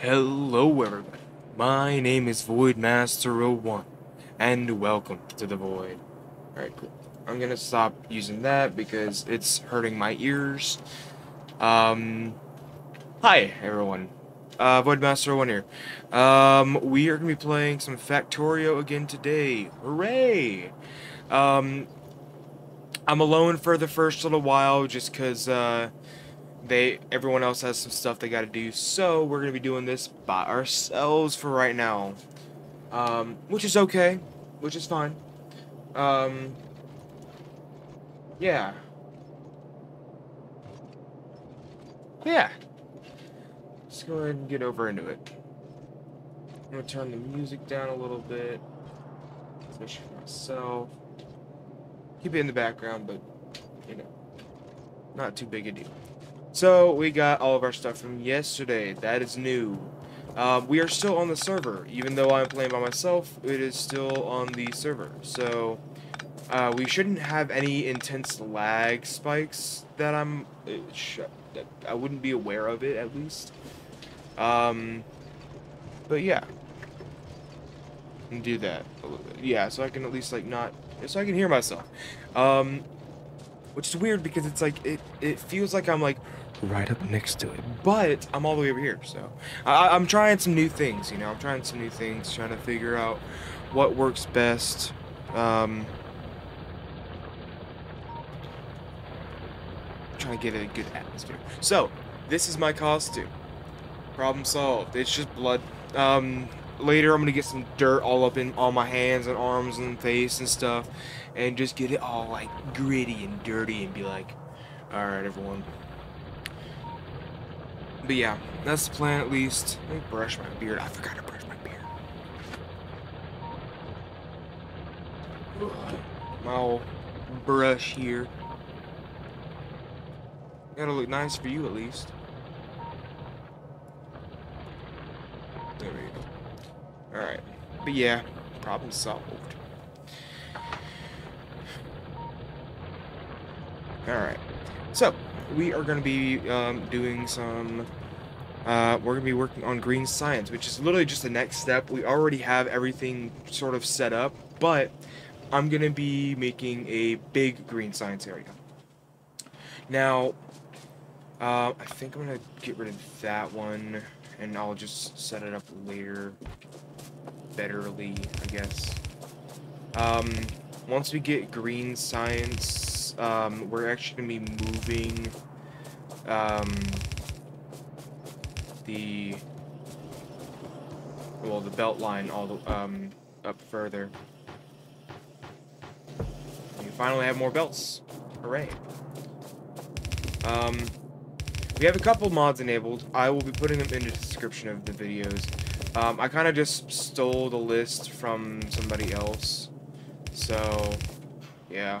Hello, everybody. My name is Voidmaster01, and welcome to the Void. Alright, cool. I'm gonna stop using that because it's hurting my ears. Um, hi, everyone. Uh, Voidmaster01 here. Um, we are gonna be playing some Factorio again today. Hooray! Um, I'm alone for the first little while just because, uh, they everyone else has some stuff they got to do so we're gonna be doing this by ourselves for right now. Um, which is okay which is fine. Um, yeah. Yeah. Let's go ahead and get over into it. I'm gonna turn the music down a little bit. For myself. Keep it in the background but you know not too big a deal so, we got all of our stuff from yesterday. That is new. Um, we are still on the server. Even though I'm playing by myself, it is still on the server. So, uh, we shouldn't have any intense lag spikes that I'm... Uh, I wouldn't be aware of it, at least. Um, but yeah. Do that a little bit. Yeah, so I can at least, like, not... So I can hear myself. Um, which is weird because it's like, it, it feels like I'm, like right up next to it. But I'm all the way over here, so I, am trying some new things. You know, I'm trying some new things, trying to figure out what works best. Um, trying to get a good atmosphere. So this is my costume. Problem solved. It's just blood. Um, later I'm gonna get some dirt all up in all my hands and arms and face and stuff, and just get it all like gritty and dirty and be like, all right, everyone. But yeah, that's the plan at least. Let me brush my beard. I forgot to brush my beard. My old brush here. Gotta look nice for you at least. There we go. Alright. But yeah, problem solved. Alright. So, we are going to be um, doing some uh, we're going to be working on green science, which is literally just the next step. We already have everything sort of set up, but I'm going to be making a big green science area. Now, uh, I think I'm going to get rid of that one, and I'll just set it up later, betterly, I guess. Um, once we get green science um, we're actually going to be moving um, the well the belt line all the um, up further. You finally have more belts. Hooray. Um, we have a couple mods enabled. I will be putting them in the description of the videos. Um, I kind of just stole the list from somebody else. So, yeah.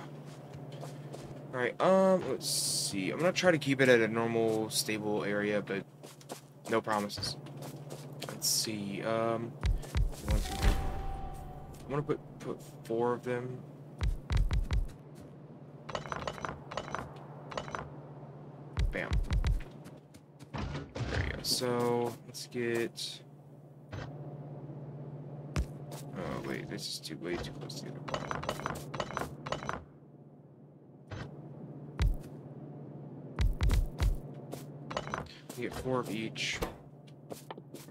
Alright, um, let's see. I'm gonna try to keep it at a normal, stable area, but no promises. Let's see, um, one, two, three. I'm gonna put, put four of them. Bam. There we go. So, let's get... Oh, wait, this is too, way too close to the other one. We get four of each.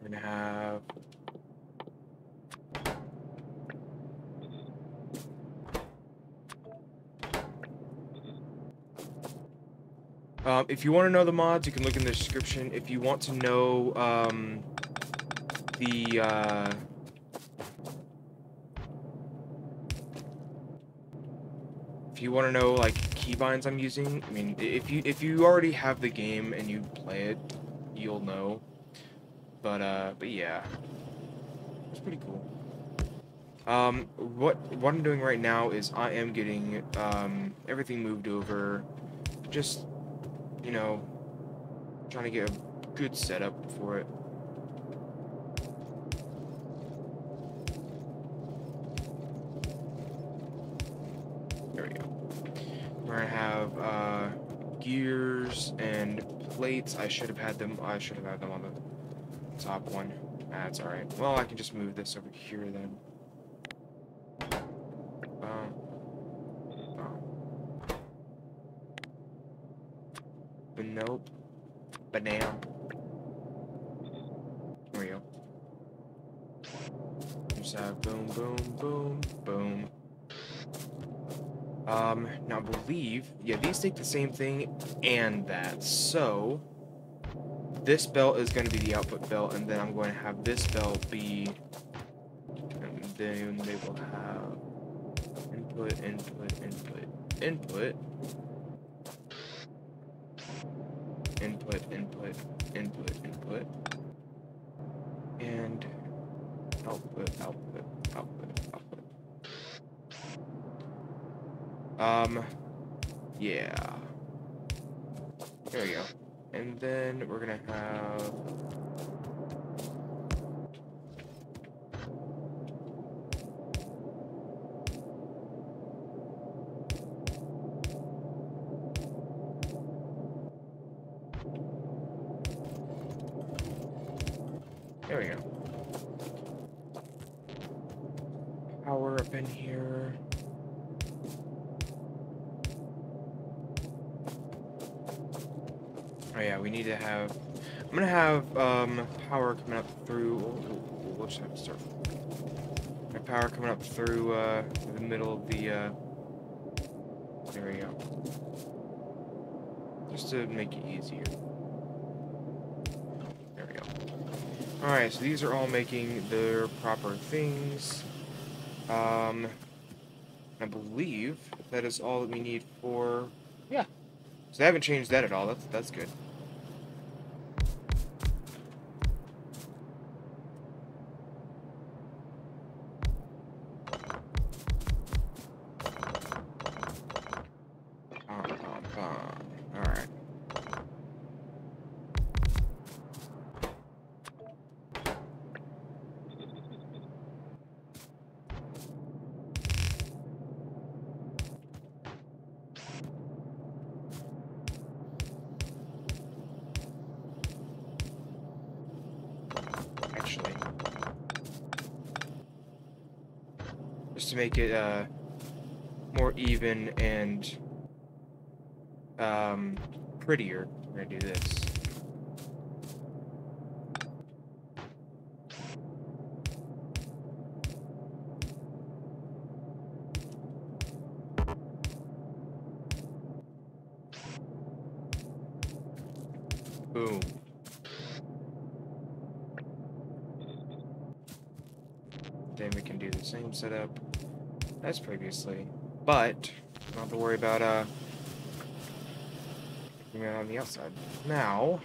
We're gonna have Um, if you want to know the mods, you can look in the description. If you want to know um, the uh, if you want to know like keybinds I'm using, I mean, if you if you already have the game and you play it, you'll know. But uh, but yeah, it's pretty cool. Um, what what I'm doing right now is I am getting um everything moved over, just you know, trying to get a good setup for it. There we go. We're gonna have uh, gears and plates. I should have had them. I should have had them on the top one. That's alright. Well, I can just move this over here then. Um, um. Boom. Boom. But nope. Banana. There we go. Just have boom, boom, boom, boom. Um, now I believe, yeah, these take the same thing and that. So, this belt is going to be the output belt, and then I'm going to have this belt be, and then they will have input, input, input, input, input, input, input, input, and output, output, output, output. Um, yeah. There we go. And then we're gonna have... just have to start. My power coming up through uh, the middle of the. Uh, there we go. Just to make it easier. There we go. All right, so these are all making their proper things. Um, I believe that is all that we need for. Yeah. So they haven't changed that at all. That's that's good. Make it uh, more even and um, prettier, we're gonna do this. Previously, but don't have to worry about uh on the outside. Now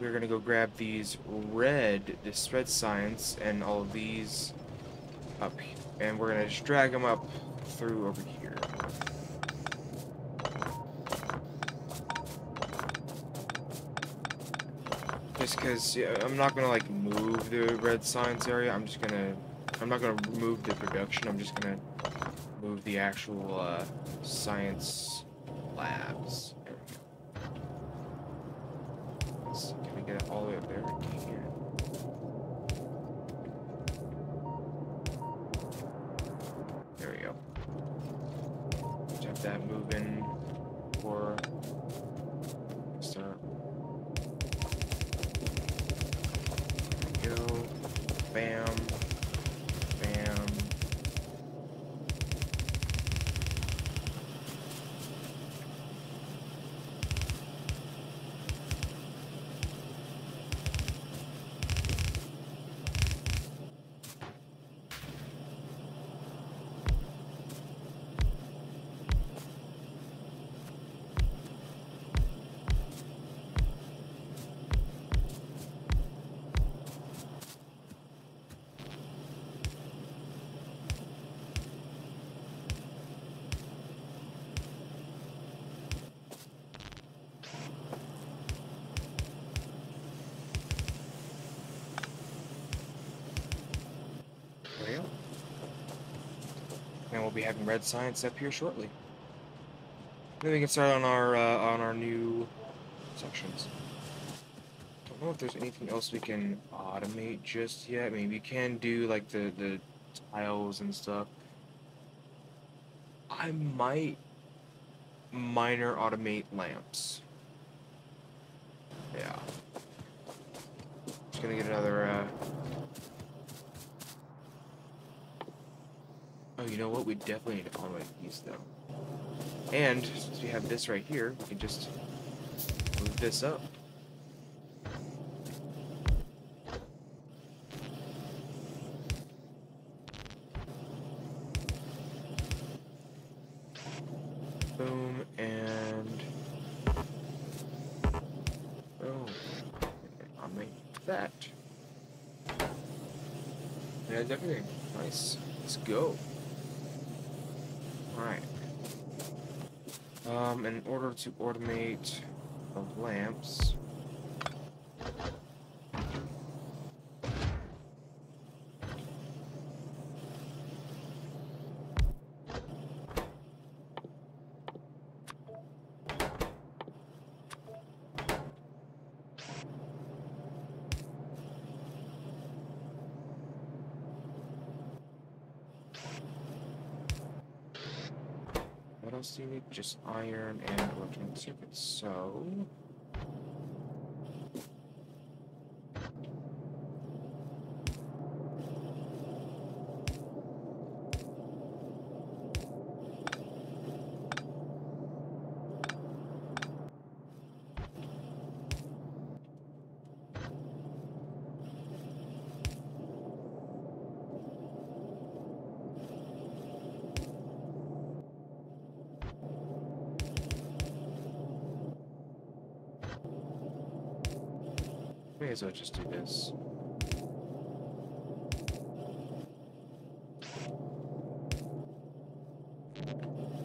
we're gonna go grab these red, this red science, and all of these up, and we're gonna just drag them up through over here. Just because yeah, I'm not gonna like move the red science area. I'm just gonna, I'm not gonna move the production. I'm just gonna move the actual uh, science labs. Can we get it all the way up there? Having red science up here shortly. Then we can start on our uh, on our new sections. don't know if there's anything else we can automate just yet. I mean, we can do like the the tiles and stuff. I might minor automate lamps. Yeah. Just gonna get another. Uh... Oh, you know what? We definitely need to automate these though. And since we have this right here, we can just move this up. Boom, and... Boom. I'll make that. That's everything. Nice. Let's go. Alright. Um, in order to automate the lamps... Just iron and electronic circuits. So... May as well just do this.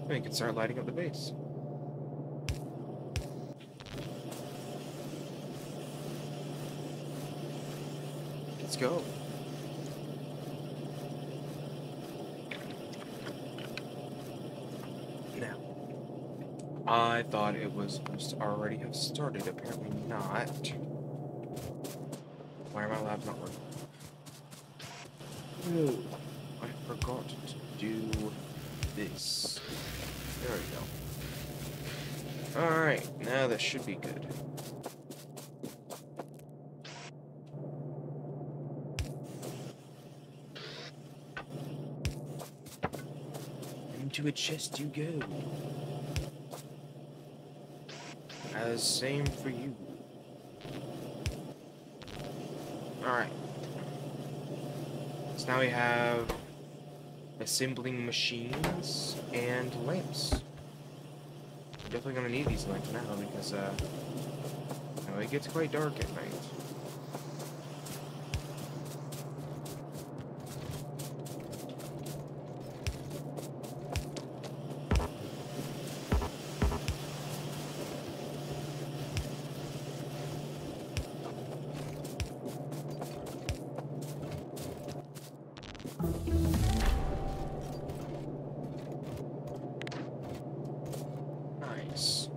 And We can start lighting up the base. Let's go. Now, I thought it was supposed to already have started. Apparently not. Oh, I forgot to do this. There we go. Alright, now this should be good. Into a chest you go. As same for you. Alright. So now we have assembling machines and lamps. Definitely gonna need these lamps now because uh you know, it gets quite dark at night. Nice.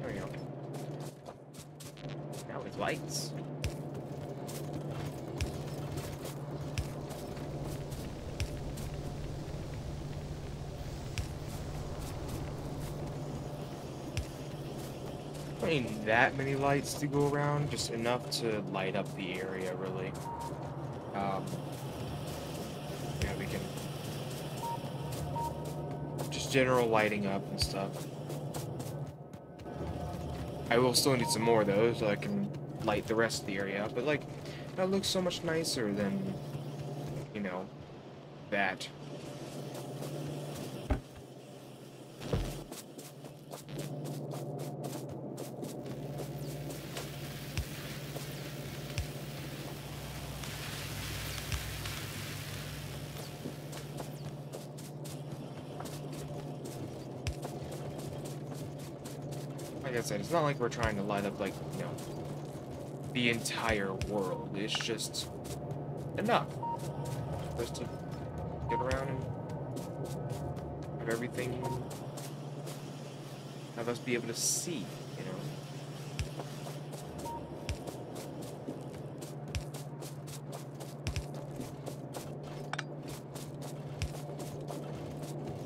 There we go. Now with lights. Don't need many lights to go around, just enough to light up the area, really. Um, yeah, we can... Just general lighting up and stuff. I will still need some more though, so I can light the rest of the area up. But like, that looks so much nicer than, you know, that. like I said, it's not like we're trying to light up like you know the entire world. It's just enough for us to get around and have everything, have us be able to see, you know.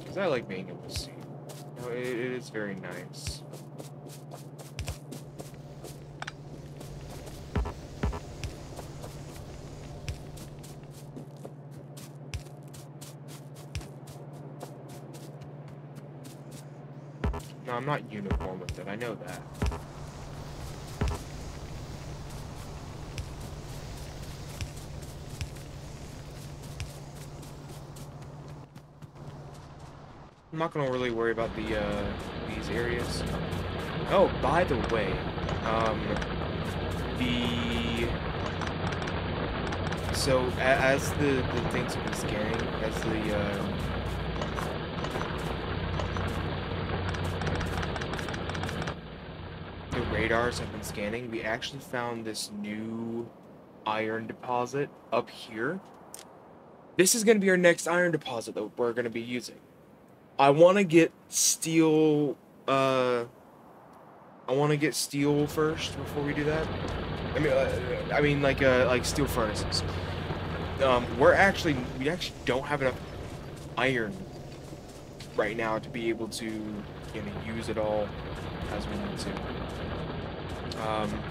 Because I like being able to see. You know, it, it is very nice. Not gonna really worry about the uh, these areas. Oh, by the way, um, the so as the the things have been scanning, as the uh, the radars have been scanning, we actually found this new iron deposit up here. This is going to be our next iron deposit that we're going to be using. I want to get steel. Uh, I want to get steel first before we do that. I mean, uh, I mean like uh, like steel furnaces. Um, we're actually we actually don't have enough iron right now to be able to you know use it all as we need to. Um,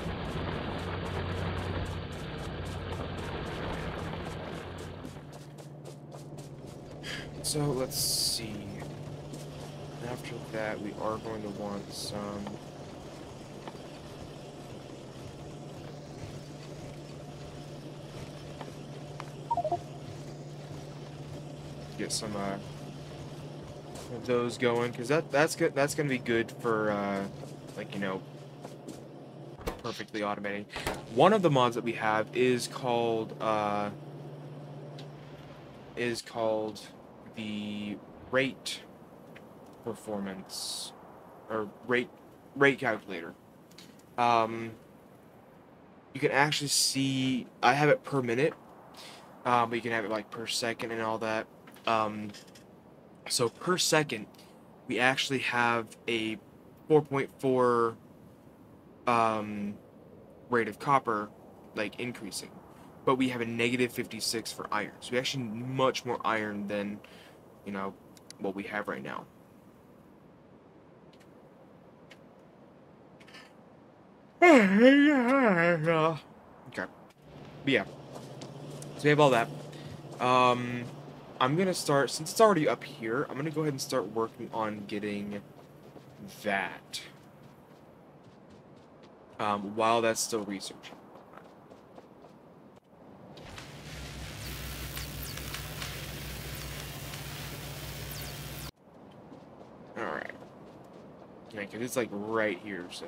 so let's see. After that, we are going to want some. Get some uh, of those going, because that that's good. That's gonna be good for uh, like you know perfectly automating. One of the mods that we have is called uh, is called the rate performance or rate rate calculator. Um, you can actually see I have it per minute, um, but you can have it like per second and all that. Um, so per second, we actually have a 4.4 um, rate of copper like increasing, but we have a negative 56 for iron. So we actually much more iron than you know what we have right now. Okay. But yeah. So we have all that. Um, I'm gonna start since it's already up here. I'm gonna go ahead and start working on getting that. Um, while that's still researching. Alright. Yeah, because it's like right here, so.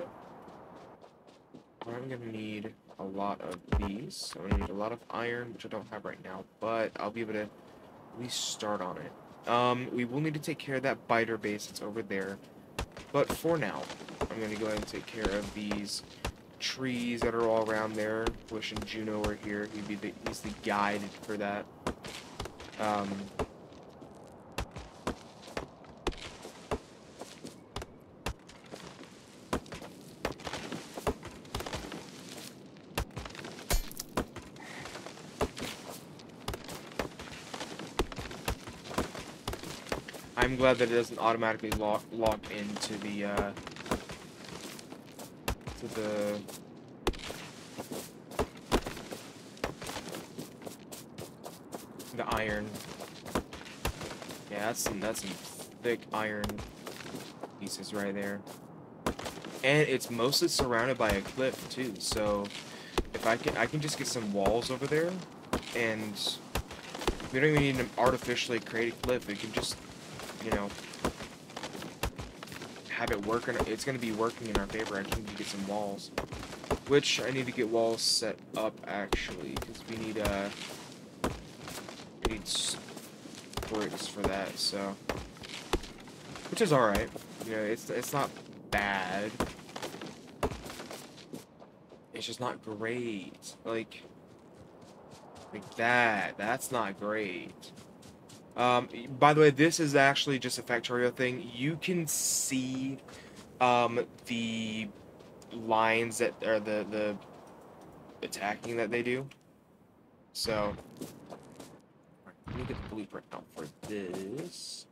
I'm gonna need a lot of these. I'm gonna need a lot of iron, which I don't have right now, but I'll be able to at least start on it. Um, we will need to take care of that biter base that's over there. But for now, I'm gonna go ahead and take care of these trees that are all around there. Wishing Juno were here. He'd be the, he's the guide for that. Um, glad that it doesn't automatically lock lock into the uh, to the the iron. Yeah, that's some that's some thick iron pieces right there. And it's mostly surrounded by a cliff too, so if I can I can just get some walls over there and we don't even need an artificially created cliff, we can just you know, have it work. It's going to be working in our favor. I need to get some walls. Which I need to get walls set up, actually, because we need, uh, we need bricks for that, so. Which is alright. You know, it's, it's not bad. It's just not great. Like, like that. That's not great. Um, by the way, this is actually just a Factorio thing. You can see um, the lines that are the the attacking that they do. So, let me get the blueprint out for this.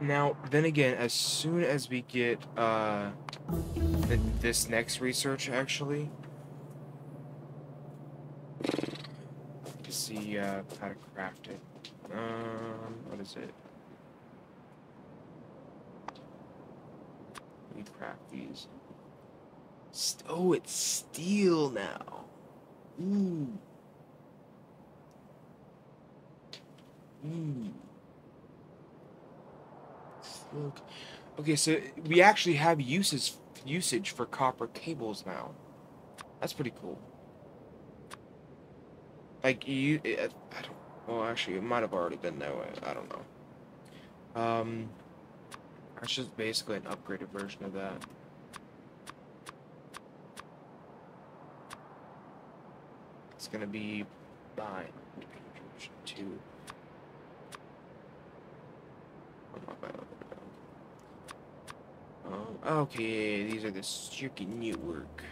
Now, then again, as soon as we get, uh, the, this next research actually. To see uh, how to craft it. Um, what is it? We craft these. Oh, it's steel now. Ooh. Ooh. Look. Okay, so we actually have uses usage for copper cables now. That's pretty cool. Like you, it, I don't. Well, actually, it might have already been that way. I don't know. Um, that's just basically an upgraded version of that. It's gonna be nine. Two. Oh, okay, these are the circuit network.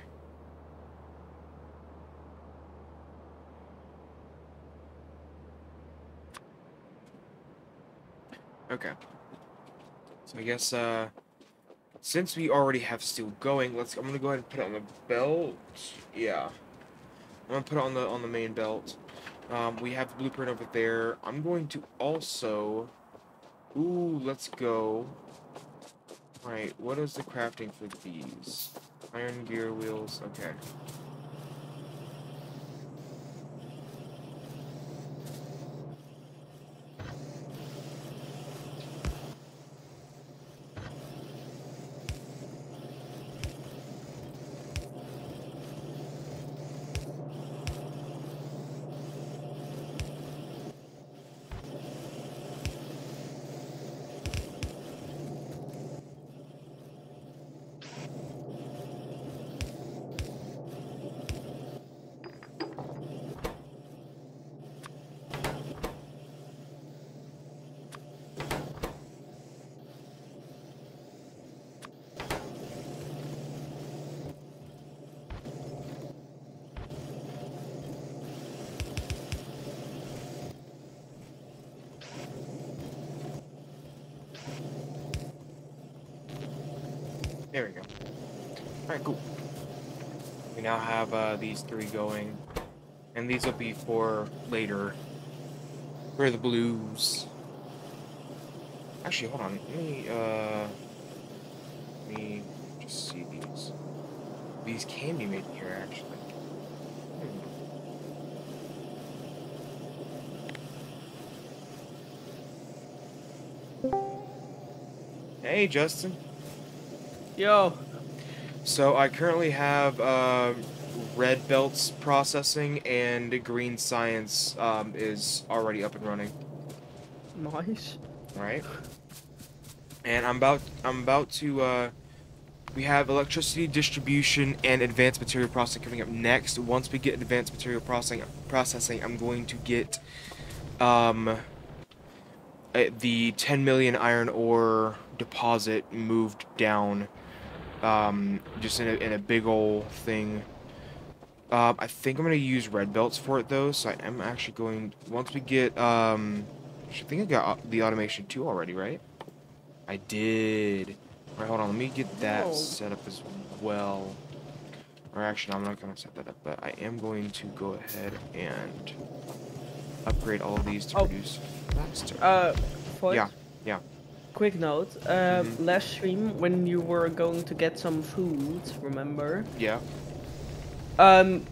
Okay. So I guess, uh, since we already have steel going, let's, I'm gonna go ahead and put it on the belt. Yeah. I'm gonna put it on the, on the main belt. Um, we have the blueprint over there. I'm going to also, ooh, let's go. Right, what is the crafting for these? Iron gear wheels, okay. Have uh, these three going. And these will be for later. For the blues. Actually, hold on. Let me, uh... Let me just see these. These can be made here, actually. Hmm. Hey, Justin. Yo. So I currently have uh, red belts processing and green science um, is already up and running. Nice. Right. And I'm about I'm about to uh, we have electricity distribution and advanced material processing coming up next. Once we get advanced material processing processing, I'm going to get um, the 10 million iron ore deposit moved down um, just in a, in a big old thing. Um, I think I'm going to use red belts for it, though, so I am actually going... Once we get... Um, I think I got the automation 2 already, right? I did. Alright, hold on. Let me get that set up as well. Or actually, I'm not going to set that up, but I am going to go ahead and upgrade all of these to Oh. produce faster. Uh, Yeah, yeah. Quick note. Um, Mhm. Last stream, when you were going to get some food, remember? yeah. Um,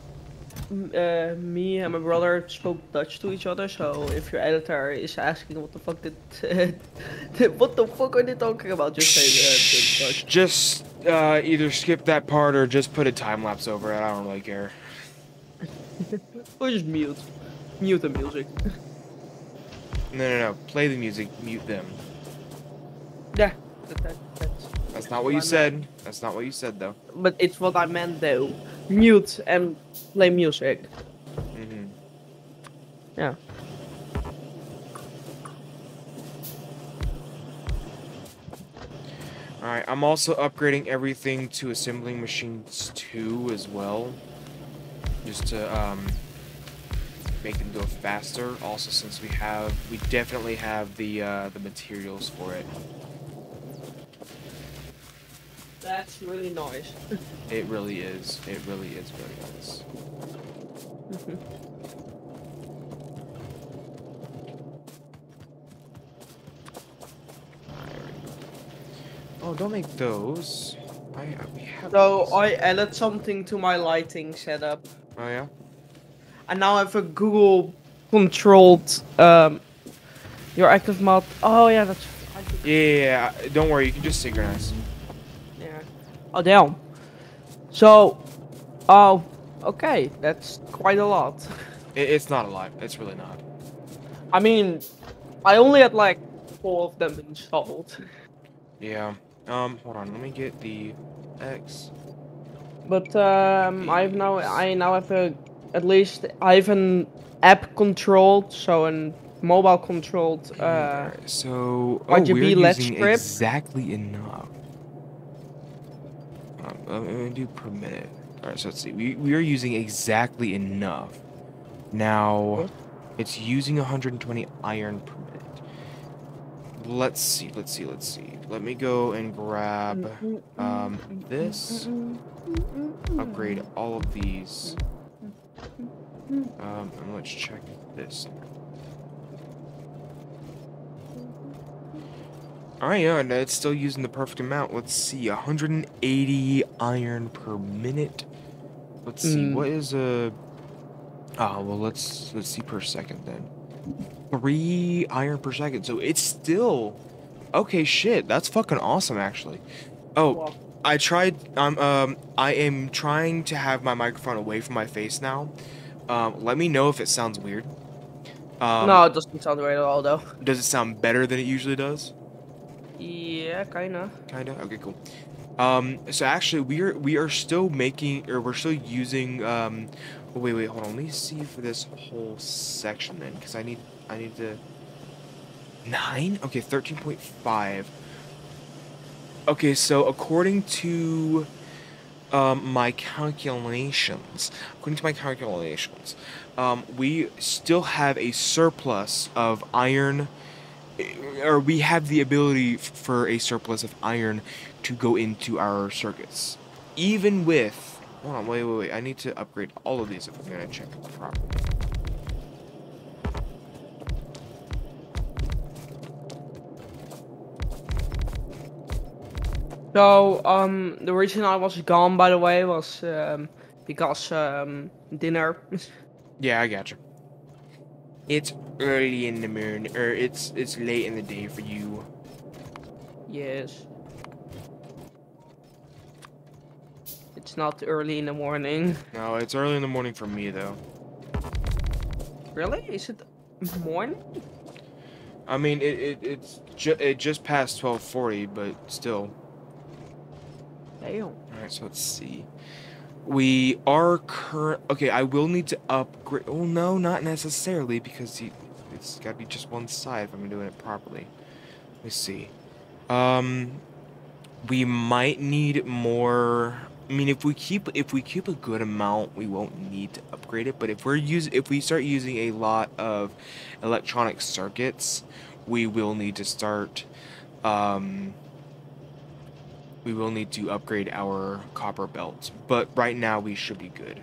uh, me and my brother spoke Dutch to each other, so if your editor is asking what the fuck did, what the fuck are they talking about, just say uh, Dutch. Just uh, either skip that part or just put a time lapse over it. I don't really care. Or just mute. Mute the music. No, no, no. Play the music. Mute them. yeah, that, that, that's. That's not what you said. That's not what you said, though. But it's what I meant though. Mute and play music. hmm Yeah. All right. I'm also upgrading everything to assembling machines two as well, just to um make them go faster. Also, since we have, we definitely have the uh, the materials for it. That's really nice. It really is. It really is really nice. There. Oh, don't make those. I, I we have. So those. I added something to my lighting setup. Oh yeah. And now I have a Google controlled um your active mod. Oh yeah, that's Yeah, yeah, yeah. Don't worry. You can just synchronize. Oh damn. So oh okay, that's quite a lot. It, it's not a lot. It's really not. I mean I only had like four of them installed. Yeah. Um. Hold on. Let me get the X. But um I've now I now have a at least I have an app controlled, so an mobile controlled uh so oh, RGB we're using strip. exactly enough. Um, I'm gonna do per minute. All right, so let's see. We we are using exactly enough. Now, it's using 120 iron per minute. Let's see. Let's see. Let's see. Let me go and grab um this. Upgrade all of these. Um, and let's check this. Alright, yeah, and it's still using the perfect amount. Let's see, 180 iron per minute. Let's see, Mm. what is a... Ah, well, let's let's see per second then. Three iron per second, so it's still... Okay, shit, that's fucking awesome, actually. Oh, I tried. I'm, um, I am trying to have my microphone away from my face now. Um, let me know if it sounds weird. Um, no, it doesn't sound weird at all though. Does it sound better than it usually does? Yeah, kinda. Kinda. Okay, cool. Um, so actually, we are we are still making or we're still using. Um, oh, wait, wait, hold on. Let me see for this whole section then, because I need I need to. Nine. Okay, thirteen point five. Okay, so according to um, my calculations, according to my calculations, um, we still have a surplus of iron, or we have the ability for a surplus of iron to go into our circuits, even with hold on, wait, wait, wait. I need to upgrade all of these if I'm gonna check properly. So, um, the reason I was gone, by the way, was um, because um, dinner. Yeah, I gotcha. It's early in the morning, or it's it's late in the day for you. yes. It's not early in the morning. No, it's early in the morning for me though. Really? Is it morning? I mean, it, it it's ju- it just passed twelve forty, but still. Damn. All right, so let's see. We are current. Okay, I will need to upgrade. Well, oh, no, not necessarily because you, it's got to be just one side if I'm doing it properly. Let me see. Um, we might need more. I mean, if we keep if we keep a good amount, we won't need to upgrade it. But if we're use if we start using a lot of electronic circuits, we will need to start. Um, we will need to upgrade our copper belts. But right now, we should be good.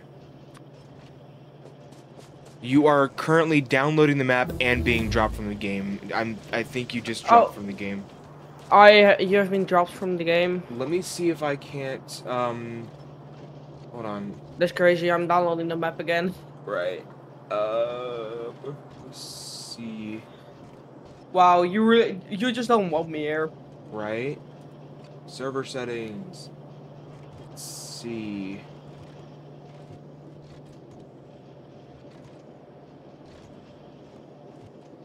You are currently downloading the map and being dropped from the game. I'm. I think you just dropped Oh. from the game. I you have been dropped from the game. Let me see if I can't. Um, hold on. That's crazy. I'm downloading the map again. Right. Uh, let's see. Wow, you really you just don't want me here. Right. Server settings. Let's see.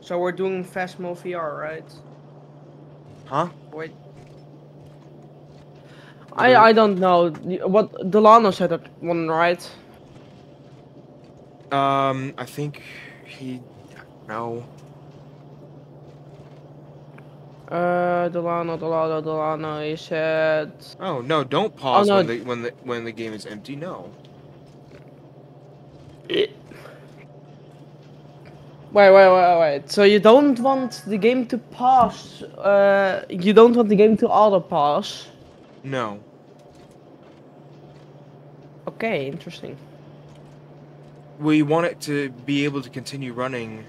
So we're doing Phasmo VR, right? Huh? Wait. I I don't know. What Delano said that one, right? Um, I think he. No. Uh, Delano, Delano, Delano. He said. Oh no! Don't pause no. when the when the when the game is empty. No. Wait, wait, wait, wait. So you don't want the game to pass? Uh, you don't want the game to auto pass? No. Okay, interesting. We want it to be able to continue running.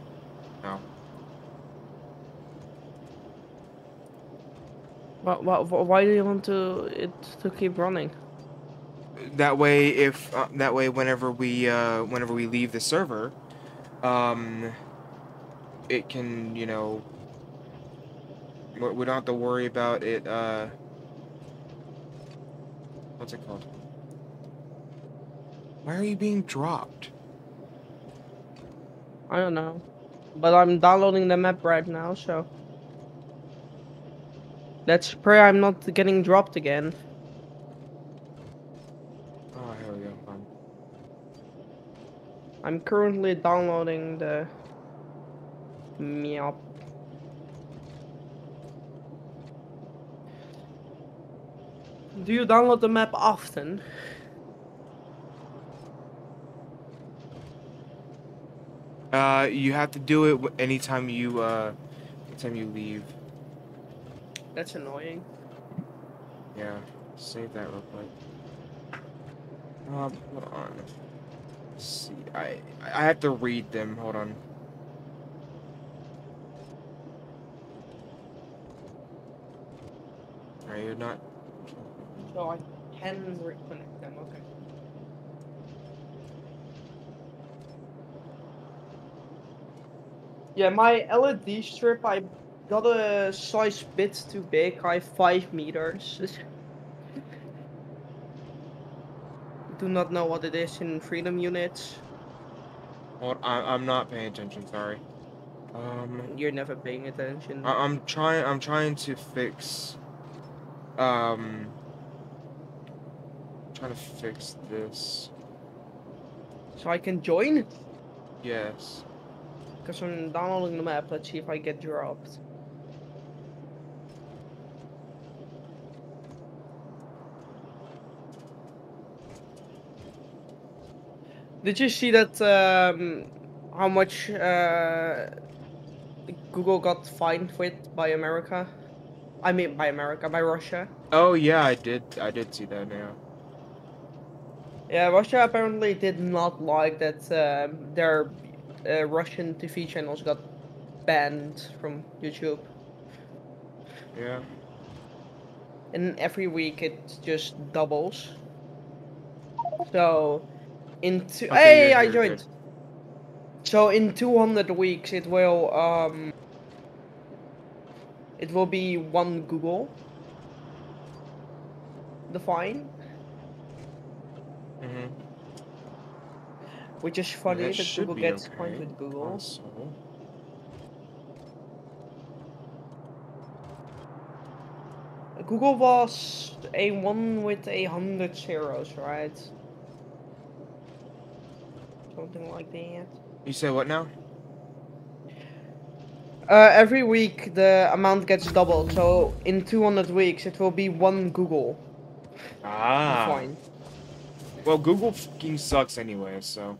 No. Why, why, why do you want to it to keep running? That way, if uh, that way, whenever we uh, whenever we leave the server, um, it can you know. We don't have to worry about it. Uh, what's it called? Why are you being dropped? I don't know. But I'm downloading the map right now, so. Let's pray I'm not getting dropped again. Oh, here we go. Fine. I'm currently downloading the map. Do you download the map often? Uh, you have to do it anytime you uh, anytime you leave. That's annoying. Yeah, save that real quick. Um, hold on. Let's see, I I have to read them. Hold on. Are you not? So I can reconnect them, okay. Yeah, my LED strip, I got a size bit too big. I have 5 meters. Do not know what it is in freedom units. Hold, I, I'm not paying attention. Sorry. Um, You're never paying attention. I, I'm trying. I'm trying to fix. Um. Trying to fix this. So I can join? Yes. Because I'm downloading the map. Let's see if I get dropped. Did you see that? Um, how much uh, Google got fined with by America? I mean, by America, by Russia. Oh yeah, I did. I did see that now. Yeah, Russia apparently did not like that um, their uh, Russian TV channels got banned from YouTube. Yeah. And every week it just doubles. So, in two. Okay, hey, I joined. good. So in 200 weeks it will um. It will be one googol. The fine, Mm-hmm. which is funny That that, Google gets okay. fined with googol. Also, googol was a one with a hundred zeros, right? Something like that. you say what now? Uh, every week the amount gets doubled, so in 200 weeks it will be one googol Ah. fine. Well, Google fucking sucks anyway, so.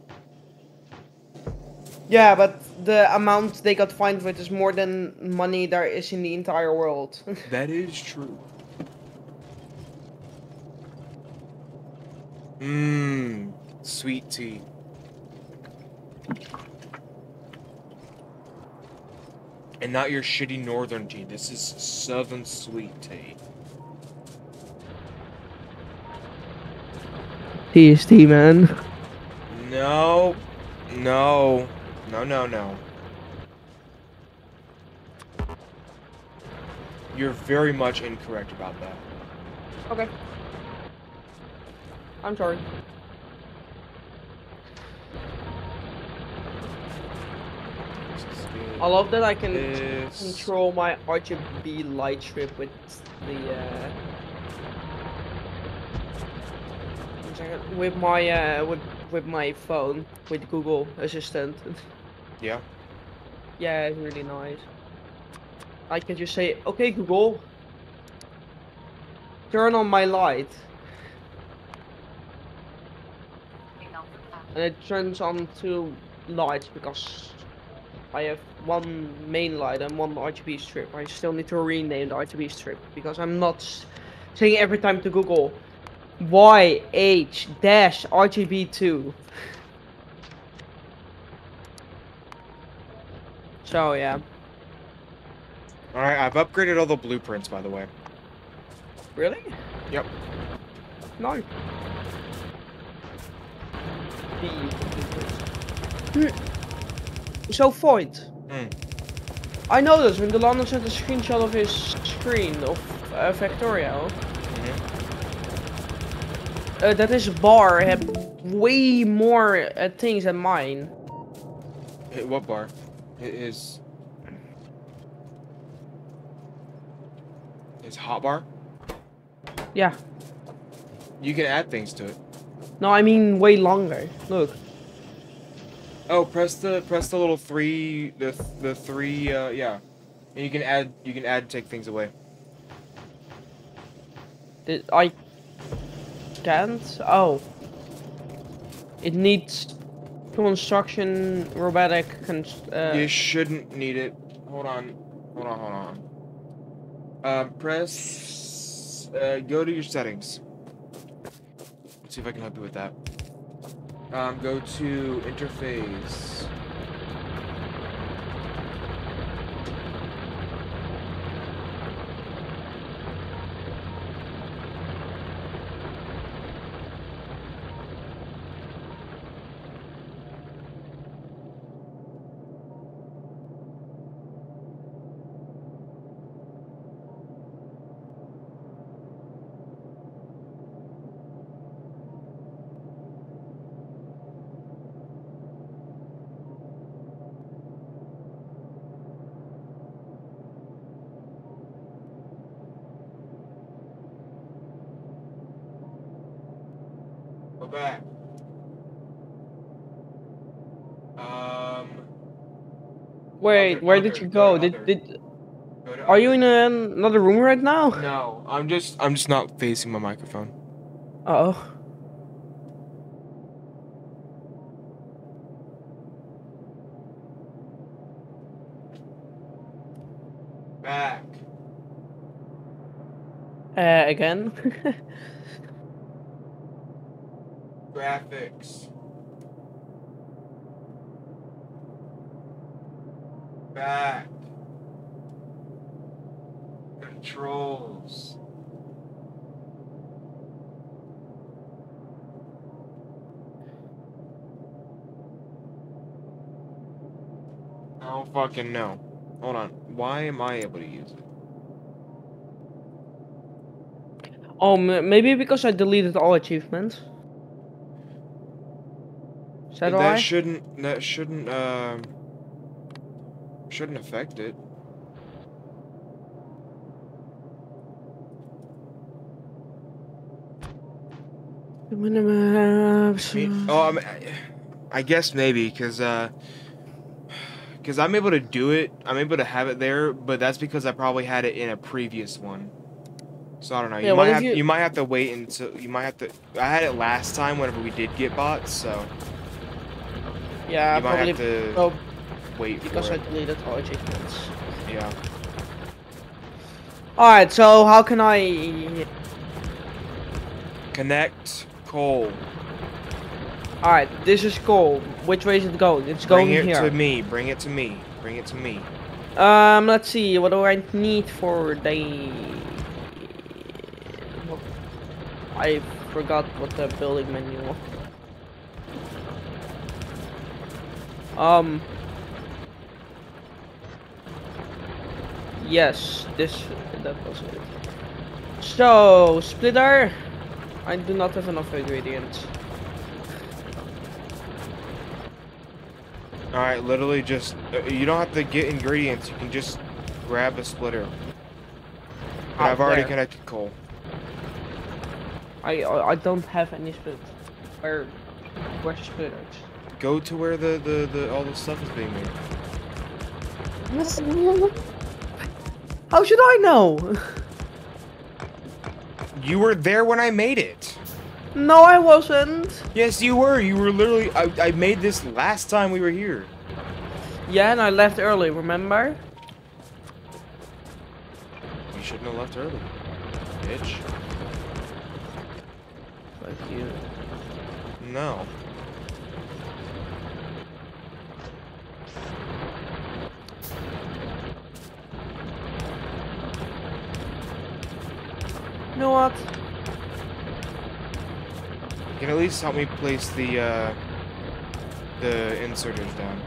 Yeah, but the amount they got fined with is more than money there is in the entire world. That is true. Mmm, sweet tea. And not your shitty northern tea. This is southern sweet tea. TST, man. No, no, no, no, no. You're very much incorrect about that. Okay. I'm sorry. I love that I can This- control my RGB light strip with the uh with my uh with with my phone with Google Assistant. Yeah. yeah, it's really nice. I can just say, okay Google, turn on my light. And it turns on two lights because I have one main light and one RGB strip. I still need to rename the RGB strip because I'm not saying every time to Google YH dash RGB2. So yeah, Alright, I've upgraded all the blueprints, by the way. really? Yep. No. Hmm. So Void. Hmm. I noticed when Delano sent a screenshot of his screen of uh, Factorio, Mhm. uh, that his bar had way more uh, things than mine. Hey, what bar? It is. It's hot bar. Yeah. You can add things to it. No, I mean way longer. Look. Oh, press the press the little three the the three uh yeah. And you can add you can add take things away. Did I can't? Oh. It needs construction robotic cons- uh, you shouldn't need it. Hold on. Hold on, hold on. Um press uh go to your settings. Let's see if I can help you with that. Um go to interface. Go back. Um Wait, where did you go? Did did are you in another room right now? No, I'm just I'm just not facing my microphone. Uh oh. Back. Uh, again. Graphics. Back. Controls. I don't fucking know. Hold on. Why am I able to use it? Oh, maybe because I deleted all achievements. Is that that shouldn't that shouldn't um shouldn't affect it. I oh, I, mean, I- I guess maybe because uh, because I'm able to do it. I'm able to have it there, but that's because I probably had it in a previous one. So I don't know. Yeah, You might have you- you might have to wait until you might have to. I had it last time whenever we did get bots, so yeah, you might probably have to oh, wait because I it. deleted all achievements. Yeah. Alright, so how can I... Connect coal. Alright, this is cool. Which way is it going? It's going here. Bring it to me. Bring it to me. Bring it to me. Um, let's see. What do I need for the? I forgot what the building menu. was. Um. Yes, this that was it. So splitter. I do not have enough ingredients. All right, literally just uh, you don't have to get ingredients. You can just grab a splitter. But I've already there. connected coal. I I I don't have any splitters. Where where's splitters? Go to where the, the, the all the stuff is being made. How should I know? You were there when I made it. No, I wasn't. Yes, you were. You were literally. I, I made this last time we were here. Yeah, and I left early, remember? You shouldn't have left early, bitch. Like you. No. You know what? You can at least help me place the uh, the inserters down.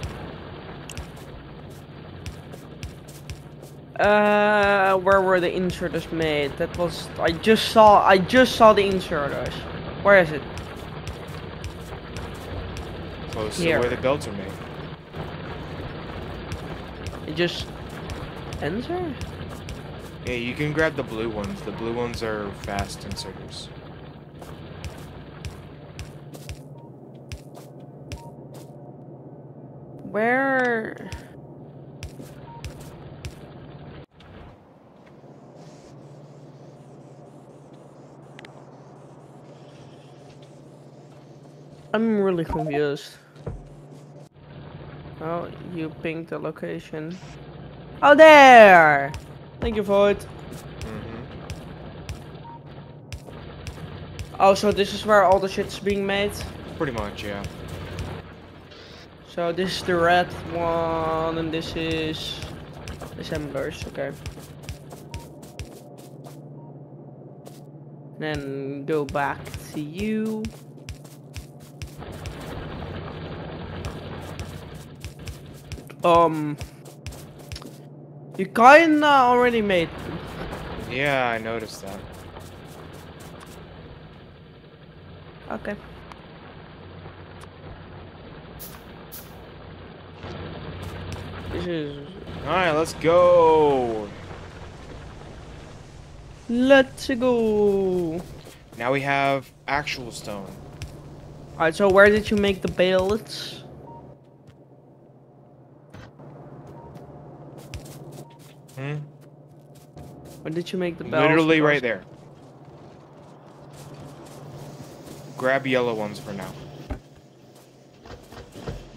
Uh, where were the inserters made? That was I just saw. I just saw the inserters. Where is it? Close Here. to where the belts are made. It just enter. Yeah, you can grab the blue ones. The blue ones are fast inserters. Where? I'm really confused. Oh, you pinged the location. Oh, there! Thank you for it. Mm-hmm. Oh, so this is where all the shit's being made? Pretty much, yeah. So this is the red one, and this is assemblers. Okay. Then go back to you. Um, you kinda already made. Yeah, I noticed that. Okay. This is. Alright, let's go. Let's go. Now we have actual stone. Alright, so where did you make the bales? Hmm? Where did you make the bales? Literally right there. Grab yellow ones for now.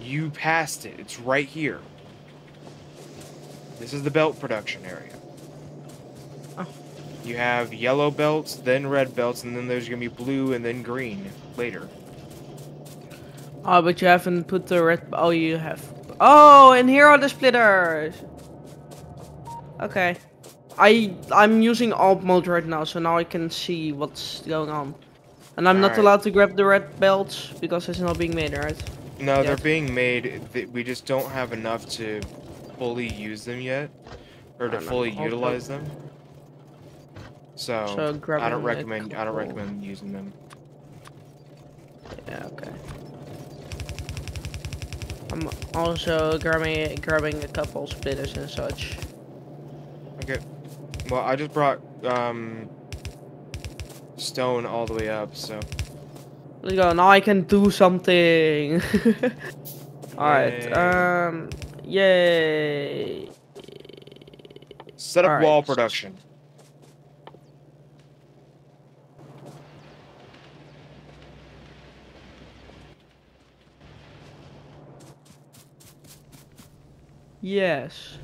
You passed it. It's right here. This is the belt production area. Oh. You have yellow belts, then red belts, and then there's gonna be blue and then green later. Oh, but you haven't put the red. Oh, you have. Oh, and here are the splitters. Okay. I I'm using alt mode right now, so now I can see what's going on. And I'm not Alright. allowed to grab the red belts because it's not being made, right? No, they're being made. We just don't have enough to fully use them yet, or to I don't know. fully utilize them. So, So I don't recommend. I don't recommend using them. Yeah, okay. I'm also grabbing grabbing a couple splitters and such. Okay. Well, I just brought um stone all the way up, so Let's go. Now I can do something. Alright. Um. Yay. set up Alright. wall production. Yes.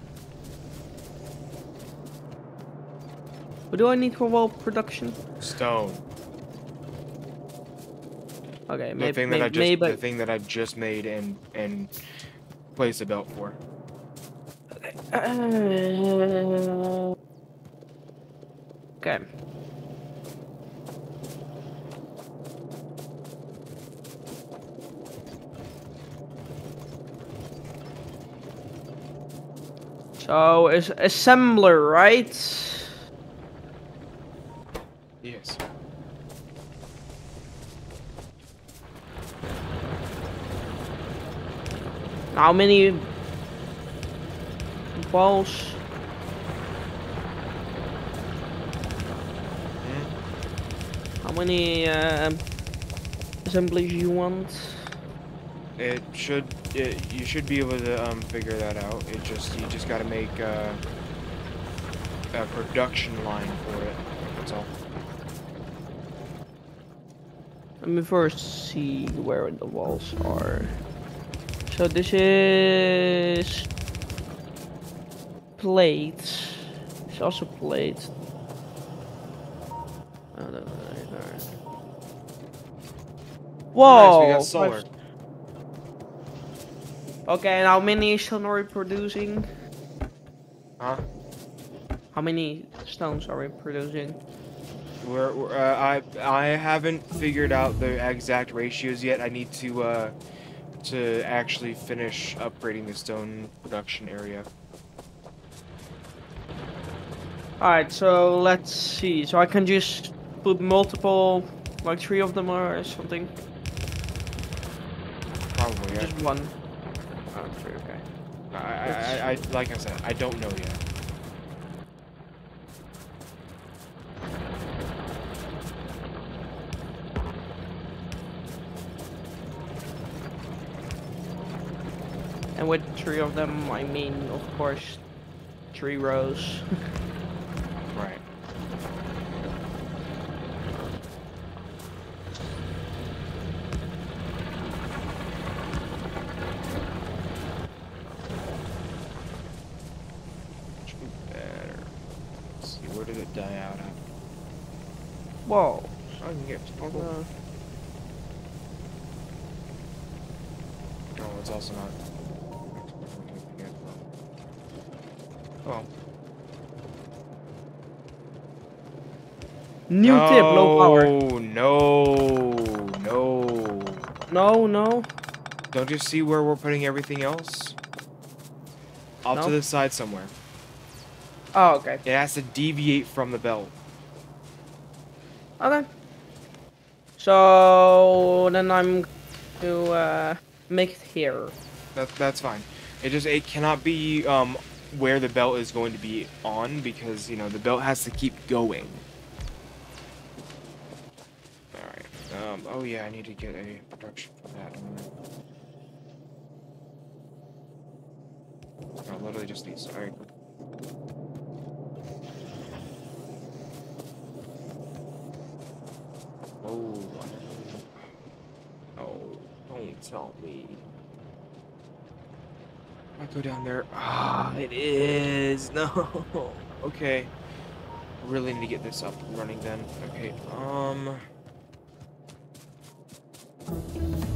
What do I need for wall production? Stone. Okay, The maybe thing that I just the thing that I just made and and place a belt for. Uh, okay. So is assembler, right? Yes. How many balls? How many um, assemblies you want? It should. It, you should be able to um figure that out. It just you just got to make uh, a production line for it. That's all. Let me first see where the walls are. So this is plates. It's also plates. Oh, no, no, no, no. Whoa! nice, we got solar. Okay, and how many stone are we producing? Huh? How many stones are we producing? We're, we're uh, I I haven't figured out the exact ratios yet. I need to uh to actually finish upgrading the stone production area. Alright, so let's see. So I can just put multiple, like three of them or something. Probably. Yeah. Just one. Oh, three, okay. I, I, I, I like I said, I don't know yet. And with three of them, I mean, of course, three rows. Right. Should be better. Let's see, where did it die out at? Whoa. I can get. Uh, No, it's also not. Oh. New tip, low power. No, no. No, no. Don't you see where we're putting everything else? Off No. to the side somewhere. Oh, okay. It has to deviate from the belt. Okay. So then I'm to uh, make it here. That, that's fine. It just it cannot be um where the belt is going to be on because you know the belt has to keep going. All right. Um. Oh yeah, I need to get a production for that. I? Literally just. All right. Oh. Oh, don't tell me. I go down there. Ah, it is. No. Okay. Really need to get this up and running then. Okay. Um. Thank you.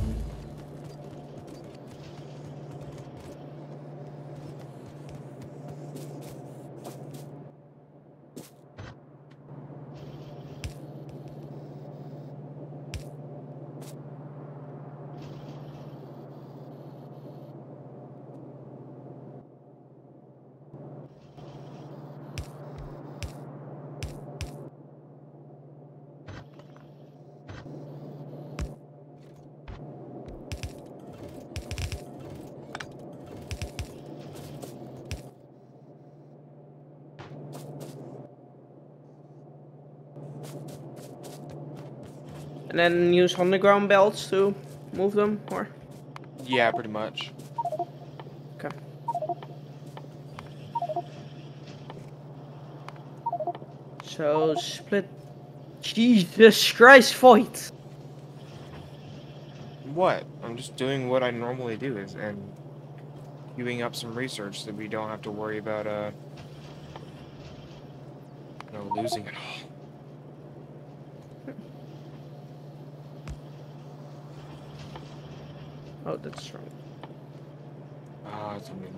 And then use underground belts to move them, or? Yeah, pretty much. Okay. So, split... Jesus Christ, fight! What? I'm just doing what I normally do is and queuing up some research so we don't have to worry about uh you know, losing it all. Oh, that's wrong. Ah, it's amazing.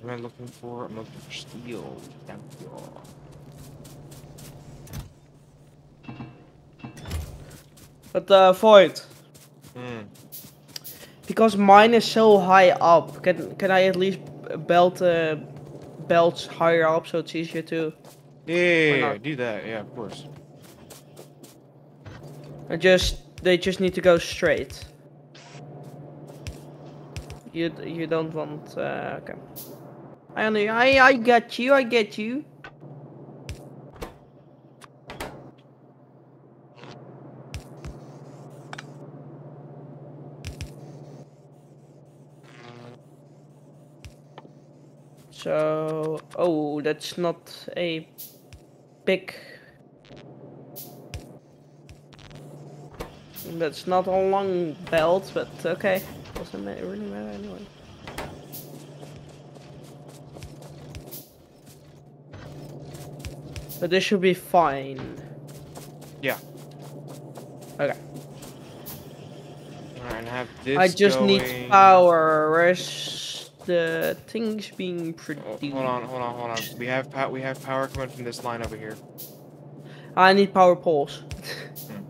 What am I looking for? I'm looking for steel. Thank you. But, uh, Void, Hmm. because mine is so high up, can can I at least belt uh, belts higher up so it's easier to... Yeah, yeah, yeah, yeah, do that. Yeah, of course. I just... They just need to go straight. You you don't want... Uh, okay. I only... I, I get you, I get you. So, oh, that's not a big. That's not a long belt, but okay. Doesn't really matter anyway. But this should be fine. Yeah. Okay. Alright, have this I just need power. Where's the things being Oh, produced? hold on, hold on, hold on. We have pow we have power coming from this line over here. I need power poles. Hmm.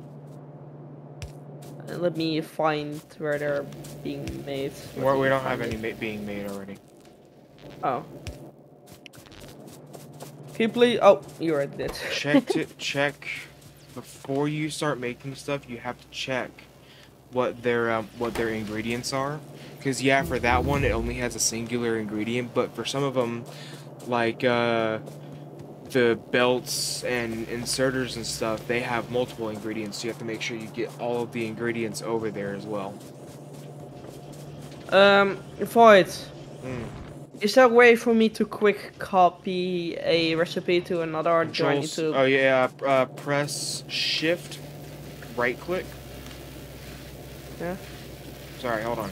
Let me find where they're being made. Me we don't have any being made already. Oh. Can you please? Oh, you already did. check to check before you start making stuff. You have to check what their um, what their ingredients are, because yeah, for that one it only has a singular ingredient, but for some of them, like uh, the belts and inserters and stuff, they have multiple ingredients. So you have to make sure you get all of the ingredients over there as well. Um, Void. Mm. Is there a way for me to quick copy a recipe to another, do I need to? Oh yeah, uh, press Shift, right click. Yeah. Sorry, hold on.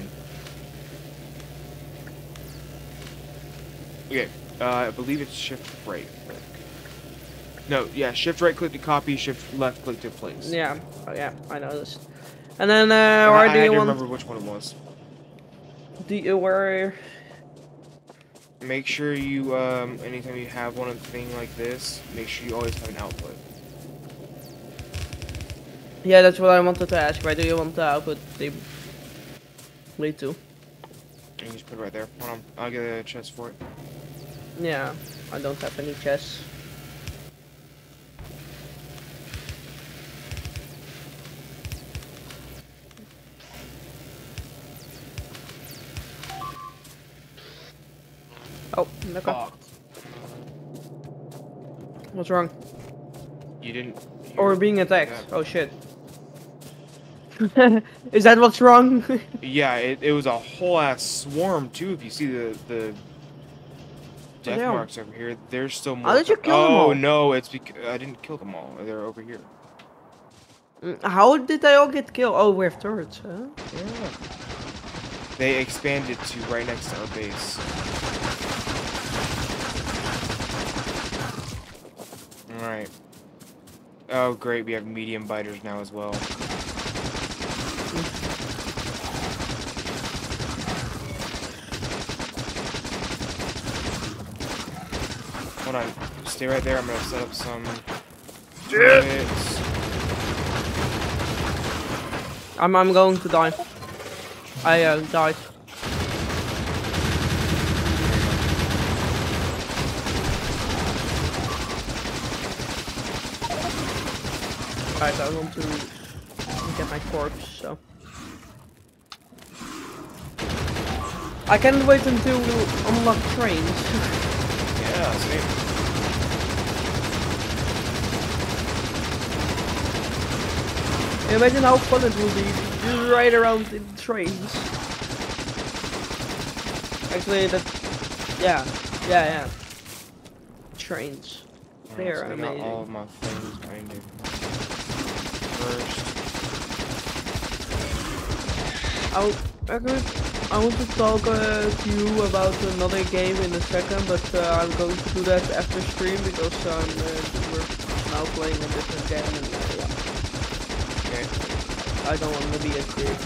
Okay, uh, I believe it's Shift right click. No, yeah, Shift right click to copy, Shift left click to place. Yeah. Oh yeah, I know this. And then uh, I, where I do had you want? remember which one it was. Do you, where? Make sure you, um, anytime you have one of thing like this, make sure you always have an output. Yeah, that's what I wanted to ask. Where do you want the output to lead to? You just put it right there. Hold on, I'll get a chest for it. Yeah, I don't have any chests. Oh, okay. Fuck. What's wrong? You didn't. Oh, we're being attacked. Yeah. Oh shit. Is that what's wrong? Yeah, it, it was a whole ass swarm too. If you see the the death damn. marks over here, there's still more. How did you kill them all? oh no, it's because I didn't kill them all. They're over here. Mm, How did they all get killed? Oh, we have turrets, huh? Yeah. They expanded to right next to our base. All right. Oh great, we have medium biters now as well. Hold on, stay right there. I'm gonna set up some. turrets. I'm I'm going to die. I uh, died. Alright, I want to get my corpse, so. I can't wait until we unlock trains. Yeah, same. Imagine how fun it would be to just ride around in trains. Actually, that. Yeah, yeah, yeah. Trains. So I got all of my things kind of first. I'll, I, I want to talk uh, to you about another game in a second, but uh, I'm going to do that after stream because um, uh, we're now playing a different game and uh, yeah, Okay, I don't want to be a creep.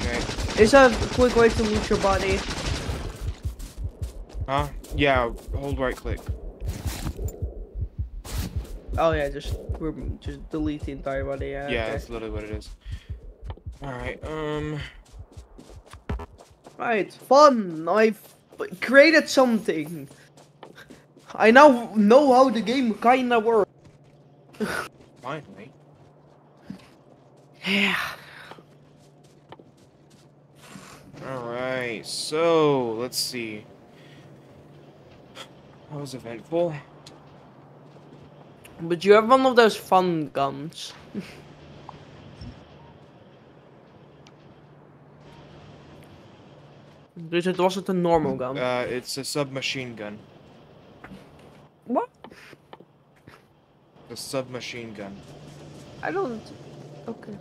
okay. Is that a quick way to loot your body? Huh? Yeah, hold right click. Oh yeah, just we're just delete the entire body. Yeah. yeah, okay. that's literally what it is. Alright, um... Right, fun. I've created something. I now know how the game kinda works. Finally. Yeah. Alright, so, let's see. That was eventful. But you have one of those fun guns. Dus het was het een normal gun. Uh, it's a submachine gun. What? A submachine gun. I don't. Okay.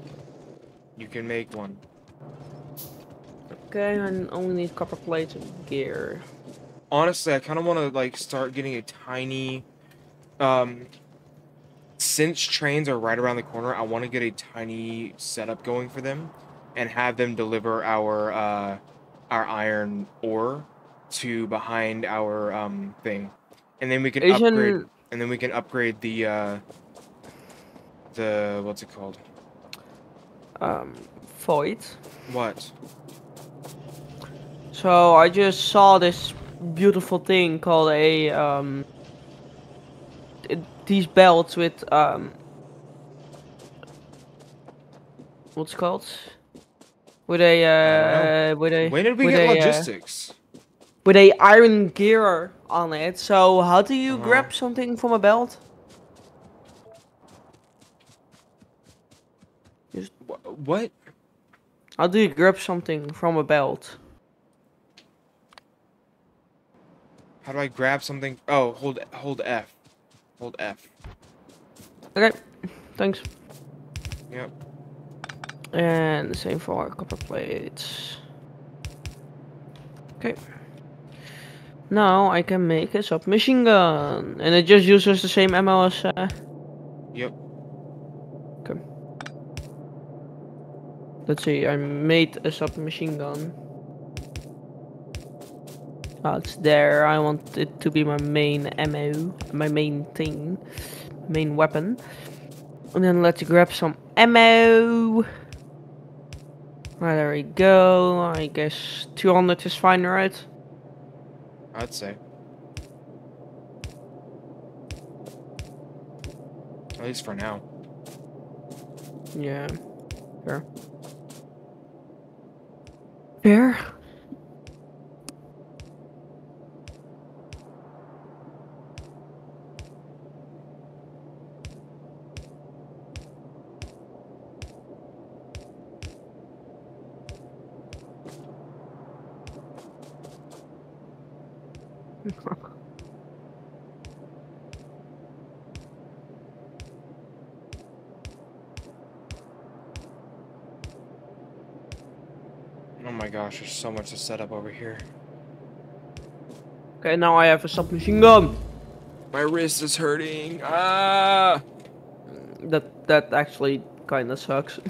You can make one. Okay, I only need copper plates and gear. honestly, I kind of want to like start getting a tiny, um, since trains are right around the corner, I want to get a tiny setup going for them, and have them deliver our uh, our iron ore to behind our um thing, and then we can upgrade, and then we can upgrade the uh, the what's it called? Um, void. What? So I just saw this beautiful thing called a um these belts with um what's it called with a uh with a When did we get a, uh, logistics? with a iron gear on it. So how do you Uh-huh. grab something from a belt? Wh- What? How do you grab something from a belt? How do I grab something? Oh, hold hold F. Hold F. Okay, thanks. Yep. And the same for copper plates. Okay. Now I can make a submachine gun. And it just uses the same ammo as... Uh... Yep. Okay. Let's see, I made a submachine gun. It's there. I want it to be my main ammo. My main thing. Main weapon. And then let's grab some ammo. Right, there we go. I guess 200 is fine, right? I'd say. At least for now. Yeah. Fair. Fair. Oh my gosh, there's so much to set up over here. Okay, now I have a submachine gun. My wrist is hurting. Ah! That that actually kind of sucks.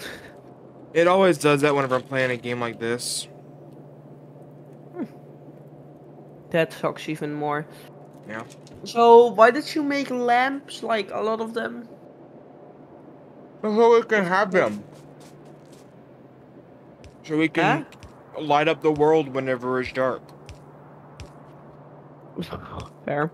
It always does that whenever I'm playing a game like this. That sucks even more. Yeah. So why did you make lamps? Like a lot of them? So we can have them. So we can light up the world whenever it's dark. Fair.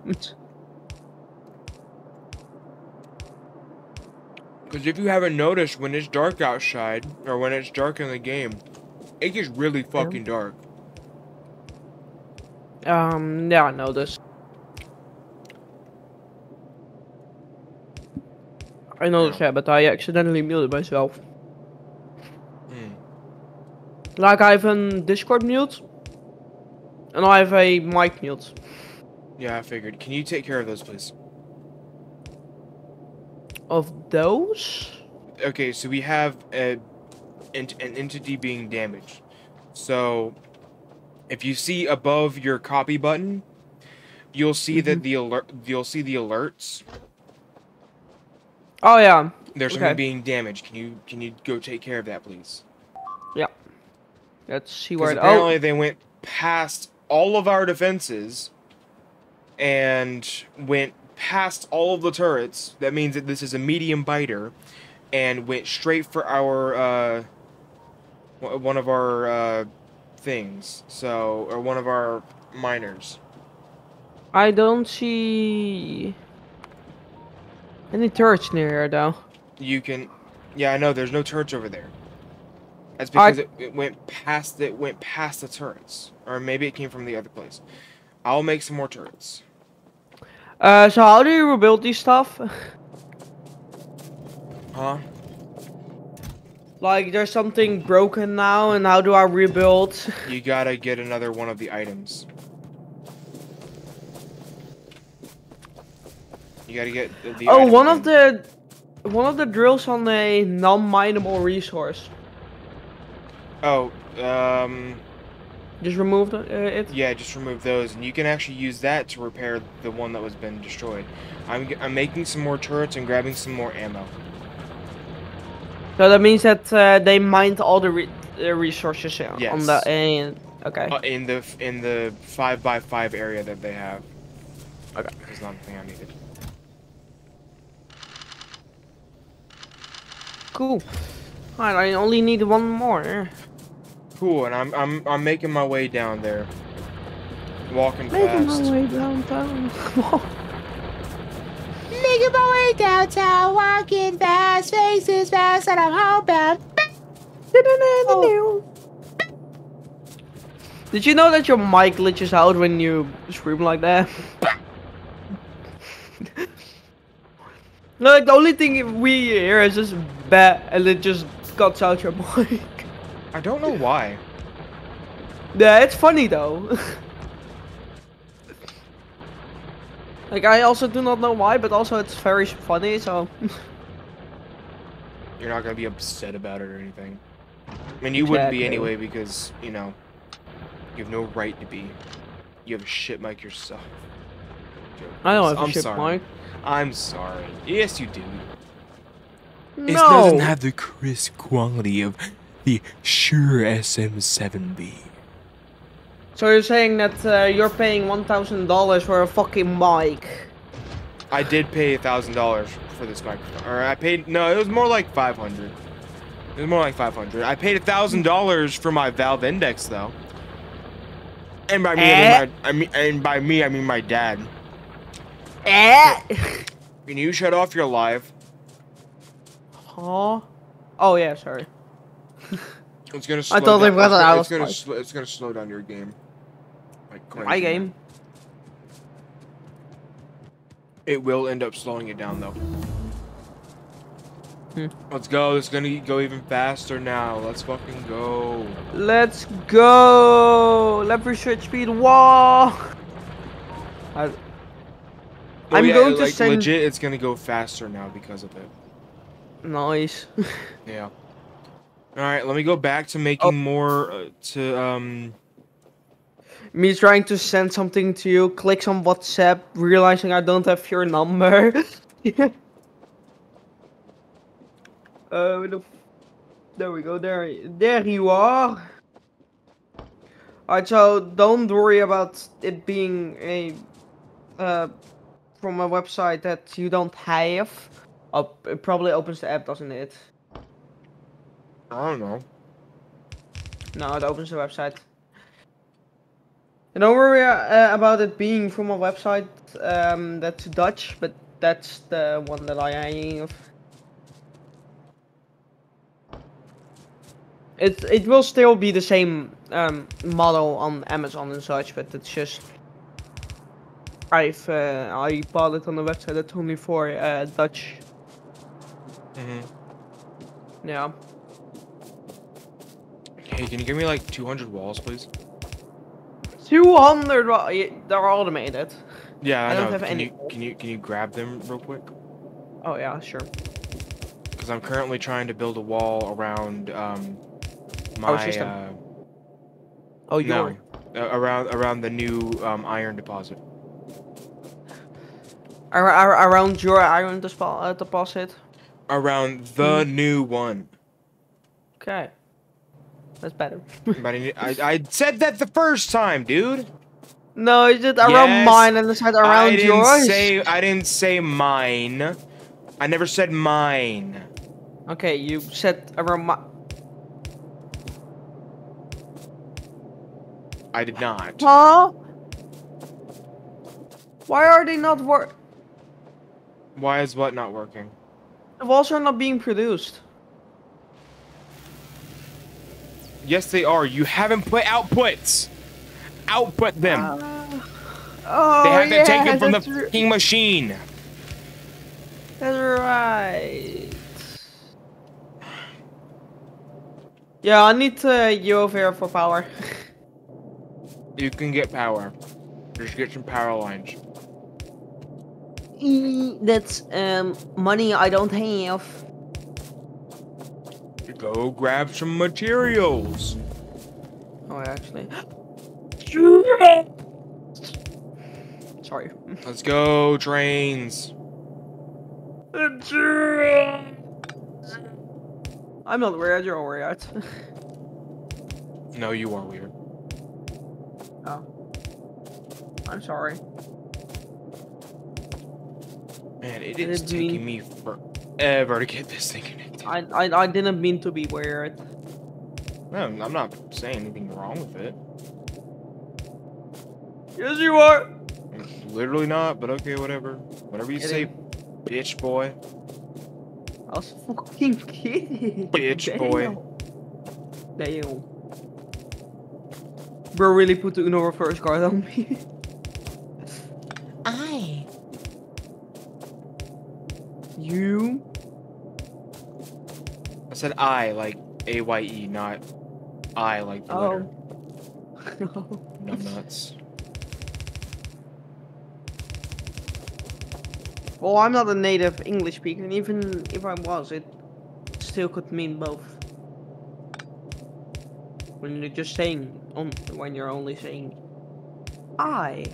Because if you haven't noticed, when it's dark outside, or when it's dark in the game, it gets really fucking dark. Um, yeah, I know this. I know Yeah. that, but I accidentally muted myself. Hmm. Like I have a Discord mute, and I have a mic mute. Yeah, I figured. Can you take care of those, please? Of those? Okay, so we have a, ent- an entity being damaged. So, if you see above your copy button, you'll see that the alert. You'll see the alerts. Oh yeah. There's Okay. something being damaged. Can you can you go take care of that, please? Let's see where. It, apparently oh, they went past all of our defenses and went past all of the turrets. That means that this is a medium biter and went straight for our uh one of our uh things. So or one of our miners. I don't see any turrets near here though. You can Yeah, I know there's no turrets over there. That's I- because it, it went past it went past the turrets. Or maybe it came from the other place. I'll make some more turrets. Uh, so how do you rebuild these stuff? Huh? Like, there's something broken now, and how do I rebuild? You gotta get another one of the items. You gotta get the, the oh, one of the one of the drills on a non-mineable resource. Oh, um, Just remove the, uh, it. yeah, just remove those, and you can actually use that to repair the one that was been destroyed. I'm I'm making some more turrets and grabbing some more ammo. So that means that uh, they mined all the re uh, resources uh, on the. Uh, okay. Uh, in the in the five by five area that they have. Okay. There's not thing I needed. Cool. Alright, I only need one more. Cool, and I'm I'm I'm making my way down there. Walking Making fast. Making my way downtown. Making my way downtown, walking fast, faces fast, and I'm homebound. Oh. Did you know that your mic glitches out when you scream like that? like the only thing we hear is just bat and it just cuts out your mic. I don't know why. yeah, it's funny though. like I also do not know why, but also it's very funny, so You're not gonna be upset about it or anything. I mean, you wouldn't be anyway because you know you have no right to be. You have a shit mic yourself. I don't have I'm a shit sorry. mic. I'm sorry. Yes, you do. It doesn't have the crisp quality of the Shure SM7B. So you're saying that uh, you're paying one thousand dollars for a fucking mic? I did pay a thousand dollars for this microphone, or I paid. No, it was more like five hundred. It was more like five hundred. I paid a thousand dollars for my Valve Index though. And by me, Eh? I mean, my, I mean, and by me, I mean my dad. Eh? Can you shut off your live? Huh? Oh yeah, sorry. It's gonna. Slow totally down. forgot that I It's was gonna. It's gonna, it's gonna slow down your game. Like crazy. My game. It will end up slowing it down though. Hmm. Let's go. It's gonna go even faster now. Let's fucking go. Let's go. Leverage speed. Whoa. I, Oh, I'm yeah, going to like, send- legit. It's gonna go faster now because of it. nice. Yeah. All right. Let me go back to making Oh. more. Uh, to um. Me trying to send something to you, clicks on WhatsApp, realizing I don't have your number. uh, the f- there we go. There, there you are. Alright, so don't worry about it being a uh from a website that you don't have. Oh, it probably opens the app, doesn't it? I don't know. No, it opens the website. And don't worry uh, about it being from a website um, that's Dutch, but that's the one that I have. It it will still be the same um, model on Amazon and such, but it's just I've uh, I bought it on the website that's only for uh, Dutch Mm-hmm. Yeah. Hey, can you give me like 200 walls, please? 200. wa- They're automated. Yeah, I, I don't know. have can any you can you can you grab them real quick? Oh yeah, sure. Because I'm currently trying to build a wall around um my Our system. uh, Oh, no, around around the new um, iron deposit. Ar- ar- around your iron uh, deposit. Around the Hmm. new one. Okay. That's better. But I, I said that the first time, dude. no, is it around Yes, mine and it's not around I didn't yours? say I didn't say mine. I never said mine. Okay, you said around my. I did not. Huh? Why are they not work? Why is what not working? The walls are not being produced. Yes, they are. You haven't put outputs. Output them. Oh, they have yeah, to take them from the that's fucking machine. That's right. Yeah, I need uh, you over here for power. You can get power. Just get some power lines. That's um money I don't have. Go grab some materials. Oh, actually. Sorry. Let's go, trains. I'm not weird, you're weird. No, you are weird. Oh. I'm sorry. Man, it Did taking me forever to get this thing connected. I, I I didn't mean to be weird. No, I'm not saying anything wrong with it. Yes, you are. Literally not, but okay, whatever. Whatever you say, Kidding. bitch boy. I was fucking kidding. Bitch, boy. Damn. Damn. Bro really put the Uno reverse card on me. I. you? I said I like A Y E, not I like the letter. Oh. Numbnuts. well, I'm not a native English speaker, and even if I was, it still could mean both. When you're just saying, on, when you're only saying, I.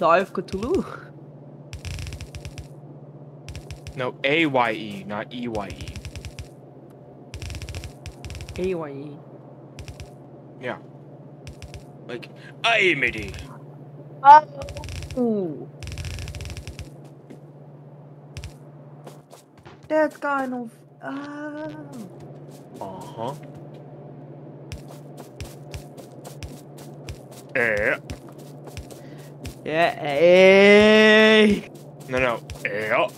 Of Cthulhu? No, A Y E, not E Y E. A-Y-E. Yeah. Like Amity. Ooh. That's kind of. Uh, Uh huh. Eh. yeah. Hey. No, no. Eh.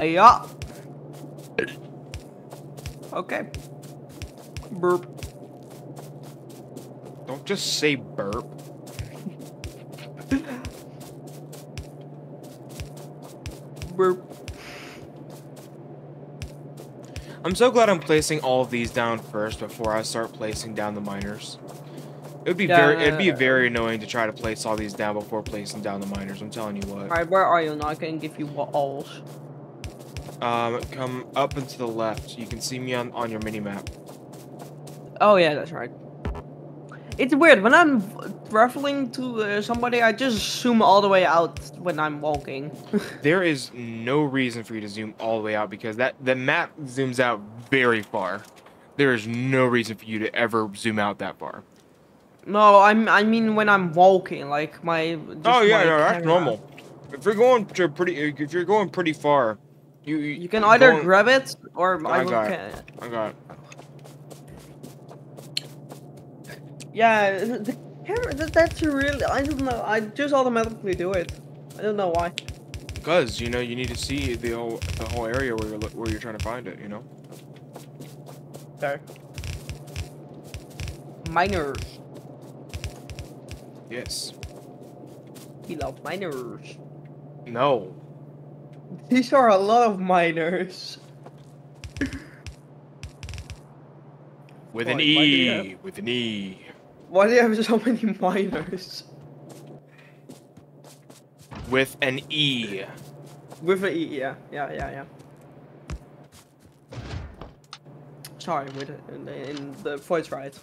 Yeah. Okay. Burp. Don't just say burp. Burp. I'm so glad I'm placing all of these down first before I start placing down the miners. It would be very it'd be very annoying to try to place all these down before placing down the miners. I'm telling you what. Alright, where are you Not gonna give you walls. Um, come up and to the left. You can see me on on your mini map. Oh yeah, that's right. It's weird when I'm traveling to uh, somebody. I just zoom all the way out when I'm walking. There is no reason for you to zoom all the way out because that the map zooms out very far. There is no reason for you to ever zoom out that far. No, I'm. I mean when I'm walking, like my. oh yeah, no, that's normal. If you're going to pretty, if you're going pretty far, you you, You can either going- grab it or I, I will. got ca- I got it. Yeah, the camera. That, that's really. I don't know. I just automatically do it. I don't know why. Because you know you need to see the whole the whole area where you're where you're trying to find it. You know. There. Miners. Yes. We love miners. No. These are a lot of miners. With an Why- why do E. With an E. Why do you have so many miners? With an E. With a E, yeah, yeah, yeah, yeah. Sorry, with in, the, in the voice right.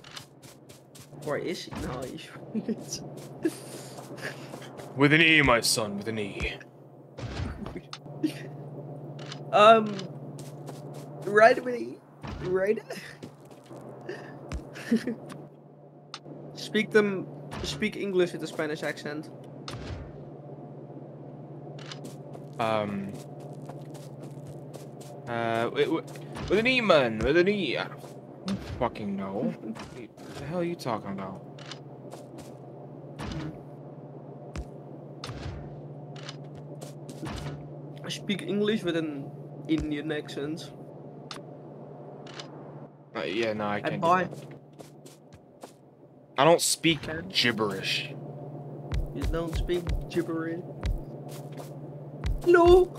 Or is he? No, he's right. With an E, my son. With an E. um, right with E, right. speak them. Speak English with a Spanish accent. Um. Uh, wi- wi- with an E, man. With an E. I don't fucking know. what the hell are you talking about? Speak English with an Indian accent. Uh, yeah, no, I I can't. do buy. that. I don't speak Okay. gibberish. You don't speak gibberish. Hello.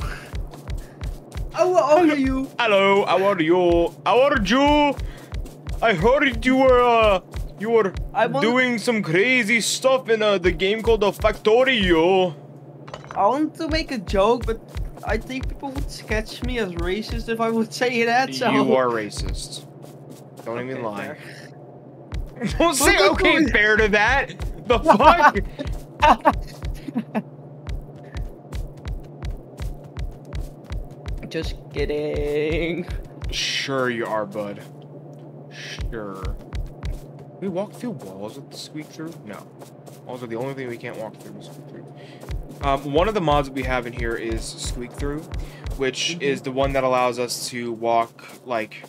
How are you? Hello, how are you? How are you? I heard you were uh, you were doing some crazy stuff in uh, the game called the Factorio. I want to make a joke, but I think people would sketch me as racist if I would say that. So You are racist. Don't even lie. fair. Don't say okay fuck? fair to that. The fuck? Just kidding. sure you are, bud. Sure. We walk through walls with the squeak through? No. Walls are the only thing we can't walk through. With Squeak through. Um, one of the mods we have in here is squeak through, which Mhm. is the one that allows us to walk like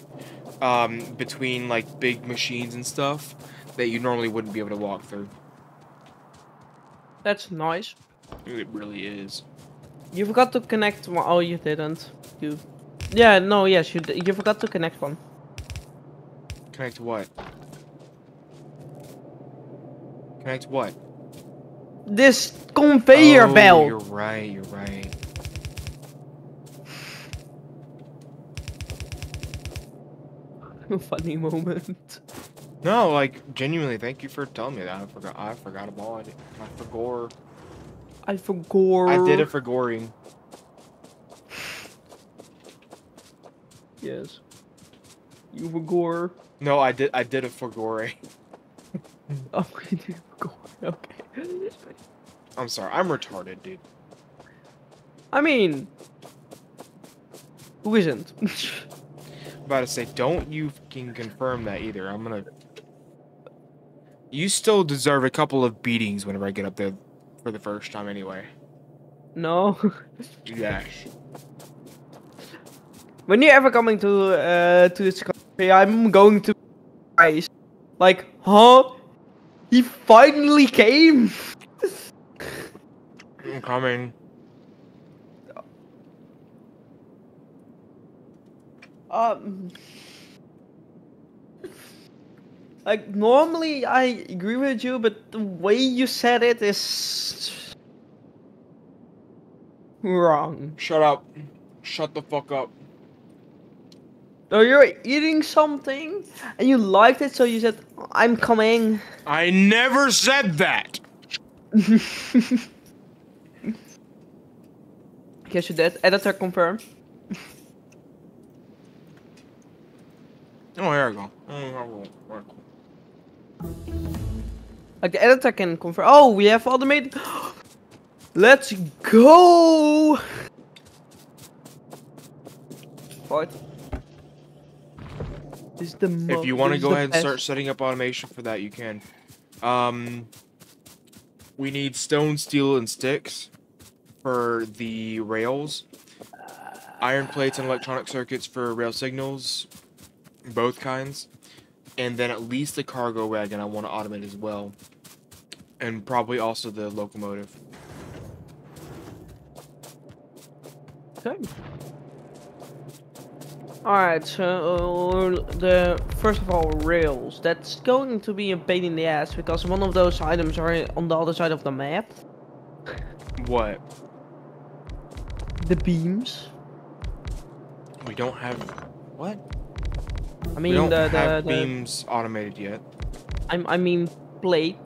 um, between like big machines and stuff that you normally wouldn't be able to walk through. That's nice. It really is. You forgot to connect one. Oh, you didn't. You. Yeah, no, yes, you d- you forgot to connect one. Connect what? Connect what? This conveyor oh, belt. You're right, you're right. Funny moment. No, like genuinely, thank you for telling me that. I forgot. I forgot about it. I forgot. I forgot. I did it for goring. Yes. You forgot. No, I did. I did it for goring. Oh, you did forgot. Okay. I'm sorry. I'm retarded, dude. I mean, who isn't? I'm about to say, don't you fucking confirm that either. I'm gonna. You still deserve a couple of beatings whenever I get up there for the first time, anyway. no. Yeah. when you're ever coming to uh to this country, I'm going to. Like, huh? He finally came. I'm coming. Um. Like normally I agree with you, but the way you said it is wrong. Shut up. Shut the fuck up. So you're eating something and you liked it, so you said, "I'm coming." I never said that. You did. Editor confirm. Oh, here I go. Oh, here I go. Alright, cool. Like the editor can confirm. Oh, we have automated. Let's go. What? This is the If you want to go ahead and best. start setting up automation for that, you can. Um, we need stone, steel, and sticks for the rails. Iron plates and electronic circuits for rail signals, both kinds. And then at least the cargo wagon I want to automate as well. And probably also the locomotive. Okay. Alright, so the first of all rails. That's going to be a pain in the ass because one of those items are on the other side of the map. What? The beams. We don't have what? I mean we don't the the, have the beams automated yet. I I mean plate.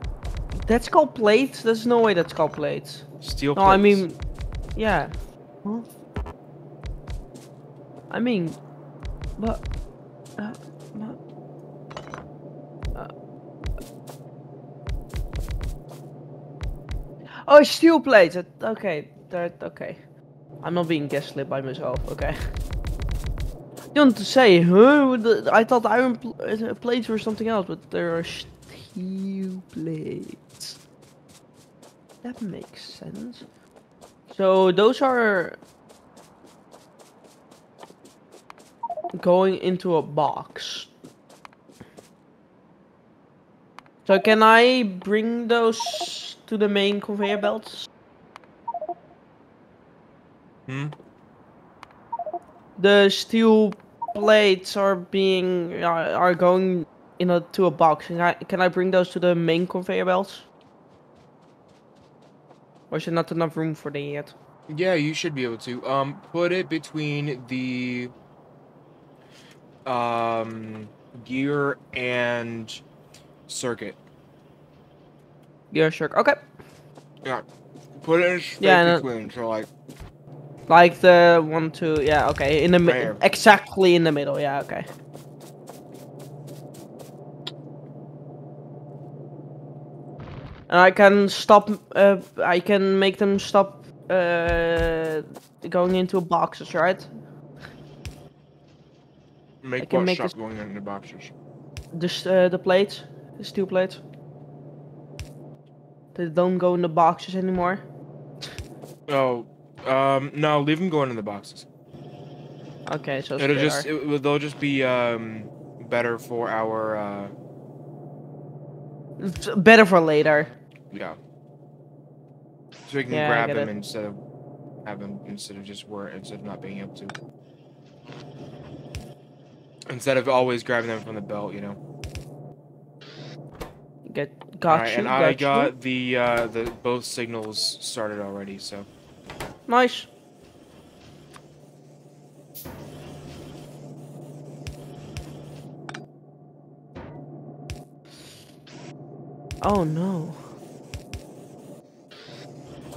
That's called plates. There's no way that's called plates. Steel. No, I mean, yeah. Huh? I mean, but, uh, but, uh, oh, steel plates. it- Okay, that okay. I'm not being gaslit by myself. Okay. You want to say, huh? I thought iron pl plates were something else, but there are steel plates. That makes sense. So those are going into a box. So can I bring those to the main conveyor belts? Hmm. The steel plates are being are, are going in a to a box. Can I can I bring those to the main conveyor belts? Or is there not enough room for them yet? Yeah, you should be able to. Um, put it between the um gear and circuit. Yeah, sure. Okay. Yeah. Put it in space Yeah, between. So like, Like the one, two, yeah, okay, in the mi- There. exactly in the middle, yeah, okay. And I can stop. Uh, I can make them stop uh, going into boxes, right? make can make stop this- going in the boxes. The uh, the plates, the steel plates. They don't go in the boxes anymore. Oh, um, no, leave them going in the boxes. Okay, so It'll just, it, they'll just be um better for our uh It's better for later. yeah. So we can Yeah, grab them it. instead of have them instead of just where instead of not being able to. Instead of always grabbing them from the belt, you know. Get got Alright, you. and got I you. got the uh the both signals started already, so Nice. Oh no.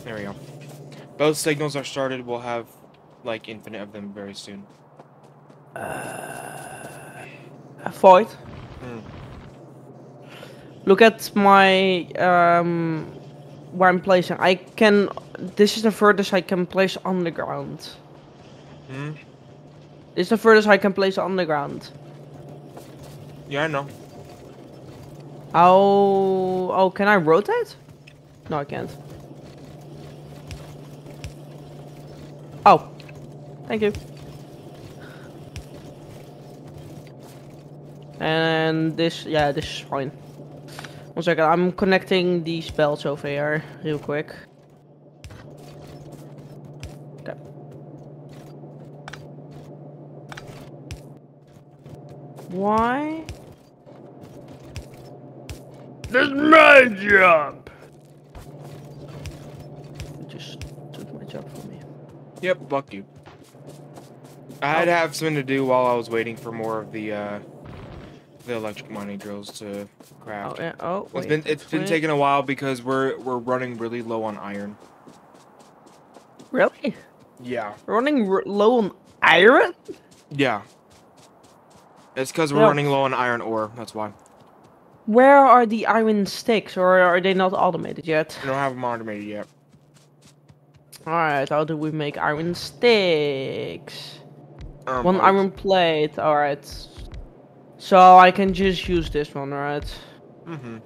there we go. Both signals are started. We'll have like infinite of them very soon. Void. Hmm. Look at my um where I'm placing. I can this is the furthest I can place on the ground. Hmm. This is the furthest I can place on the ground. Yeah, I know. Oh, oh can I rotate? No I can't. Oh. Thank you. And this yeah, this is fine. One second, I'm connecting these belts over here real quick. Why? This is my job. You just took my job from me. Yep, fuck you. I had to have something to do while I was waiting for more of the uh the electric mining drills to Oh craft. yeah. Oh. It's wait, been it's been taking a while because we're we're running really low on iron. Really? Yeah. Running r- low on iron? Yeah. It's because we're Yeah. running low on iron ore. That's why. Where are the iron sticks, or are they not automated yet? We don't have them automated yet. Alright, how do we make iron sticks? Um, One iron plate, alright. So I can just use this one, right? Mm-hmm.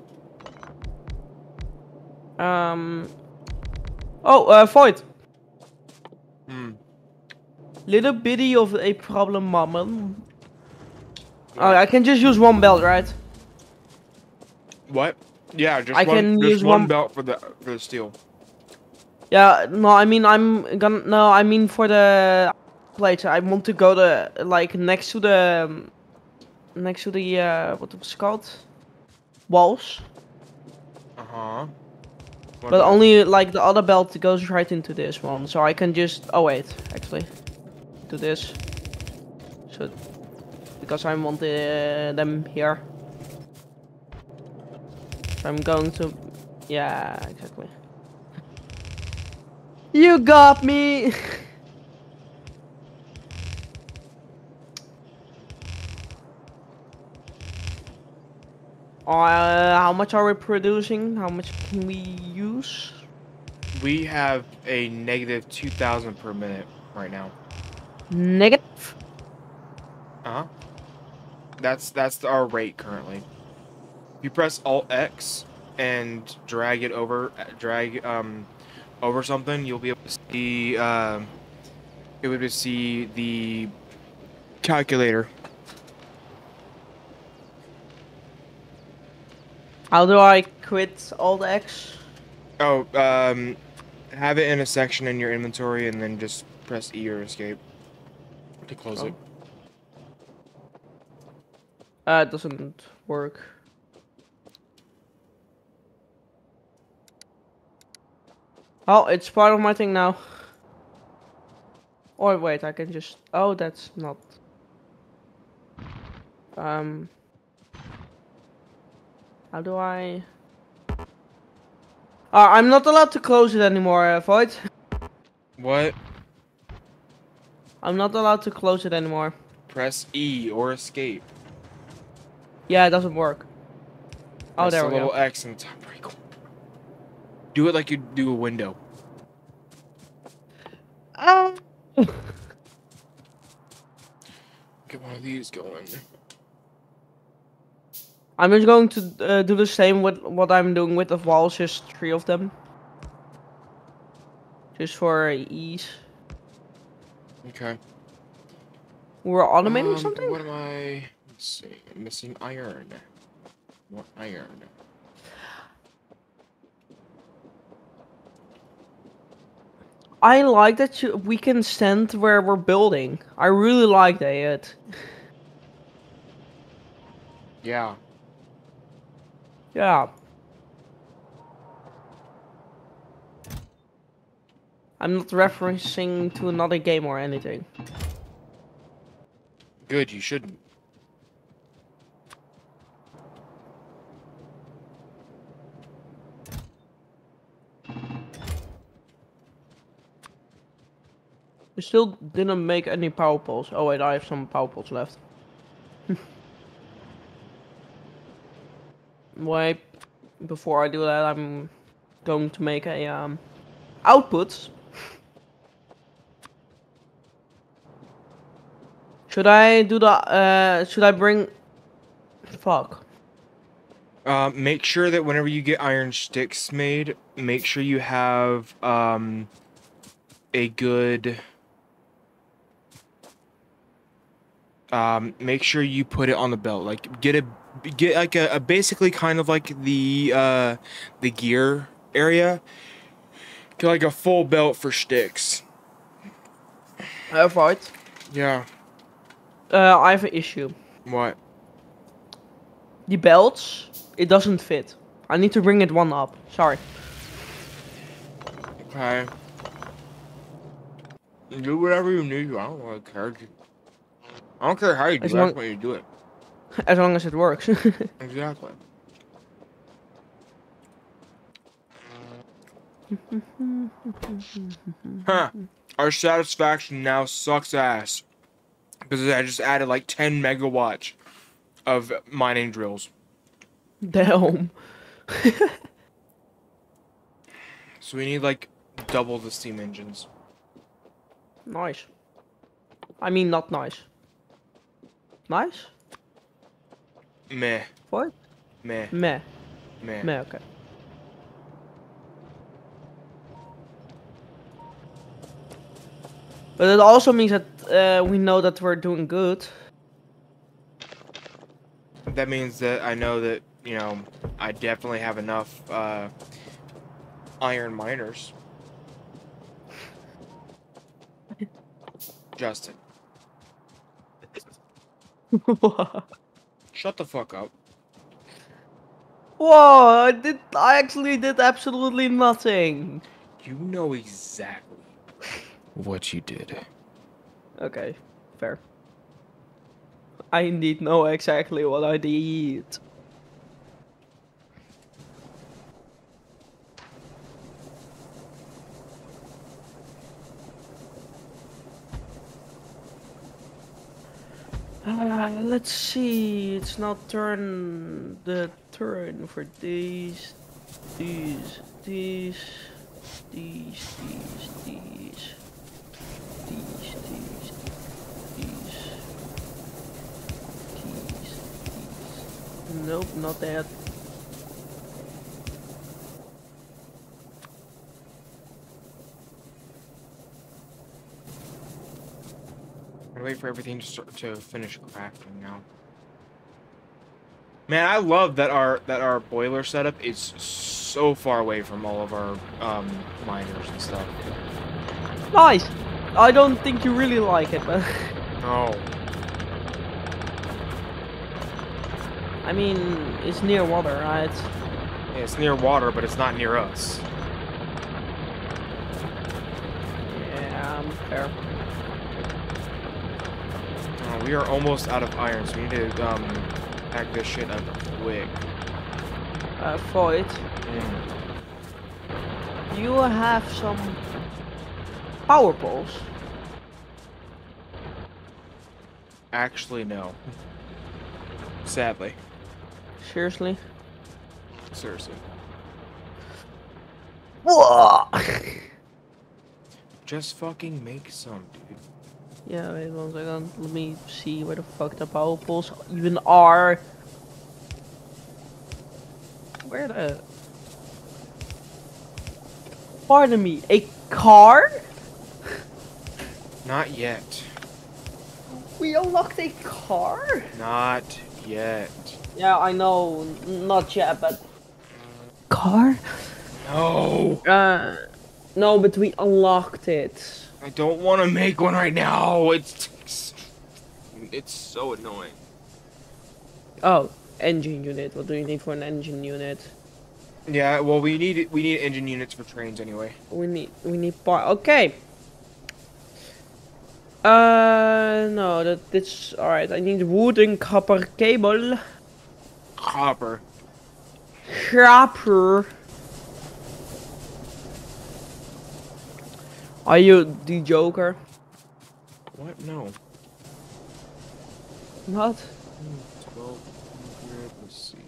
Um. Oh, uh, Void. Hmm. Little bitty of a problem, mama. Oh, I can just use one belt, right? What? Yeah, just I one, can just use one one- belt for the for the steel. Yeah, no, I mean I'm gonna no, I mean for the plates. I want to go to like next to the um, next to the uh what was it called walls. Uh huh. But only like the other belt goes right into this one, so I can just. Oh wait, actually, do this. So, because I want the, them here. I'm going to. Yeah, exactly. You got me. Uh, how much are we producing? How much can we use? We have a negative 2,000 per minute right now. Negative. Uh huh. That's that's our rate currently. If you press Alt X and drag it over, drag um over something, you'll be able to see um. it would be see the calculator. How do I quit Alt X? Oh, um, have it in a section in your inventory, and then just press E or Escape to close it. Uh, it doesn't work. Oh, it's part of my thing now. Or wait, I can just. Oh, that's not. Um. How do I? Uh, I'm not allowed to close it anymore, uh, Void. What? I'm not allowed to close it anymore. Press E or Escape. Yeah, it doesn't work. Oh, Press there the we little go. X in the top right corner. Do it like you do a window. Ah. Get one of these going. I'm just going to uh, do the same with what I'm doing with the walls, just three of them. Just for ease. Okay. We're automating Um, something? What am I? Let's see. I'm missing iron. What iron? I like that you, we can stand where we're building. I really like that. It. Yeah. Yeah. I'm not referencing to another game or anything. Good. You shouldn't. Still didn't make any power poles. Oh wait, I have some power poles left. wait, before I do that, I'm going to make a um output. Should I do the uh? Should I bring? Fuck. Uh, make sure that whenever you get iron sticks made, make sure you have um a good um make sure you put it on the belt. Like get a get like a, a basically kind of like the uh the gear area. Get like a full belt for sticks. Uh, right. Yeah. Uh, I have an issue. What? The belts, it doesn't fit. I need to bring it one up. Sorry. Okay. Do whatever you need. I don't really care. I don't care how you do As it. long- That's when you do it. As long as it works. Exactly. huh. Our satisfaction now sucks ass. Because I just added like 10 megawatts of mining drills. Damn. So we need like double the steam engines. Nice. I mean, not nice. Nice? Meh. What? Meh. Meh. Meh. Meh, okay. But it also means that uh, we know that we're doing good. That means that I know that, you know, I definitely have enough uh, iron miners. Justin, shut the fuck up. Whoa! I did. I actually did absolutely nothing. You know exactly what you did. Okay, fair. I indeed know exactly what I did. Uh, let's see. It's not turn the turn for these, these, these, these, these, these, these, these, these, these, these. Nope, not that. I wait for everything to start to finish crafting now. Man, I love that our that our boiler setup is so far away from all of our um, miners and stuff. Nice. I don't think you really like it, but No. I mean, it's near water, right? Yeah, it's near water, but it's not near us. Yeah, um, fair. We are almost out of iron, so we need to um, pack this shit up quick. Uh, Void, Mm. you have some power poles. Actually, no. Sadly. Seriously? Seriously. Whoa! Just fucking make some, dude. Yeah, wait one second. Let me see where the fuck the power poles even are. Where the? Pardon me, a car? Not yet. We unlocked a car? Not yet. Yeah, I know, not yet, but. Car? No! Uh, no, but we unlocked it. I don't want to make one right now. It's it's so annoying. Oh, engine unit. What do you need for an engine unit? Yeah, well, we need we need engine units for trains anyway. We need we need part. Okay. Uh, no, that that's all right. I need wood and copper cable. Copper. Copper. Are you the Joker? What? No. Not. Hmm, twelve hundred. Let's see.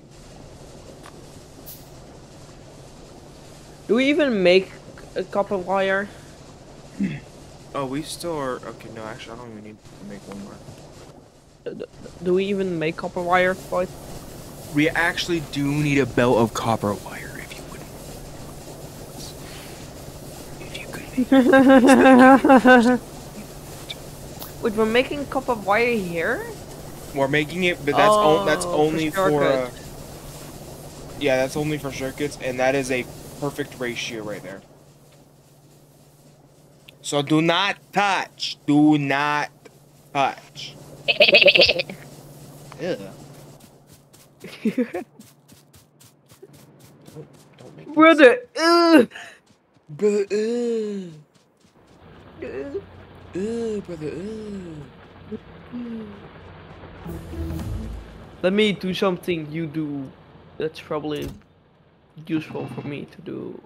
Do we even make a copper wire? Oh, we still are. Okay, no, actually, I don't even need to make one more. Do we even make copper wire? Boy? We actually do need a belt of copper wire, if you wouldn't. If you could. Wait, we're making copper wire here? We're making it, but that's on, that's Oh, for only for. Uh, yeah, that's only for circuits, and that is a perfect ratio right there. So do not touch. Do not touch. Ew. Don't make me Brother, ugh. Brother, ugh. Ugh, brother, ugh. Let me do something you do that's probably useful for me to do.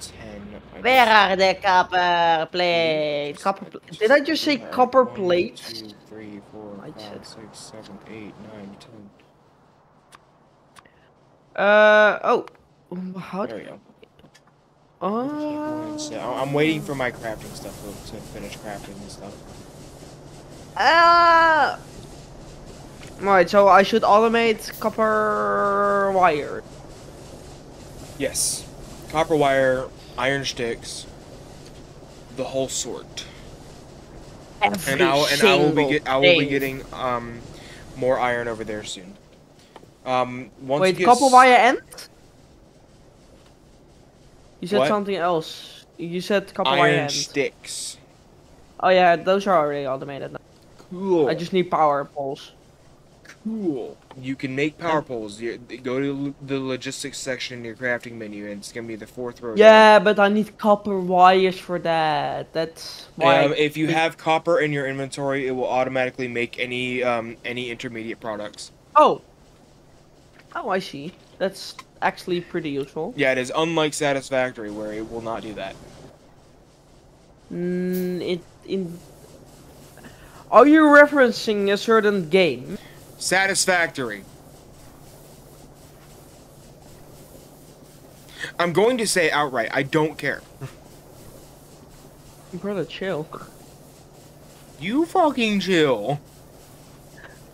10. Where are the copper plates? Copper pl Did I just say copper plates? two, three, four, I five, said- six, seven, eight, nine, ten. Uh, oh. How There do we go. Oh. So, I- I'm waiting for my crafting stuff to, finish crafting and stuff. Ah! Right, so I should automate copper wire. Yes. Copper wire, iron sticks, the whole sort. Every And I will, and I will be get, I will be getting um more iron over there soon. Um once Wait, copper wire end? You said What? something else. You said copper wire iron sticks. Oh yeah, those are already automated. Now. Cool. I just need power poles. Cool. You can make power poles. You, go to the logistics section in your crafting menu, and it's gonna be the fourth row. down. Yeah, but I need copper wires for that. That's why. Um, if you have copper in your inventory, it will automatically make any um, any intermediate products. Oh. Oh, I see. That's actually pretty useful. Yeah, it is unlike Satisfactory, where it will not do that. Mm, it in. Are you referencing a certain game? Satisfactory. I'm going to say outright, I don't care. You brother, chill. You fucking chill.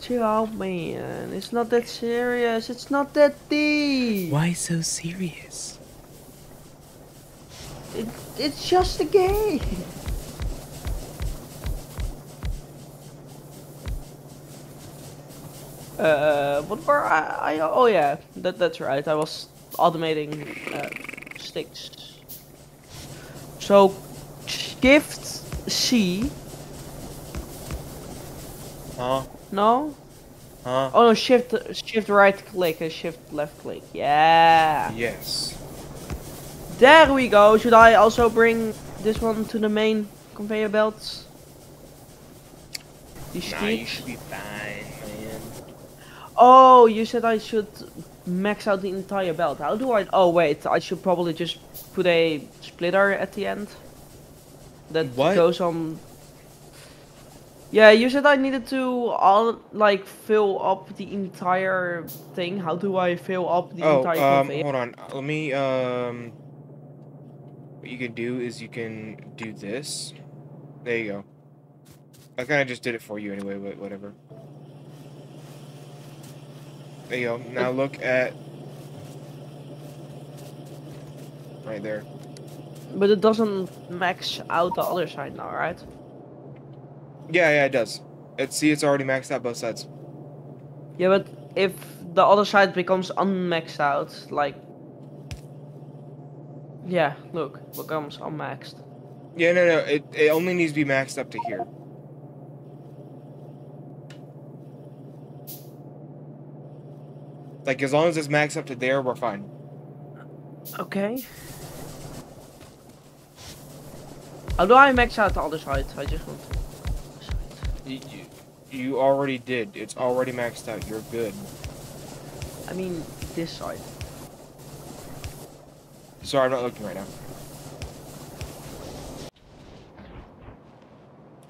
Chill out, man. It's not that serious. It's not that deep. Why so serious? It, it's just a game. Uh, what were I, I? Oh yeah, that that's right. I was automating uh, sticks. So, shift C. Huh? No. Huh? Oh no, shift shift right click and shift left click. Yeah. Yes. There we go. Should I also bring this one to the main conveyor belts? These Nah, you should be fine. Oh, you said I should max out the entire belt. How do I? Oh wait, I should probably just put a splitter at the end. That What? goes on. Yeah, you said I needed to all like fill up the entire thing. How do I fill up the Oh, entire um, conveyor? hold on. Let me, um... What you can do is you can do this. There you go. I kind of just did it for you anyway, but whatever. There you go. Now look at... Right there. But it doesn't max out the other side now, right? Yeah, yeah, it does. It, see, it's already maxed out both sides. Yeah, but if the other side becomes unmaxed out, like. Yeah, look, becomes unmaxed. Yeah, no, no. It, it only needs to be maxed up to here. Like, as long as it's maxed up to there, we're fine. Okay. Although I maxed out all the other side? I just want. You, you, you already did. It's already maxed out. You're good. I mean, this side. Sorry, I'm not looking right now.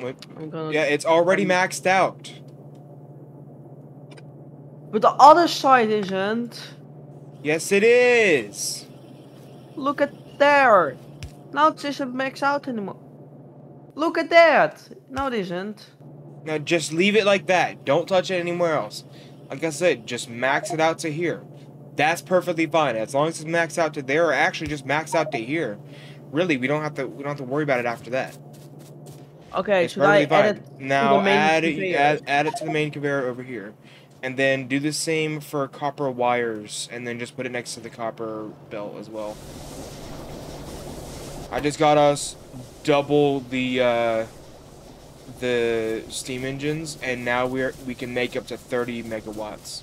Wait. I'm gonna. Yeah, it's already maxed out. But the other side isn't. Yes, it is. Look at there. Now it isn't max out anymore. Look at that. No, it isn't. Now just leave it like that. Don't touch it anywhere else. Like I said, just max it out to here. That's perfectly fine. As long as it's maxed out to there, or actually just max out to here. Really, we don't have to. We don't have to worry about it after that. Okay, It's should I add it? now add it, add, add it to the main conveyor over here, and then do the same for copper wires, and then just put it next to the copper belt as well. I just got us double the uh, the steam engines, and now we're we can make up to 30 megawatts.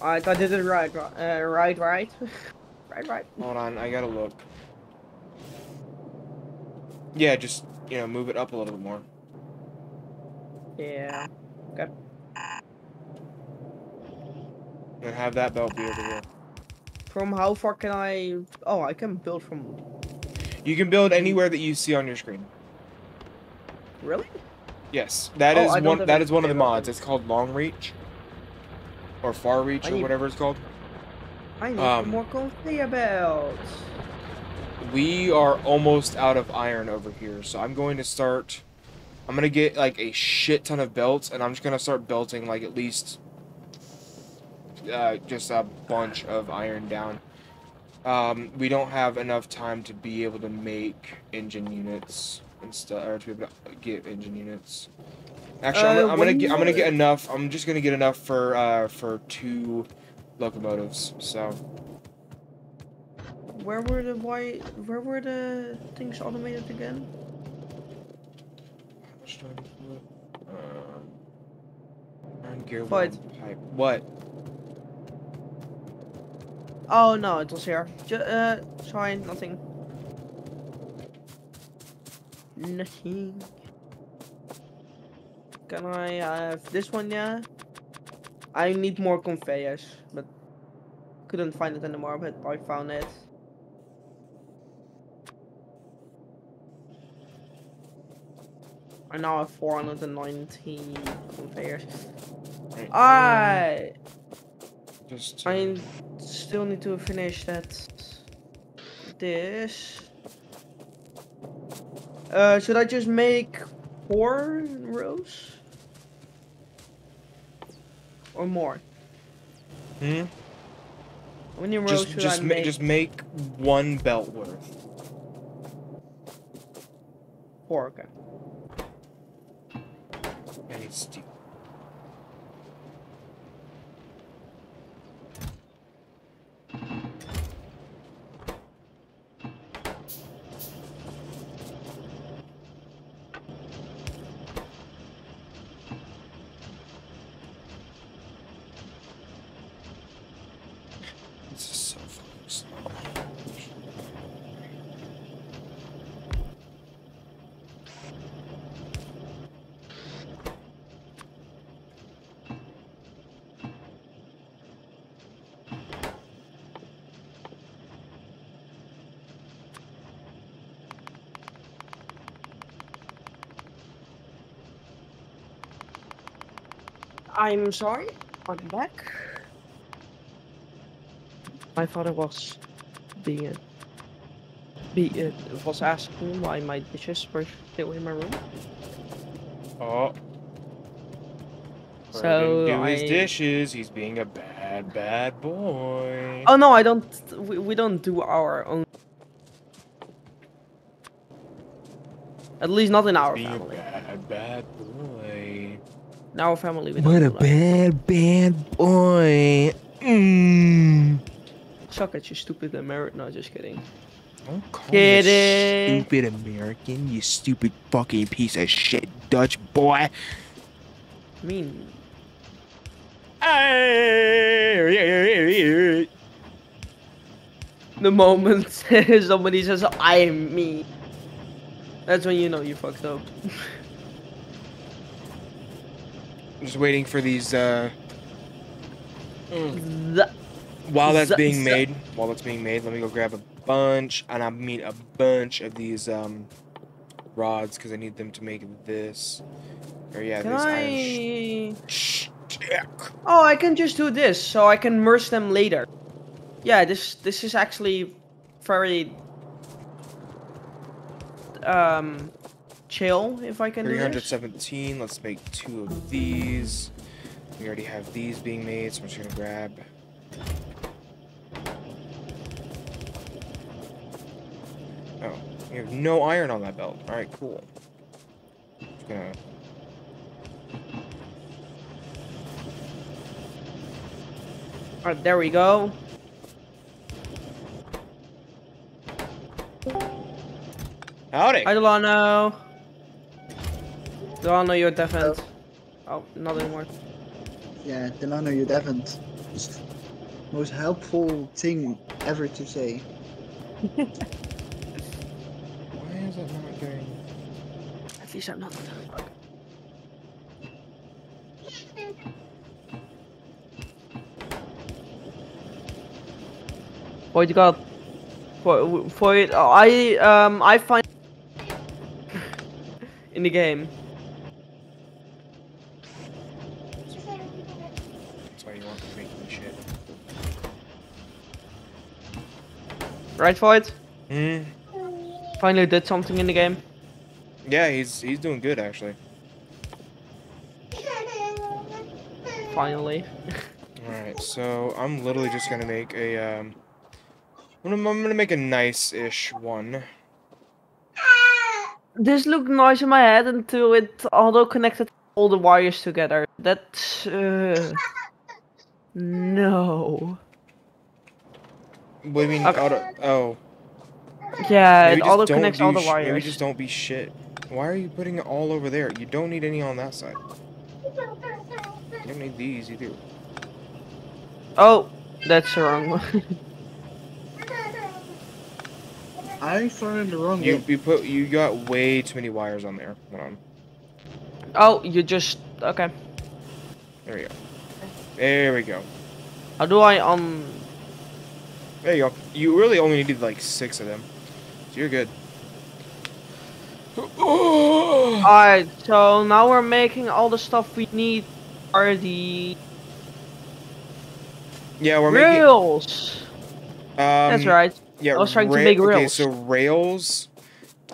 Alright, I did it right, right, uh, right, right, right, right. Hold on, I gotta look. Yeah, just you know move it up a little bit more. Yeah. And have that belt be over here. From how far can I? Oh, I can build from. You can build anywhere that you see on your screen. Really? Yes, that Oh, is one. That is one of the mods. It's called Long Reach, or Far Reach, I or need- whatever it's called. I need Um, more conveyor belts. We are almost out of iron over here, so I'm going to start. I'm gonna get like a shit ton of belts, and I'm just gonna start belting like at least, uh, just a bunch of iron down. Um, we don't have enough time to be able to make engine units and stuff, or to be able to get engine units. Actually, I'm, Uh, gonna- I'm gonna get. I'm gonna get enough. I'm just gonna get enough for uh for two locomotives. So Where were the why? Where were the things automated again? Foot. Um, gear one pipe. What? Oh no, it was here. Ju uh, sorry, nothing. Nothing. Can I have this one, yeah? I need more conveyors, but couldn't find it anymore, but I found it. I now have 419 conveyors. Right, I Just. uh, I still need to finish that. This. Uh, should I just make four rows? Or more? Hmm? How many rows Just, should just, I ma- make? just make one belt worth. Four, okay. I need steel. This is so fucking slow. I'm sorry. I'm back. My father was being be was asking why my dishes were still in my room. Oh. So, do his I- dishes. He's being a bad, bad boy. Oh no, I don't. We, we don't do our own. At least not in our family. Bad, bad boy. In our family, we What a that. bad, bad boy. Mm. Suck at you, stupid American. No, just kidding. Don't call me Kidding. Stupid American, you stupid fucking piece of shit Dutch boy. I mean, the moment somebody says "I'm me," that's when you know you fucked up. I'm just waiting for these. Uh, mm. The- While that's being made, while that's being made, let me go grab a bunch, and I mean a bunch of these um rods because I need them to make this. Or yeah, Can this I? Oh, I can just do this, so I can merge them later. Yeah, this this is actually very um chill if I can do this. 317. Let's make two of these. We already have these being made, so I'm just gonna grab. Oh, you have no iron on that belt. All right, cool. Just gonna. Alright, there we go. Howdy. Hi, Delano. Delano, you're deafened. Oh, not anymore. Yeah, Delano, you haven't. Most helpful thing ever to say. Why is that not going? At least I'm not. Fuck. What you got? For for it, I um I find in the game. That's why you want to make me shit. Right, Void? Hmm. Finally did something in the game. Yeah, he's he's doing good actually. Finally. Alright, so I'm literally just gonna make a um I'm gonna, I'm gonna make a nice-ish one. This looked nice in my head until it auto connected all the wires together. That uh, no. What do you mean Okay. auto oh Yeah, maybe it auto connects all the wires. Maybe just don't be shit. Why are you putting it all over there? You don't need any on that side. You don't need these either. Oh, that's the wrong one. I started the wrong You way. you put you got way too many wires on there. Hold on. oh, you just okay. There we go. There we go. How do I um? There you go. You really only needed like six of them. So you're good. Alright, so now we're making all the stuff we need are the Yeah, we're making. rails. Um, That's right. Yeah, I was trying to ra- make Okay, so rails,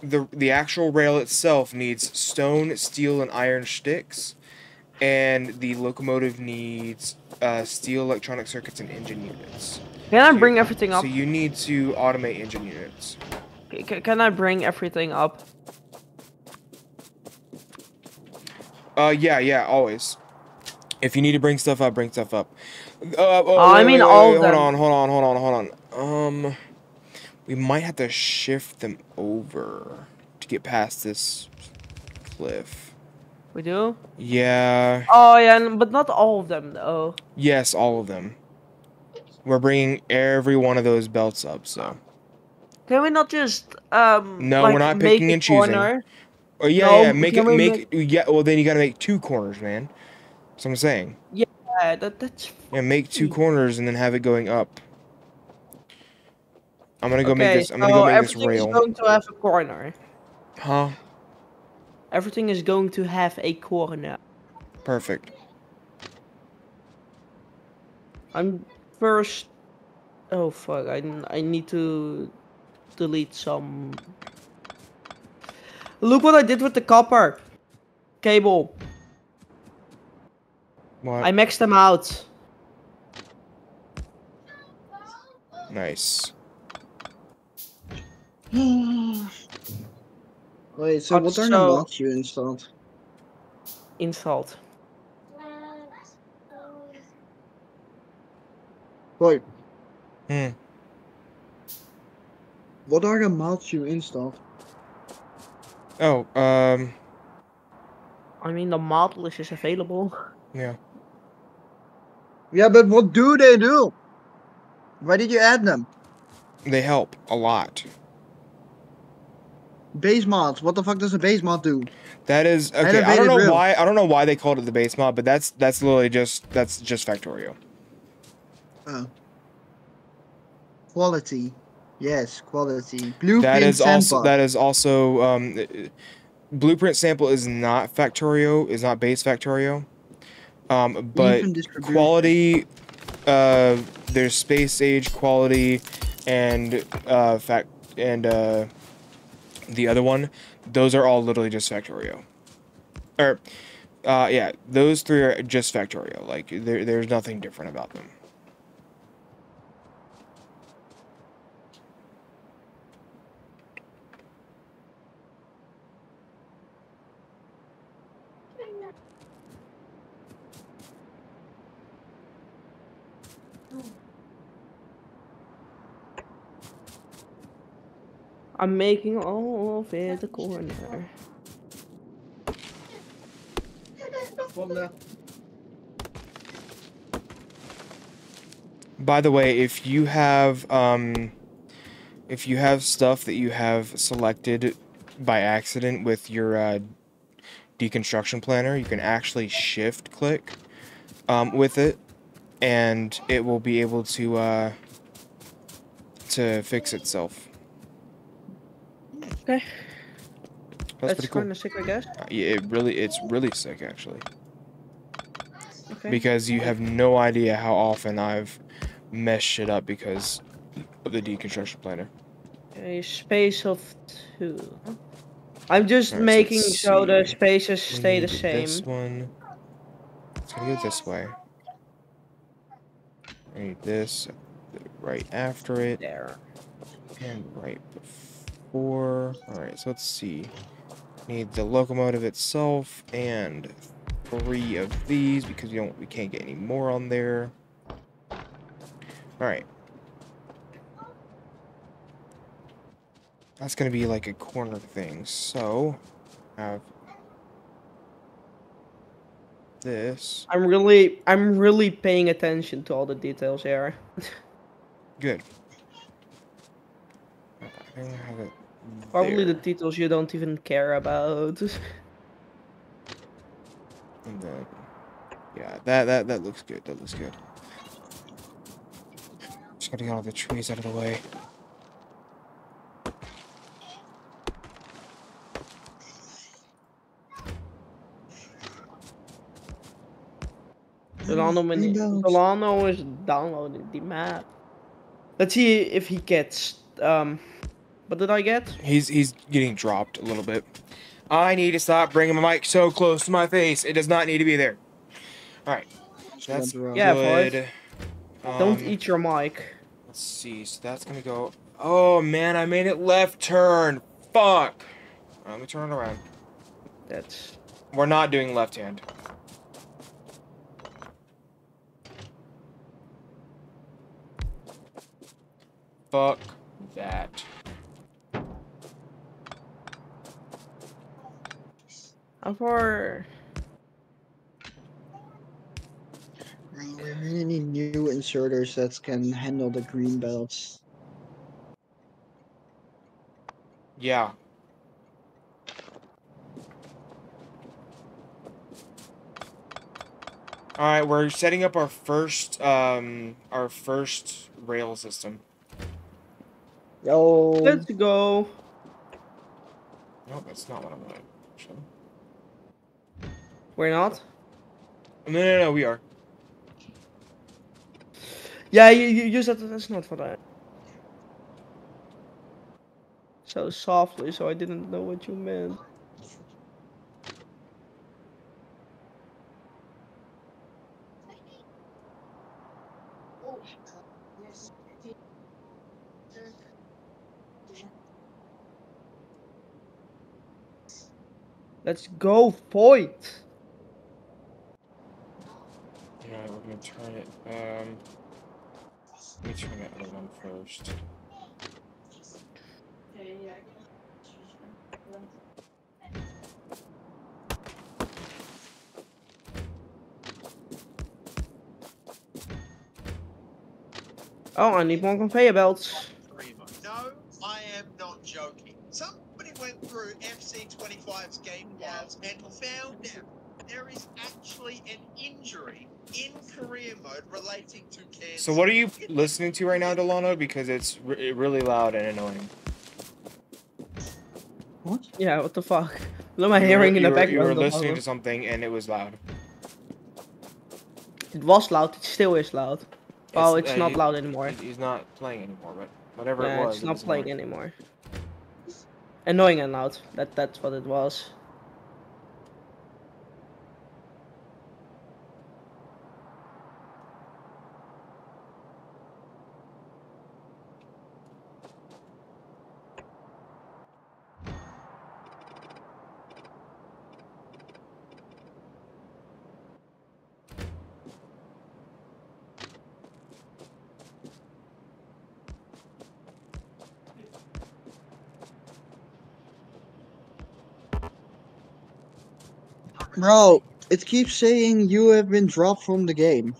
the the actual rail itself needs stone, steel, and iron sticks, and the locomotive needs uh, steel, electronic circuits, and engine units. Can I bring everything up? So you need to automate engine units. C- can I bring everything up? Uh, yeah, yeah, always. If you need to bring stuff up, bring stuff up. Uh, oh, Oh, I mean wait, wait, all wait, hold on, hold on, hold on, hold on. Um, we might have to shift them over to get past this cliff. We do? Yeah. Oh yeah, but not all of them though. Yes, all of them. We're bringing every one of those belts up, so. Can we not just um? No, like, we're not picking and choosing. corner? Oh yeah, No, yeah. Make it, we make, Yeah. Well, then you gotta make two corners, man. That's what I'm saying. Yeah, that that's. Yeah, make two corners and then have it going up. I'm gonna go okay, make this. I'm gonna so go make this everything rail. is going to have a corner. Huh? Everything is going to have a corner. Perfect. I'm first. Oh fuck! I, I need to delete some. Look what I did with the copper cable. What? I maxed them out. Nice. Wait, so But what are the so- mods you installed? Installed. Wait, Hmm. what are the mods you installed? Oh, um, I mean, the mod list is available. yeah. Yeah, but what do they do? Why did you add them? They help a lot. Base mods. What the fuck does a base mod do? That is okay. I don't know rail. why. I don't know why they called it the base mod, but that's that's literally just that's just Factorio. Oh. Quality. Yes, quality. Blueprint That is also sample. that is also um, uh, Blueprint sample is not Factorio. Is not base Factorio. Um, but quality uh there's space age quality and uh fact and uh the other one those are all literally just factorio or uh yeah those three are just factorio like there, there's nothing different about them I'm making all of it a corner. by the way if you have um if you have stuff that you have selected by accident with your uh, deconstruction planner you can actually shift click um, with it and it will be able to uh, to fix itself Okay. that's, That's pretty cool sick, I guess. Uh, yeah, it really it's really sick actually Okay. because you have no idea how often I've messed shit up because of the deconstruction planner A space of two. I'm just Alright, so making let's so the spaces stay the same. This one. Go this way. I need this right after it There. and right before. All right, so let's see. Need the locomotive itself and three of these because we don't we can't get any more on there. All right. That's gonna be like a corner thing. So have this. I'm really, I'm really paying attention to all the details here. Good. I think I have it. Probably the titles you don't even care about. and then, yeah, that that that looks good. That looks good. Just gotta get all the trees out of the way. Delano, when. Delano is downloading the map. Let's see if he gets. Um, what did I get? He's he's getting dropped a little bit. I need to stop bringing my mic so close to my face. It does not need to be there. All right, that's went. Yeah, boys. good. Don't Um, eat your mic. Let's see. So that's gonna go. Oh man, I made it left turn. Fuck. Let me turn it around. That's. We're not doing left hand. Fuck that. How far? Bro, we really need new inserters that can handle the green belts. Yeah. All right, we're setting up our first um our first rail system. Yo, Let's go. No, that's not what I wanted. actually. We're not. No, no, no, we are. Yeah, you, you said that that's not for that. So softly, so I didn't know what you meant. Let's go, point. Yeah, we're gonna turn it. Um, let me turn that other one first. Oh, I need more conveyor belts. Primo. No, I am not joking. Somebody went through FC25's game files and found out there is actually an injury in career mode relating to cancer. So what are you listening to right now, Delano? Because it's re- really loud and annoying. what? Yeah, what the fuck? Look am I You were- hearing in the were- background? You were listening to something and it was loud. It was loud. It still is loud. Oh, it's uh, not he- loud anymore. he- He's not playing anymore, but whatever Yeah, it was. it's not was playing annoying. anymore. Annoying and loud. That that's what it was. Bro, it keeps saying you have been dropped from the game.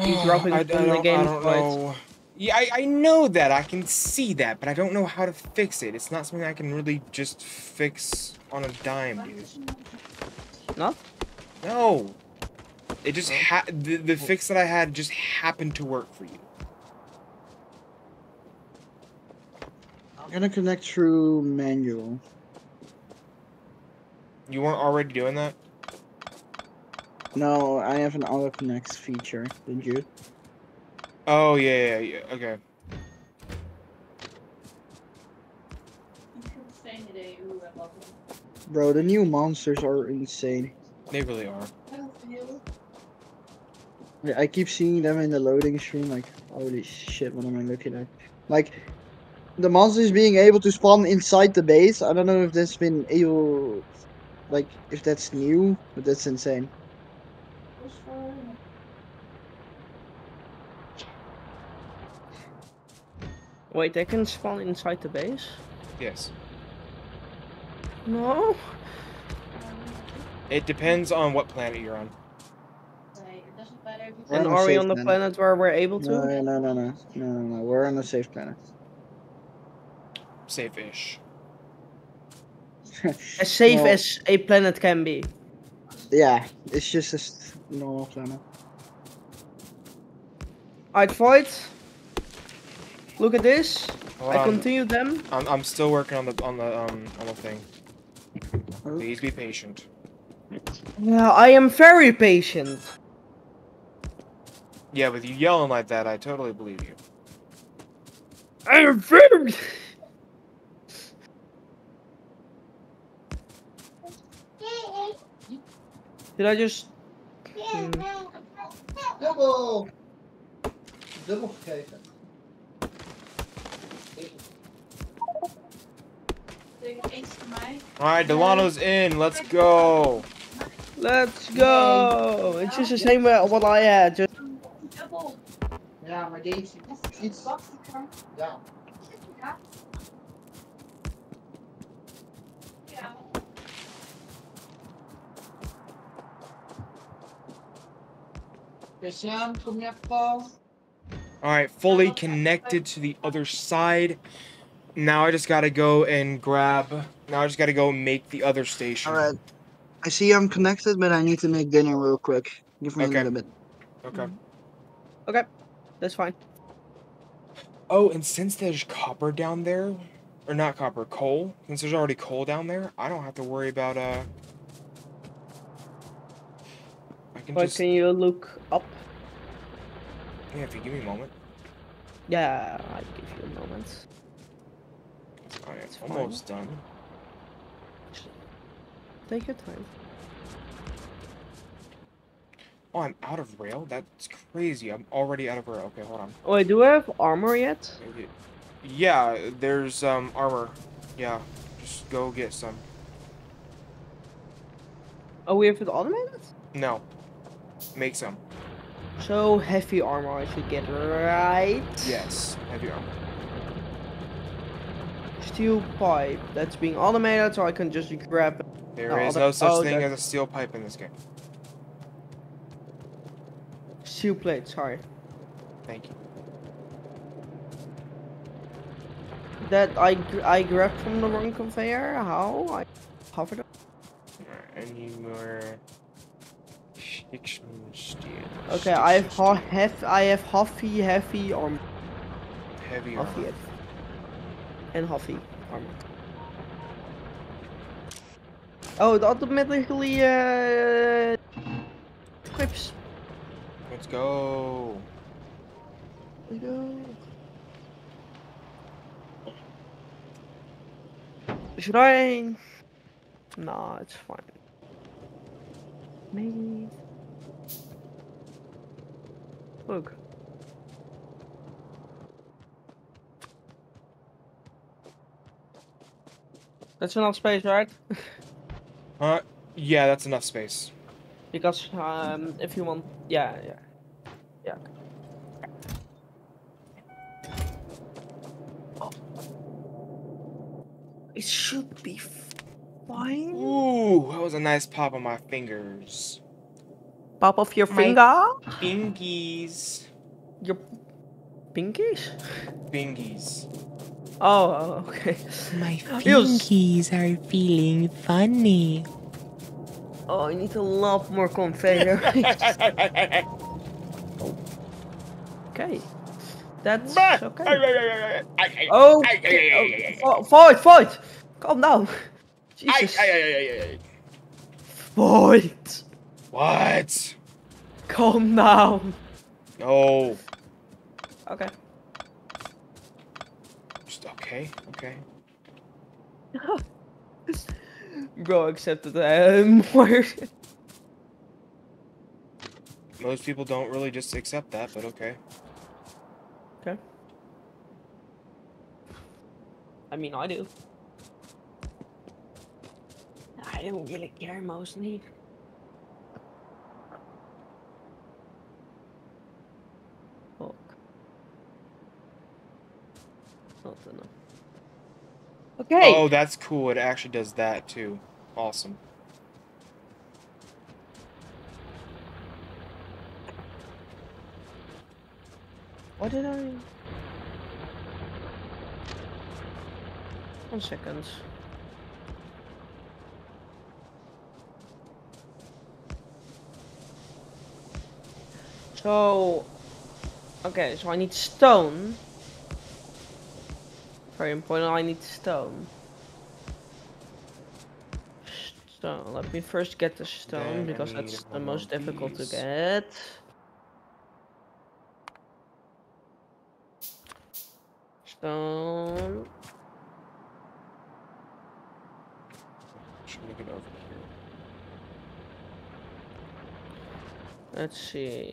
He's hmm, dropping I, I from the game I don't quite- know. Yeah, I, I know that. I can see that, but I don't know how to fix it. It's not something I can really just fix on a dime, dude. Not? No. It just ha- the, the fix that I had just happened to work for you. I'm gonna connect through manual. You weren't already doing that? No, I have an auto connect feature. Did you? Oh yeah, yeah, yeah. Okay. Bro, the new monsters are insane. They really are. Yeah, I keep seeing them in the loading screen. Like, holy shit, what am I looking at? Like, the monsters being able to spawn inside the base. I don't know if that's been able, like, if that's new, but that's insane. Wait, they can spawn inside the base? Yes. No. It depends on what planet you're on. We're And on a are we safe on the planet. planet where we're able to? No, no, no, no, no, no, no. We're on a safe planet. Safe-ish. As safe Well- as a planet can be. Yeah, it's just a normal planet. Alright, Void. Look at this. Hold I on. continue them. I'm, I'm still working on the on the um on the thing. Please be patient. Yeah, I am very patient. Yeah, with you yelling like that, I totally believe you. I am very. Did I just? Hmm. Double! Double vergeten. All right, Delano's in. Let's go. Let's go. It's just the same way what I had. Just Ja, maar deze iets. Ja. All right, fully connected to the other side. Now I just gotta go and grab. Now I just gotta go make the other station. Alright. I see I'm connected, but I need to make dinner real quick. Give me Okay. a little bit. Okay. Okay, that's fine. Oh, and since there's copper down there, or not copper, coal. Since there's already coal down there, I don't have to worry about uh. I can But just can you look up? Yeah. If you give me a moment. Yeah, I give you a moment. All right, it's fine. almost done. Take your time. Oh, I'm out of rail. That's crazy. I'm already out of rail. Okay, hold on. Oh, wait, do I have armor yet? Yeah, there's um armor. Yeah, just go get some. Oh, we have it automated? No, make some. So heavy armor I should get, right? Yes, heavy armor. Steel pipe. That's being automated, so I can just grab it. There No, is no oh, such oh, thing as a steel pipe in this game. Steel plate, sorry. Thank you. That I I grabbed from the wrong conveyor. How? I hovered. up- Any more? Fiction steel. Okay, I have ha hef I have heavy heavy armor. heavy Heavy armor. heavy. and heavy armor. Oh, it automatically uh equips. Let's go. Let's go. Should I? Nah, it's fine. Maybe. Look. That's enough space, right? Uh, yeah, that's enough space. Because um, if you want, yeah, yeah, yeah. It should be fine. Ooh, that was a nice pop on my fingers. Pop off your My- finger. Bingies. Your pinkies. Bingies. Oh, oh, okay. My Feels- fingies are feeling funny. Oh, I need a lot more conveyor. okay, that's okay. Oh, okay. oh, fight, fight! Calm down. Jesus. Fight! What? Calm down. No. Okay. Just okay, okay. Bro accepted um, more. Most people don't really just accept that, but okay. okay. I mean, I do. I don't really care mostly. Fuck. Not enough. Okay. Oh, that's cool. It actually does that too. Awesome. What did I? One second. So, okay, so I need stone. Very important, I need stone. Stone. Let me first get the stone Then because that's the most difficult to get. Stone. Should it over here. Let's see.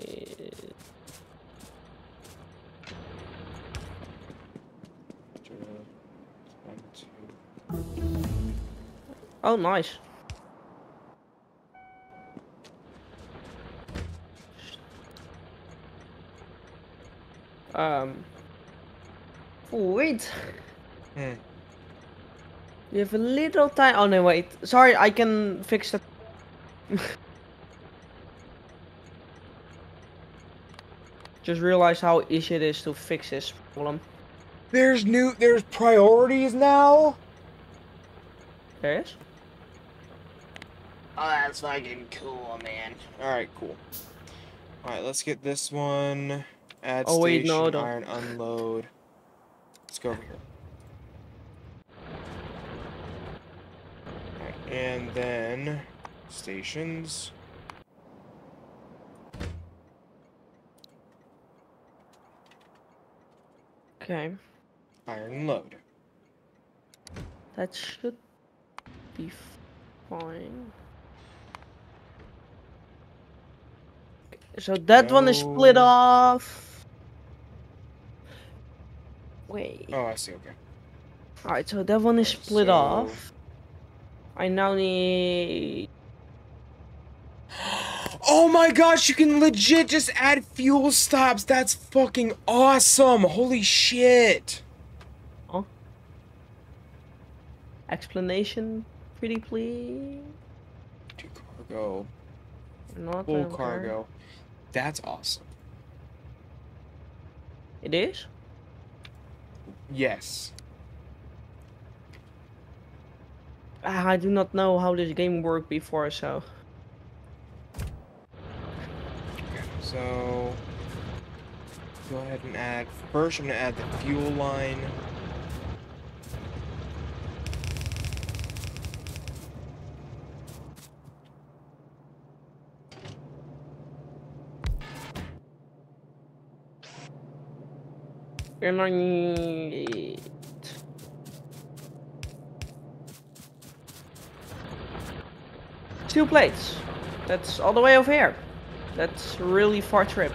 Ju- One, two. Oh, nice. Um. Oh, wait. Hmm. You have a little time. Oh no, wait. Sorry, I can fix that. Just realized how easy it is to fix this problem. There's new. There's priorities now. There is. Oh, that's fucking cool, man. All right, cool. All right, let's get this one. Add Oh, wait, no, don't. iron unload. Let's go over here. Alright, and then stations. Okay, Iron load. that should be fine. So that one is split off. Wait. Oh, I see. Okay. Alright, so that one is split so- off. I now need. Oh my gosh, you can legit just add fuel stops. That's fucking awesome. Holy shit. Oh. Explanation, pretty please. Two cargo. Not Full don't cargo. That's awesome. It is? Yes. Ah, I do not know how this game worked before, so. So go ahead and add first I'm gonna add the fuel line. Two plates. That's all the way over here. That's really far trip.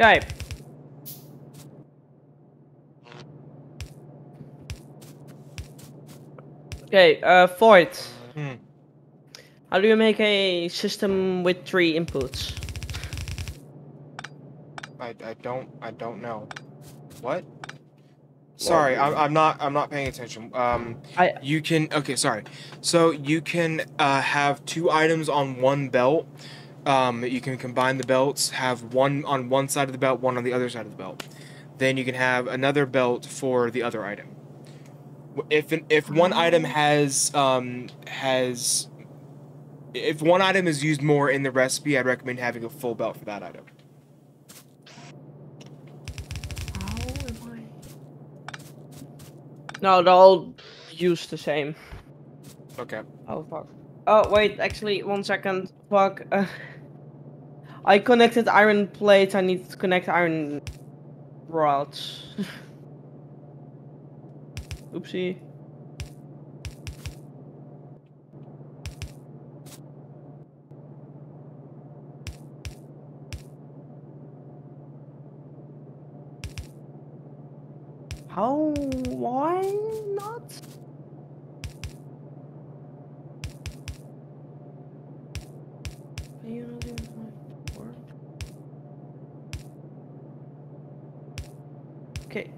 Okay. Okay, uh, Void. Hmm. How do you make a system with three inputs? I, I don't I don't know. What? sorry I'm, I'm not i'm not paying attention um I, you can okay sorry so you can uh, have two items on one belt um, you can combine the belts. Have one on one side of the belt, one on the other side of the belt. Then you can have another belt for the other item. If an, if one item has um has if one item is used more in the recipe, I'd recommend having a full belt for that item. No, they're all used the same. Okay. Oh fuck. Oh wait, actually, one second. Fuck. Uh, I connected iron plates. I need to connect iron rods. Oopsie. How? Why not? Are you not doing my work? Okay.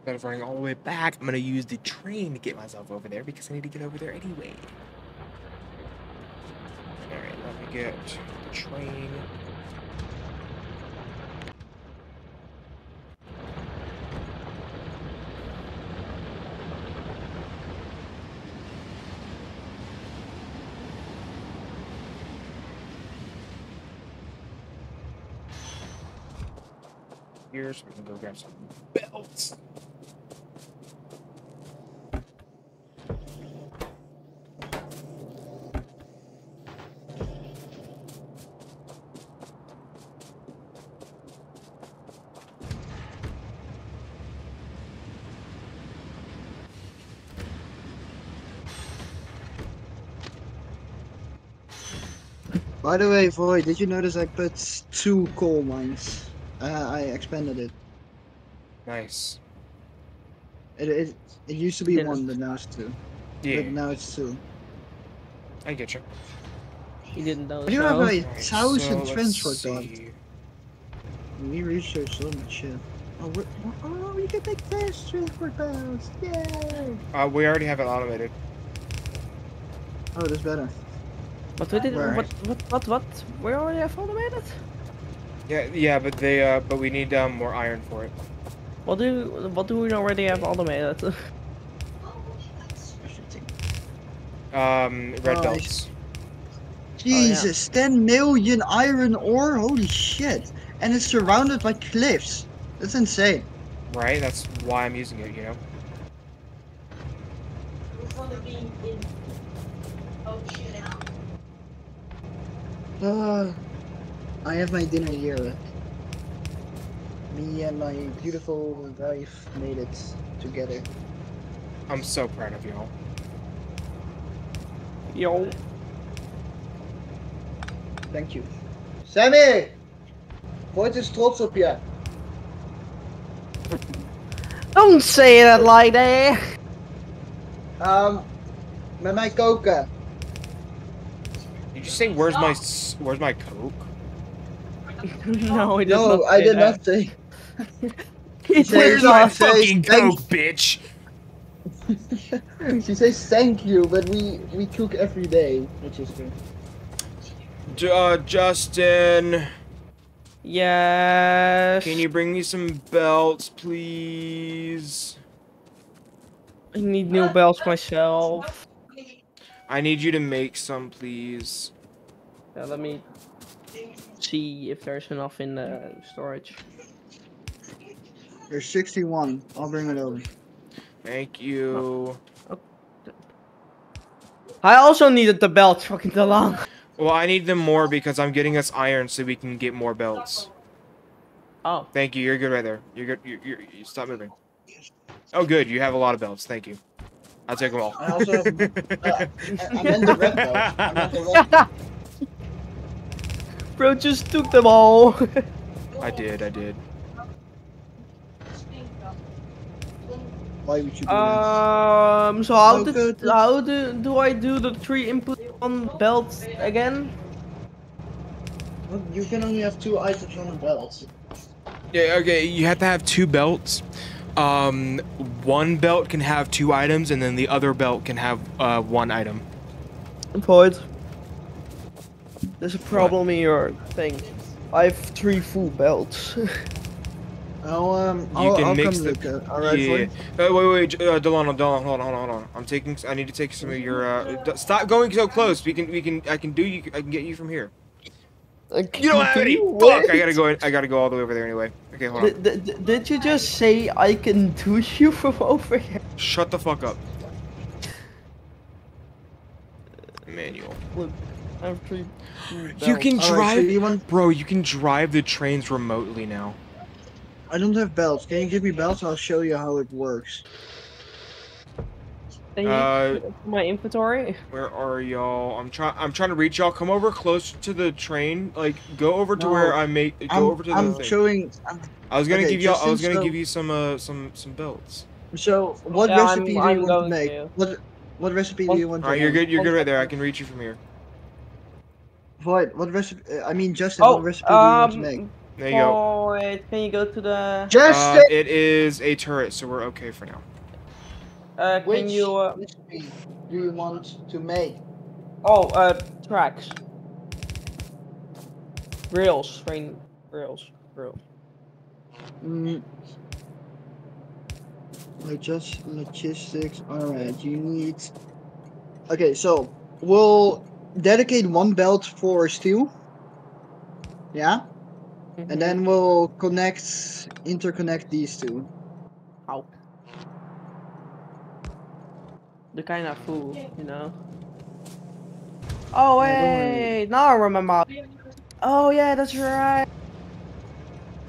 Instead of running all the way back, I'm gonna use the train to get myself over there because I need to get over there anyway. Alright, let me get the train. Here, so we can go grab some belts. By the way, Void, did you notice I put two coal mines? Uh, I expanded it. Nice. It it, it used to be Didn't. one, but now it's two. Yeah, But now it's two. I get you. He didn't know. You have a Alright, thousand so transfer let's dot. see. We researched so much shit. Oh, we oh, we can make fast transport bounds! Yay! Uh, we already have it automated. Oh, that's better. But we did. Where? What? What? What? What? We already have automated. Yeah, yeah, but they, uh, but we need um, more iron for it. What do? What do we already have automated? I should think. Um, red Oh, belts. Jesus, 10 million iron ore? Holy shit. And it's surrounded by cliffs. That's insane. Right, that's why I'm using it. You know. Uh, I have my dinner here. Me and my beautiful wife made it together. I'm so proud of y'all. Yo. Thank you. Sammy! Void is trots op je. Don't say that like that. Um, met mij koken. Did you say where's my where's my coke? no, he did No, not I did that. not say. Where's is my fucking coke, bitch? she says thank you, but we we cook every day, which is good. J- uh, Justin, Yes. can you bring me some belts, please? I need new belts myself. I need you to make some, please. Yeah, let me see if there's enough in the storage. There's 61. I'll bring it over. Thank you. Oh. I also needed the belts, fucking too long. Well, I need them more because I'm getting us iron so we can get more belts. Oh, Thank you. You're good right there. You're good. You're, you're, you stop moving. Oh, good. You have a lot of belts. Thank you. I'll take them all. I also have. Uh, I meant the red belt. I meant the red bro, just took them all. I did. I did. Why would you do that? um, so how Oh, did how do do I do the three input on belts again? Well, You can only have two items on the belt. Yeah. Okay. You have to have two belts. Um, one belt can have two items, and then the other belt can have uh, one item. Void. There's a problem in your thing. I have three full belts. I'll um. You I'll, can I'll mix come the- look. All right. yeah. for you. Uh, wait, wait, J- uh, Delano, Delano, hold on, hold on, hold on. I'm taking. I need to take some of your. Uh, stop going so close. We can. We can. I can do you. I can get you from here. You don't have any. Fuck! I gotta go. I gotta go all the way over there anyway. Okay, hold on. Did, did, did you just say I can do you from over here? Shut the fuck up. Manual. Look, I have three. full You belts. can All right, so drive, you want? bro. You can drive the trains remotely now. I don't have belts. Can you give me belts? I'll show you how it works. Can Uh, put it in my inventory? Where are y'all? I'm trying. I'm trying to reach y'all. Come over close to the train. Like, go over to No, where I make. Go I'm, over to the I'm thing. showing. I'm, I was gonna okay, give y'all. I was gonna so- give you some. Uh, some some belts. so, what Yeah, recipe I'm- do I'm you want to make? to. What What recipe One- do you want All to right, you're make? good. You're good right there. I can reach you from here. Void, what recipe? uh, I mean, Justin, Oh, what recipe do you want to um, make? There you go. Oh, wait, can you go to the? Uh, Justin! it is a turret, so we're okay for now. Uh, can Which you? Uh, recipe do you want to make? oh, uh, tracks. Rails, train rails, rails. Mm. Like just logistics. Alright, you need. Okay, so we'll dedicate one belt for steel. Yeah? And then we'll connect, interconnect these two. The kind of fool, you know. Oh Yeah, don't worry. wait, now I remember. Oh yeah, that's right.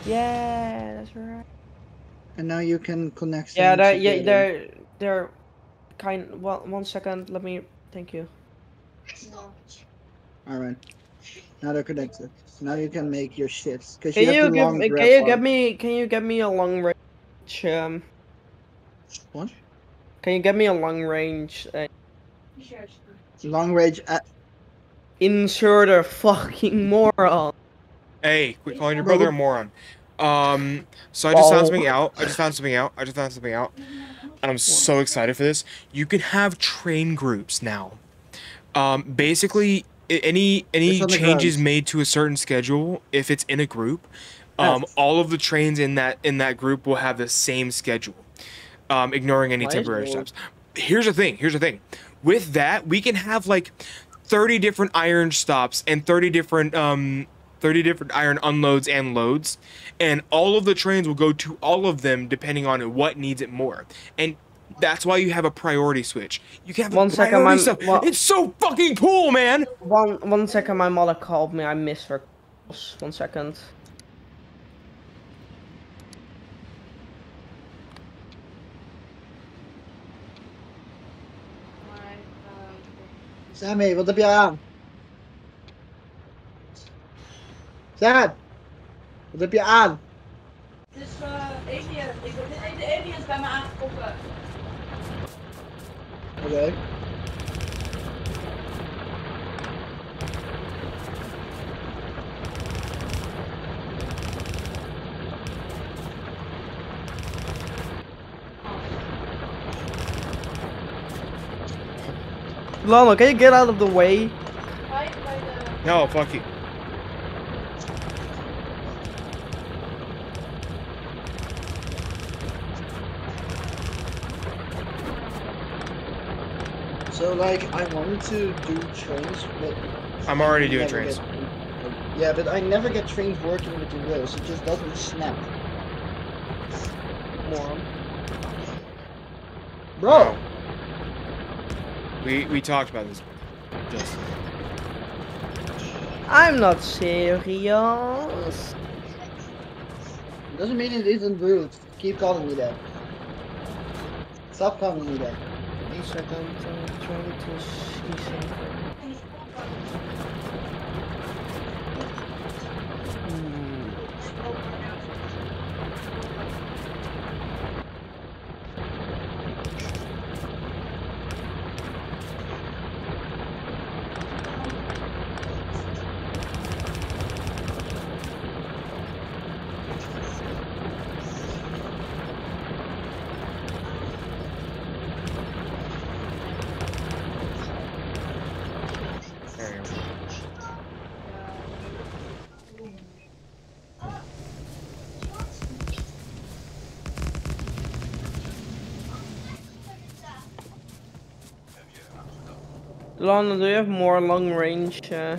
Yeah, that's right. And now you can connect. Yeah, they're yeah together. they're they're kind. One one second, let me. Thank you. Alright. Now they're connected. Now you can make your shifts. Because Can you, you have the give long me? Can you bar. get me? Can you get me a long range? Um, What? Can you get me a long range? Uh, Long range. Uh, insert a fucking moron. Hey, quit calling your brother a moron. Um, so I just found something out. I just found something out. I just found something out, and I'm so excited for this. You can have train groups now. Um, basically, any any It's on the changes ground. made to a certain schedule, if it's in a group, um, all of the trains in that in that group will have the same schedule, um, ignoring any Nice. temporary stops. Here's the thing. Here's the thing. With that, we can have like 30 different iron stops and 30 different um 30 different iron unloads and loads and all of the trains will go to all of them depending on what needs it more and that's why you have a priority switch you can have One second, priority stuff. What- it's so fucking cool man One one second, my mother called me. I missed her. One second. Sammy, wat heb je aan? Sam! Wat heb je aan? Het is eh alien. Ik, de, de alien is bij me aangetrokken. Oké. Lano, can you get out of the way? Right. No, fuck you. So like I wanted to do trains, but I'm already doing never trains. get- yeah, but I never get trains working with the wheels. It just doesn't snap. Moron. Bro, We we talked about this. Just I'm not serious. doesn't mean it isn't rude. Keep calling me that. Stop calling me that. Lana, do you have more long range? Uh,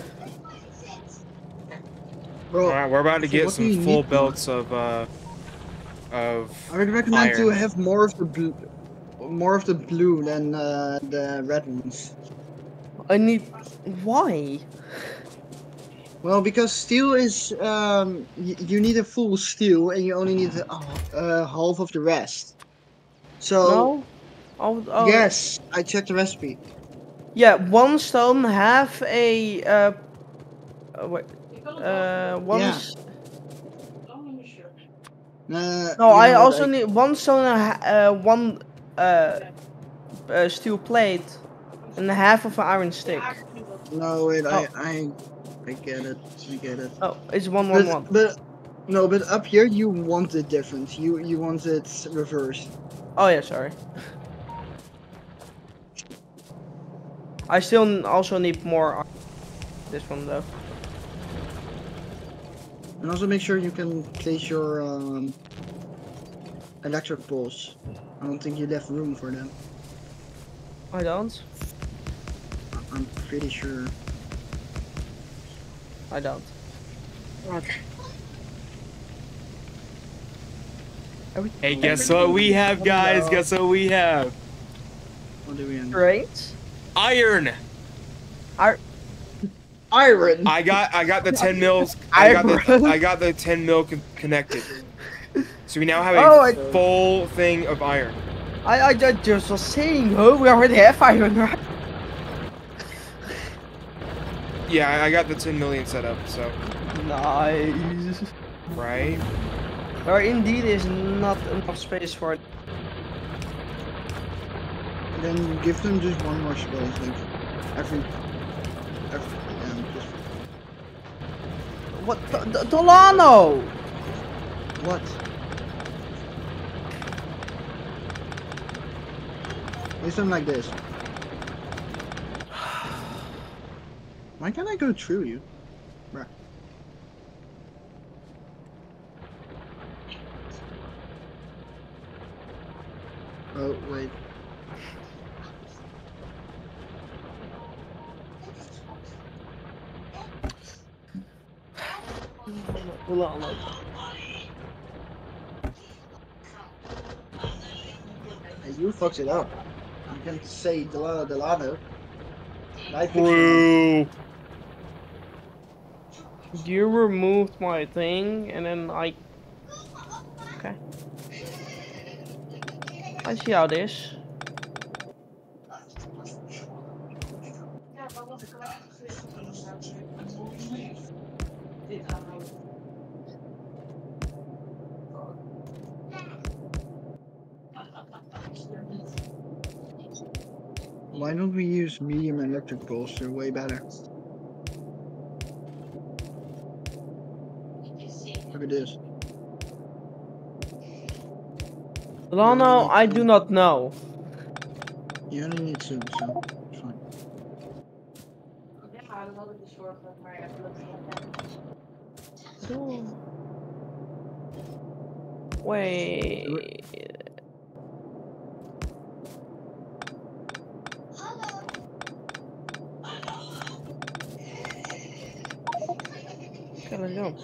Bro, Alright, we're about to get what do you some full need? belts of uh of I would recommend to have more of the blue, more of the blue than uh, the red ones. I need. Why? Well, because steel is um, y- you need a full steel, and you only need uh, uh, half of the rest. So No. Oh, oh. yes, I checked the recipe. Yeah, one stone, half a. Uh, uh, wait. Ik kan het Uh, one. Yeah. s- wel. Mijn shirt. Uh, No, I also need one stone uh, one uh, uh, steel plate and half of an iron stick. No, wait, Oh. I, I, I get it. I get it. Oh, it's one one But, one. but no, but up here you want it different. You you want it reversed. Oh yeah, sorry. I still also need more. ar- This one though. And also make sure you can place your um, electric poles. I don't think you left room for them. I don't. I- I'm pretty sure. I don't. Okay. Hey, guess what we have, guys? Guess what we have? What do we end? Great. Iron. Iron. I got I got the 10 mils. I got the I got the 10 mil con- connected. So we now have a Oh, I- full thing of iron. I, I just was saying, oh, we already have iron, right? Yeah, I- I got the 10 million set up. So Nice. right. There indeed is not enough space for it. Then give them just one more space, like every, every, um, just What? D- D- Dolano! what? Do something like this. Why can't I go through you? Bruh. Oh, wait. Dolano. Hey, you fucked it up. You can say Delano Delano. And I fixed You removed my thing, and then I. Okay. I see how it is. Ja, maar wat ik wel echt Dit aanhouden. Why don't we use medium electric poles? They're way better. Look at this. Dolano, I do not know. You only need two, so it's fine. Ja, dat had ik dus vorige week, maar ja, gelukkig niet. Wait. Okay, let's go.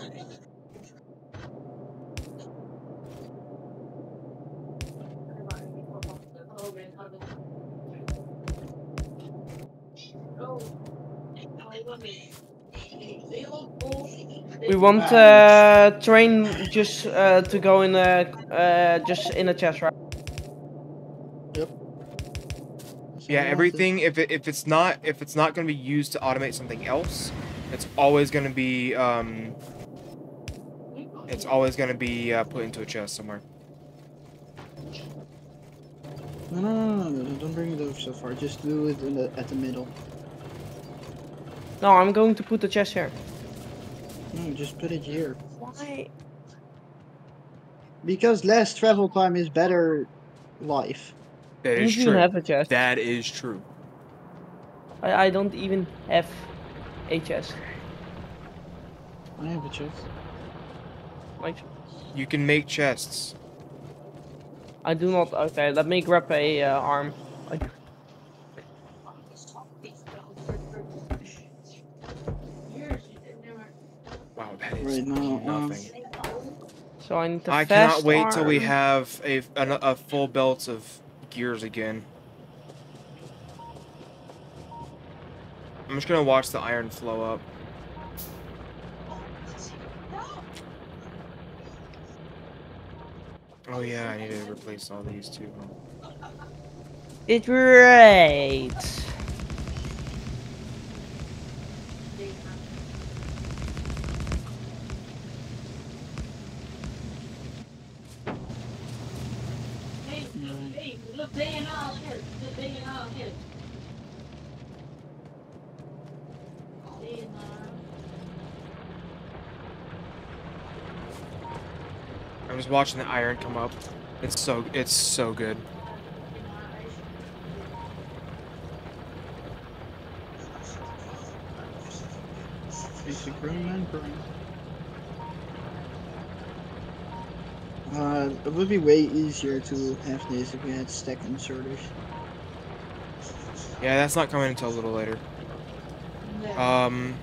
We want uh, train just uh, to go in a uh, just in a chest, right? Yep. Yeah, everything. If it, if it's not if it's not going to be used to automate something else, it's always going to be um. It's always going to be uh, put into a chest somewhere. No, no, no, no, no, don't bring it over so far. Just do it in the, at the middle. No, I'm going to put the chest here. No, just put it here. Why? Because less travel time is better life. That I is don't even true. have a chest. That is true. I, I don't even have a chest. I have a chest. Like, You can make chests. I do not. Okay, let me grab a uh, arm. Like, Wow, that is Right now, um, nothing. so I need to. I cannot wait till we have a, a, a full belt of gears again. I'm just gonna watch the iron flow up. Oh yeah, I need to replace all these too. It's right. Hey, hey, look, DNA here. Look, DNA here. DNA. I'm just watching the iron come up. It's so it's so good. Basic room and room. Uh, it would be way easier to have this if we had stack inserters. Yeah, that's not coming until a little later. Um,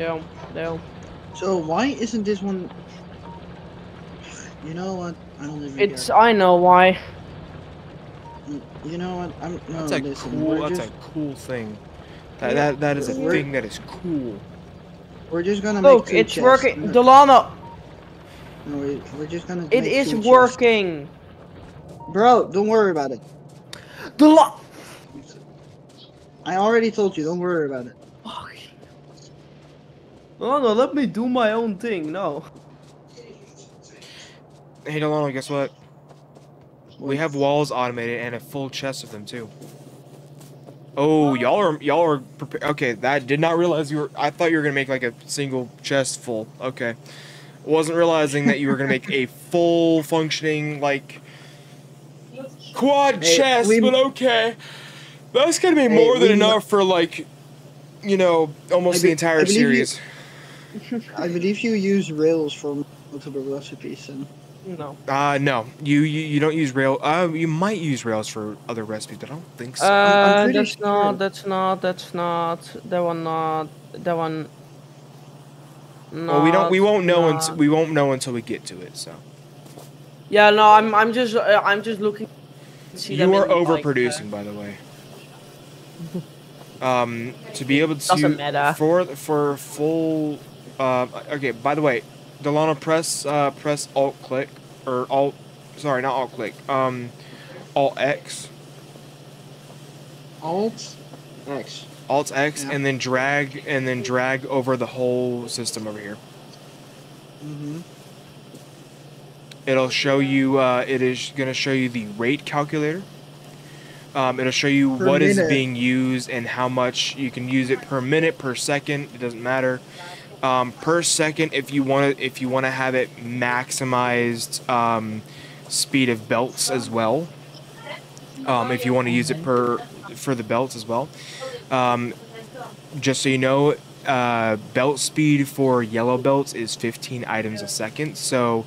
No, no. So why isn't this one? You know what? I don't even It's. care. I know why. You know what? I'm no. that's a listen, cool. That's just, a cool thing. That Yeah, that that is a we're- thing that is cool. We're just gonna make Look, it's chests. working. No, Delano, no, we- we're just gonna. it make is two chests. working. Bro, don't worry about it. Delano. I already told you. Don't worry about it. Delano, let me do my own thing. No. Hey Delano, guess what? We have walls automated and a full chest of them too. Oh, y'all are y'all are prepared. Okay, that did not realize you were. I thought you were gonna make like a single chest full. Okay, wasn't realizing that you were gonna make a full functioning like quad Hey, chest. we- But okay, that's gonna be Hey, more than we- enough for like, you know, almost I the be- entire believe you- series. I believe you use rails for multiple recipes, and No. Uh, no, you you, you don't use rail. Uh, you might use rails for other recipes, but I don't think so. I'm Uh, pretty that's sure. not. That's not. That's not. That one not. That one. Well, we don't. We won't know not- until we won't know until we get to it. So Yeah, no, I'm. I'm just. Uh, I'm just looking. see you are in, like, uh, overproducing, by the way. Um, to be able to for for full. Uh, okay. By the way, Delano, press uh press Alt click or Alt. Sorry, not Alt click. Um, Alt X. Alt X. Alt X, Yeah. and then drag and then drag over the whole system over here. Mm-hmm. It'll show you, uh, it is going to show you the rate calculator, Um, it'll show you Per what is minute. being used and how much you can use it per minute, per second. It doesn't matter. Um, per second, if you want to, if you want to have it maximized um, speed of belts as well. Um, if you want to use it per for the belts as well. Um, just so you know, uh, belt speed for yellow belts is 15 items a second. So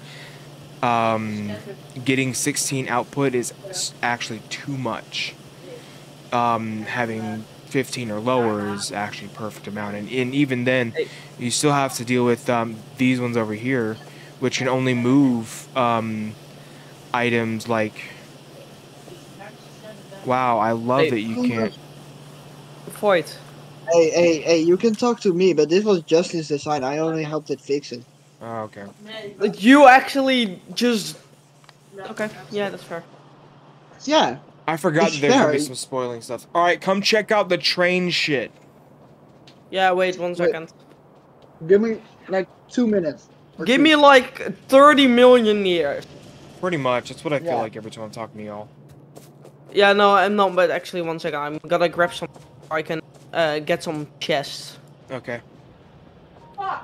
um, getting 16 output is actually too much. Um, having 15 or lower is actually perfect amount, and, and even then, you still have to deal with um, these ones over here, which can only move um, items like. Wow, I love Hey, that you can't. Void. Hey, hey, hey, you can talk to me, but this was Justin's design. I only helped it fix it. Oh, okay. Like, You actually just. Okay, yeah, that's fair. Yeah. I forgot It's that there's gonna be some spoiling stuff. All right, come check out the train shit. Yeah, wait one second. Give me like two minutes. Give two. me like 30 million years. Pretty much. That's what I feel Yeah. like every time I'm talking to y'all. Yeah, no, I'm not, but actually, one second. I'm gonna grab some. I can uh, get some chests. Okay.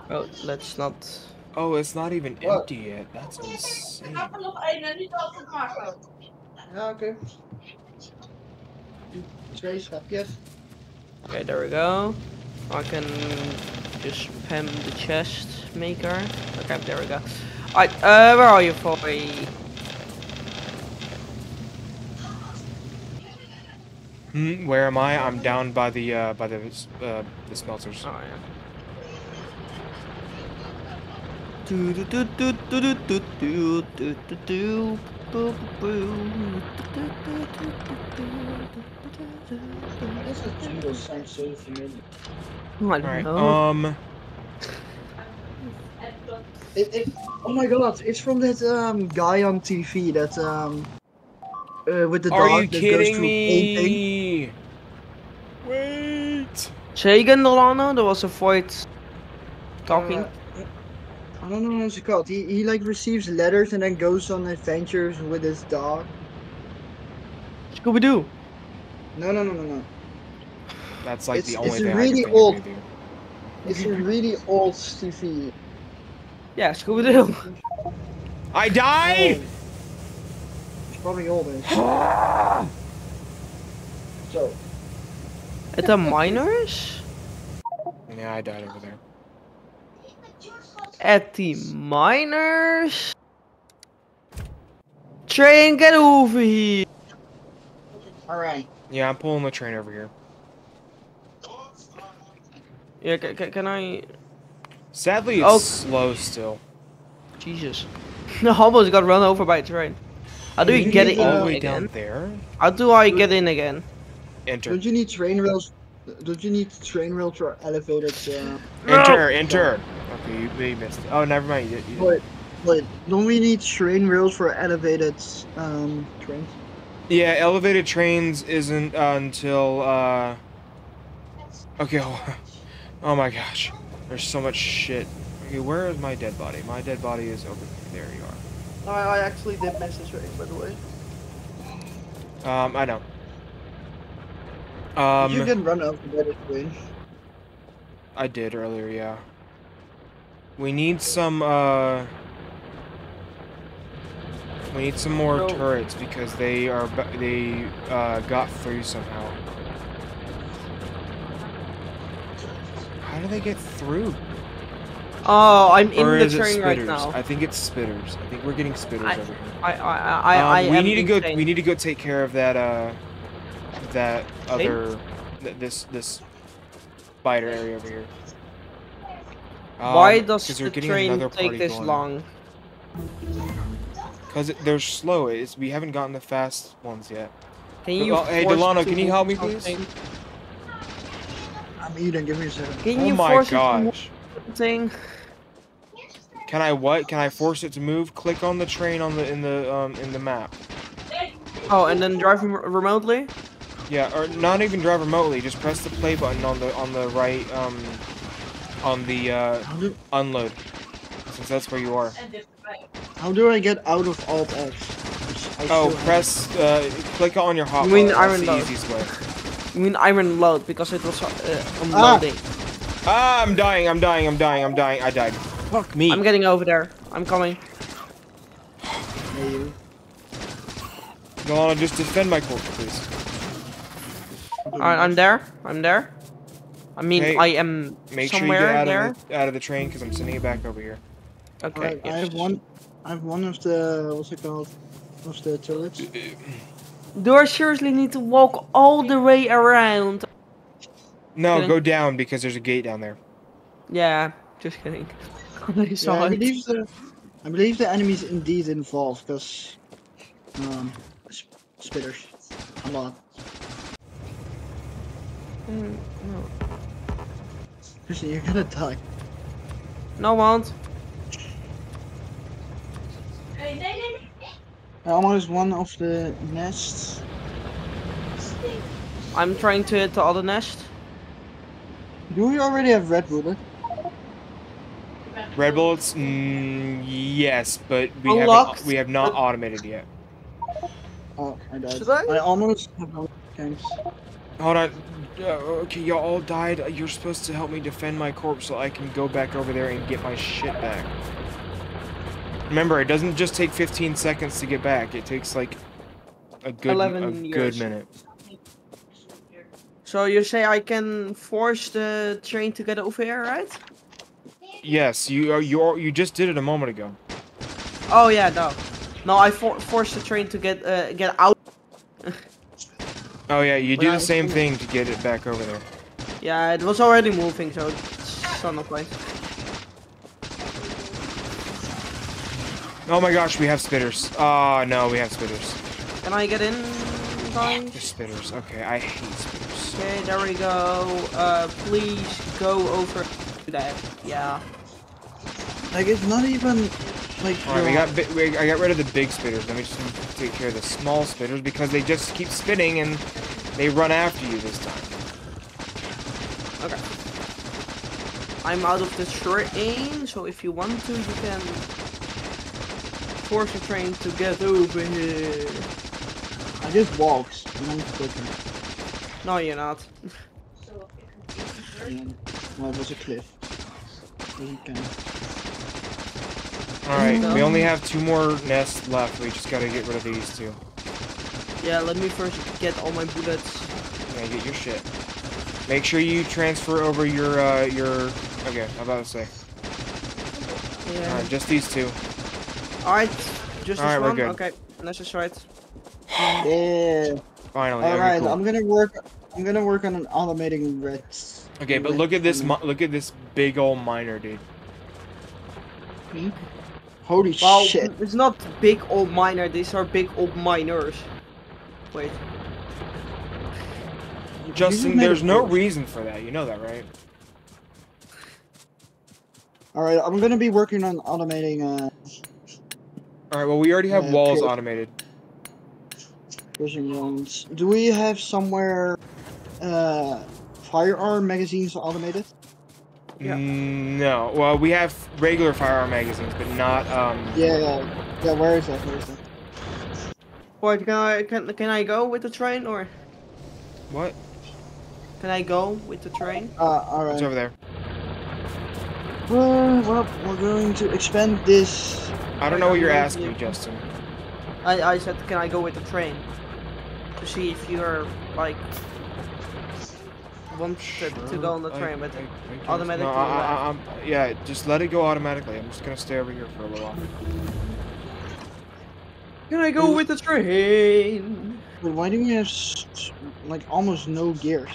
Oh, let's not. Oh, it's not even What? empty yet. That's insane. Ik heb nog één en niet altijd maken. Ja, oké. Twee schapjes. Okay, there we go. I can just spam the chest maker. Okay, there we go. Alright, uh, where are you, Foy? Hmm, where am I? I'm down by the uh, by the uh, the smelters. Oh, yeah. Do do do do do do do do do do jingle sounds so familiar. I don't right. know. Um. It, it, oh my god, it's from that um guy on TV that um uh, with the Are dog you that goes kidding through painting. me? Wait. Sagan Delano, there was a void talking. Uh, I don't know what's it called. He he like receives letters and then goes on adventures with his dog. Scooby Doo. No no no no no. That's like the only it's thing really I can think old. of. It's a really old TV. Yeah, Scooby Doo. I died. It's probably old. eh? so At the miners? yeah, I died over there. At the miners? Train, get over here. all right. Yeah, I'm pulling the train over here. Yeah, ca- ca- can I? Sadly, it's Oh. slow still. Jesus. I almost got run over by a train. How do You you get need, in All the way down there. How do I get in again? Enter. Don't you need train rails? Don't you need train rails for elevated? Uh, Enter. Enter. Okay, you, you missed it. Oh, never mind. You, you, but but don't we need train rails for elevated um trains? Yeah, elevated trains isn't uh, until uh Okay, hold. Oh my gosh. There's so much shit. Okay, where is my dead body? My dead body is over there you I, I actually did miss this train, by the way. Um, I know. Did you Um get run over by the train? I did earlier, yeah. We need some uh we need some more No. turrets because they are they uh got through somehow. How do they get through? Oh, I'm in or the is it train right spitters? now. I think it's spitters. I think we're getting spitters I- over here. I, I, I, Um, I we am need to go. insane. We need to go take care of that. Uh, that other, th- this this spider area over here. Why does does 'cause the train take this going. long? Because they're slow. It's we haven't gotten the fast ones yet. Can you? Oh, hey, Delano, can you help me, please? something? I'm eating. Give me a second. Can oh you my force gosh! move something? Can I what? Can I force it to move? Click on the train on the in the um in the map. Oh, and then drive rem- remotely? Yeah, or not even drive remotely. Just press the play button on the on the right um on the uh, unload, since that's where you are. How do I get out of Alt X? I Oh, press, uh, click on your hotbar. You mean That's iron the load. easiest way. You mean iron load because it was uh, unloading. Ah, I'm dying, I'm dying, I'm dying, I'm dying, I died. Fuck me. I'm getting over there. I'm coming. Yeah, you- Galana, just defend my corpse, please. I, I'm there. I'm there. I mean, Okay. I am Make sure you somewhere get out there. of, the, out of the train, because I'm sending it back over here. Okay. Alright, I have one. I have one of the what's it called? Of the turrets. Do I seriously need to walk all the way around? No, Kidding. go down, because there's a gate down there. Yeah, just kidding. I Yeah, I believe the I believe the enemies indeed involved because um sp- spitters a lot. Mm, no. Christian, you're gonna die. No, won't. I almost one of the nests. I'm trying to hit the other nest. Do we already have red bullet? Red bullets? Mm, yes, but we haven't we have not automated yet. Oh, I died. Should I? I almost have no games. Hold on. Uh, okay, y'all all died. You're supposed to help me defend my corpse so I can go back over there and get my shit back. Remember, it doesn't just take 15 seconds to get back. It takes like a good, 11 a good minute. So you say I can force the train to get over here, right? Yes, you are. You are, you just did it a moment ago. Oh yeah, no. No, I for forced the train to get uh, get out. Oh yeah, you do Well, the I- same thing to get it back over there. Yeah, it was already moving, so it's on the point. Oh my gosh, we have spitters. Oh no, we have spitters. Can I get in, guys? The spitters. Okay, I hate spitters. Okay, there we go. Uh, please go over that. Yeah. Like it's not even like. All right, we got bi- we, I got rid of the big spitters. Let me just take care of the small spitters because they just keep spinning and they run after you this time. Okay. I'm out of the train, so if you want to, you can force the train to get over here. I just walked and I'm clicking. No, you're not. And well, it was a cliff. You can. All right, we only have two more nests left. We just gotta get rid of these two. Yeah, let me first get all my bullets. Yeah, get your shit. Make sure you transfer over your uh your. Okay, I'm about to say. Yeah. right, just these two. Alright, just this Alright, we're one? good. Okay, let's just try it. Yeah. Finally. All right, cool. I'm gonna work. I'm gonna work on an automating reds. Okay, but look at this. Look at this big old miner, dude. Holy Well, shit! it's not big old miner, these are big old miners. Wait. You Justin, there's no post. reason for that. You know that, right? All right, I'm gonna be working on automating uh All right. Well, we already have Yeah, walls cool. automated. piercing rounds. Do we have somewhere uh firearm magazines automated? Yeah. Mm, No. Well, we have regular firearm magazines, but not um. Yeah, yeah. Yeah, where is that? Where is that? Wait, can I can can I go with the train or What? can I go with the train? Uh, all right. It's over there. Well, well, we're going to expand this. I don't know what you're Yeah. asking, Justin. I I said can I go with the train to see if you're like want to, to go on the Sure, I- train, but I- I automatically No, I, I. I'm, yeah, just let it go automatically. I'm just gonna stay over here for a little while. can I go with the train? But why do we have s- s- like almost no gears?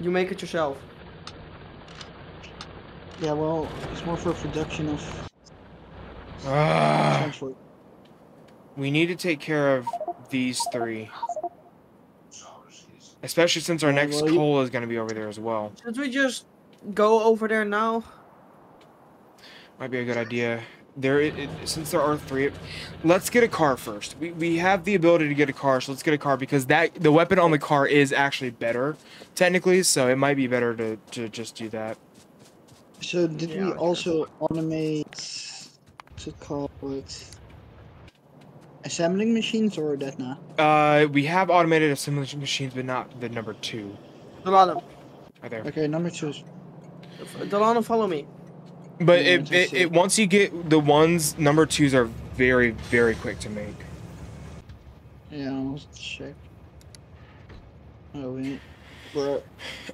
You make it yourself. Yeah, well, it's more for production of Ah, transport. we need to take care of these three, especially since our Yeah, next well, you- coal is gonna be over there as well. Should we just go over there now? Might be a good idea. There, it, it, since there are three, let's get a car first. We, we have the ability to get a car, so let's get a car because that the weapon on the car is actually better, technically. So it might be better to, to just do that. So did Yeah, we I also automate? What's it called? Assembling machines or that now? Uh, we have automated assembly machines, but not the number two. Delano, Right there. Okay, number two Delano, follow me. But Yeah, it, it, it once you get the ones number twos are very very quick to make. yeah. Let's check. Oh wait, bro.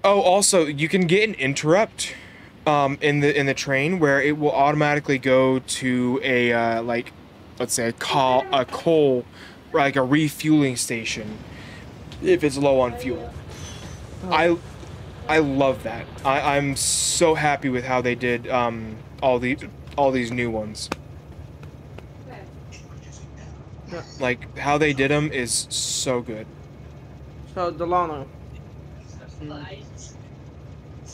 Oh, also you can get an interrupt, um, in the in the train where it will automatically go to a uh, like, let's say a call a coal, like a refueling station, if it's low on fuel. I, I love that. I I'm so happy with how they did um all these all these new ones. Like how they did them is so good. So Delano,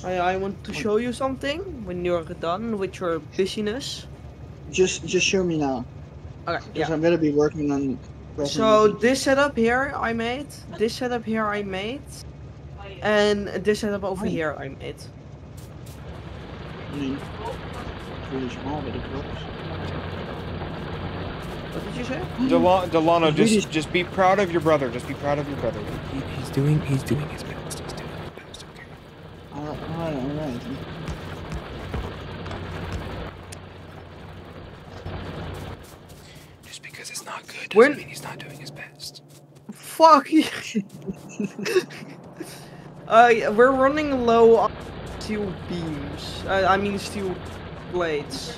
I, I want to show you something when you're done with your busyness. Just just show me now, Okay, because yeah. I'm gonna be working on. So this setup here I made, this setup here I made, and this setup over Oh. here I made. I mean, it's really small, but it works. What did you say? Delano, Delano It's really- just just be proud of your brother. Just be proud of your brother. He, he's doing he's doing his best. He's doing his best. Okay. Alright, alright, alright. Just because it's not good doesn't When- mean he's not doing his best. Fuck uh, we're running low on steel beams. Uh, I mean steel blades.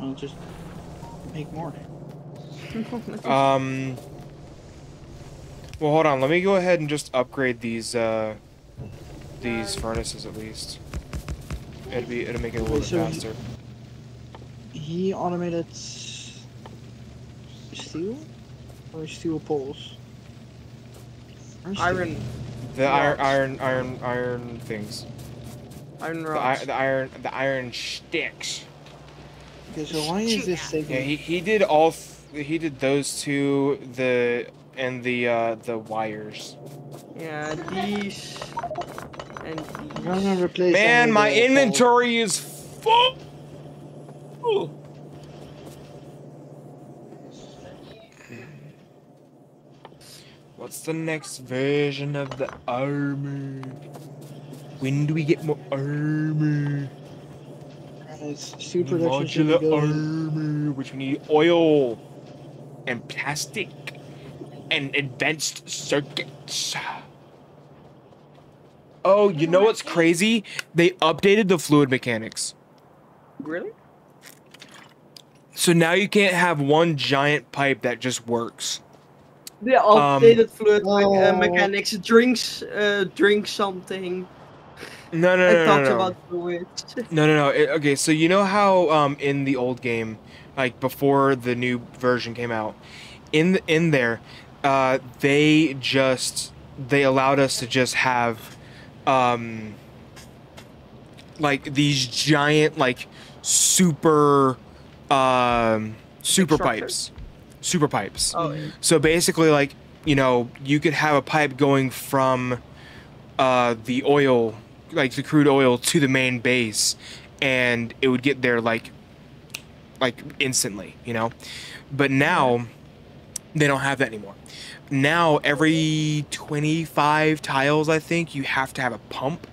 I'll just make more. Um. Well, hold on. Let me go ahead and just upgrade these uh these furnaces at least. It'll be it'll make it a little bit So he- faster. He automated s- steel or steel poles. Or steel? Iron, The iron iron iron iron things. iron The, rods. i- the iron the iron sticks. Okay, so why is this taking? Yeah, he, he did all th- he did those two the and the uh the wires. Yeah, these and I'm gonna replace. them Man, my the poles. inventory is full. What's the next version of the armor? When do we get more armor? It's steel production should be Modular armor, which we need oil and plastic and advanced circuits. Oh, you know what's crazy? They updated the fluid mechanics. Really? So now you can't have one giant pipe that just works. The Um, updated fluid me- uh, Oh. mechanics drinks uh, drink something. No, no, I no, no, no. about fluid. No, no, no. It- okay, so you know how um in the old game, like before the new version came out, in the, in there, uh, they just they allowed us to just have, um, like these giant like super, um, super pipes, super pipes. Oh, yeah. So basically, like you know, you could have a pipe going from uh, the oil, like the crude oil, to the main base, and it would get there like like instantly, you know. But now they don't have that anymore. Now every 25 tiles, I think, you have to have a pump,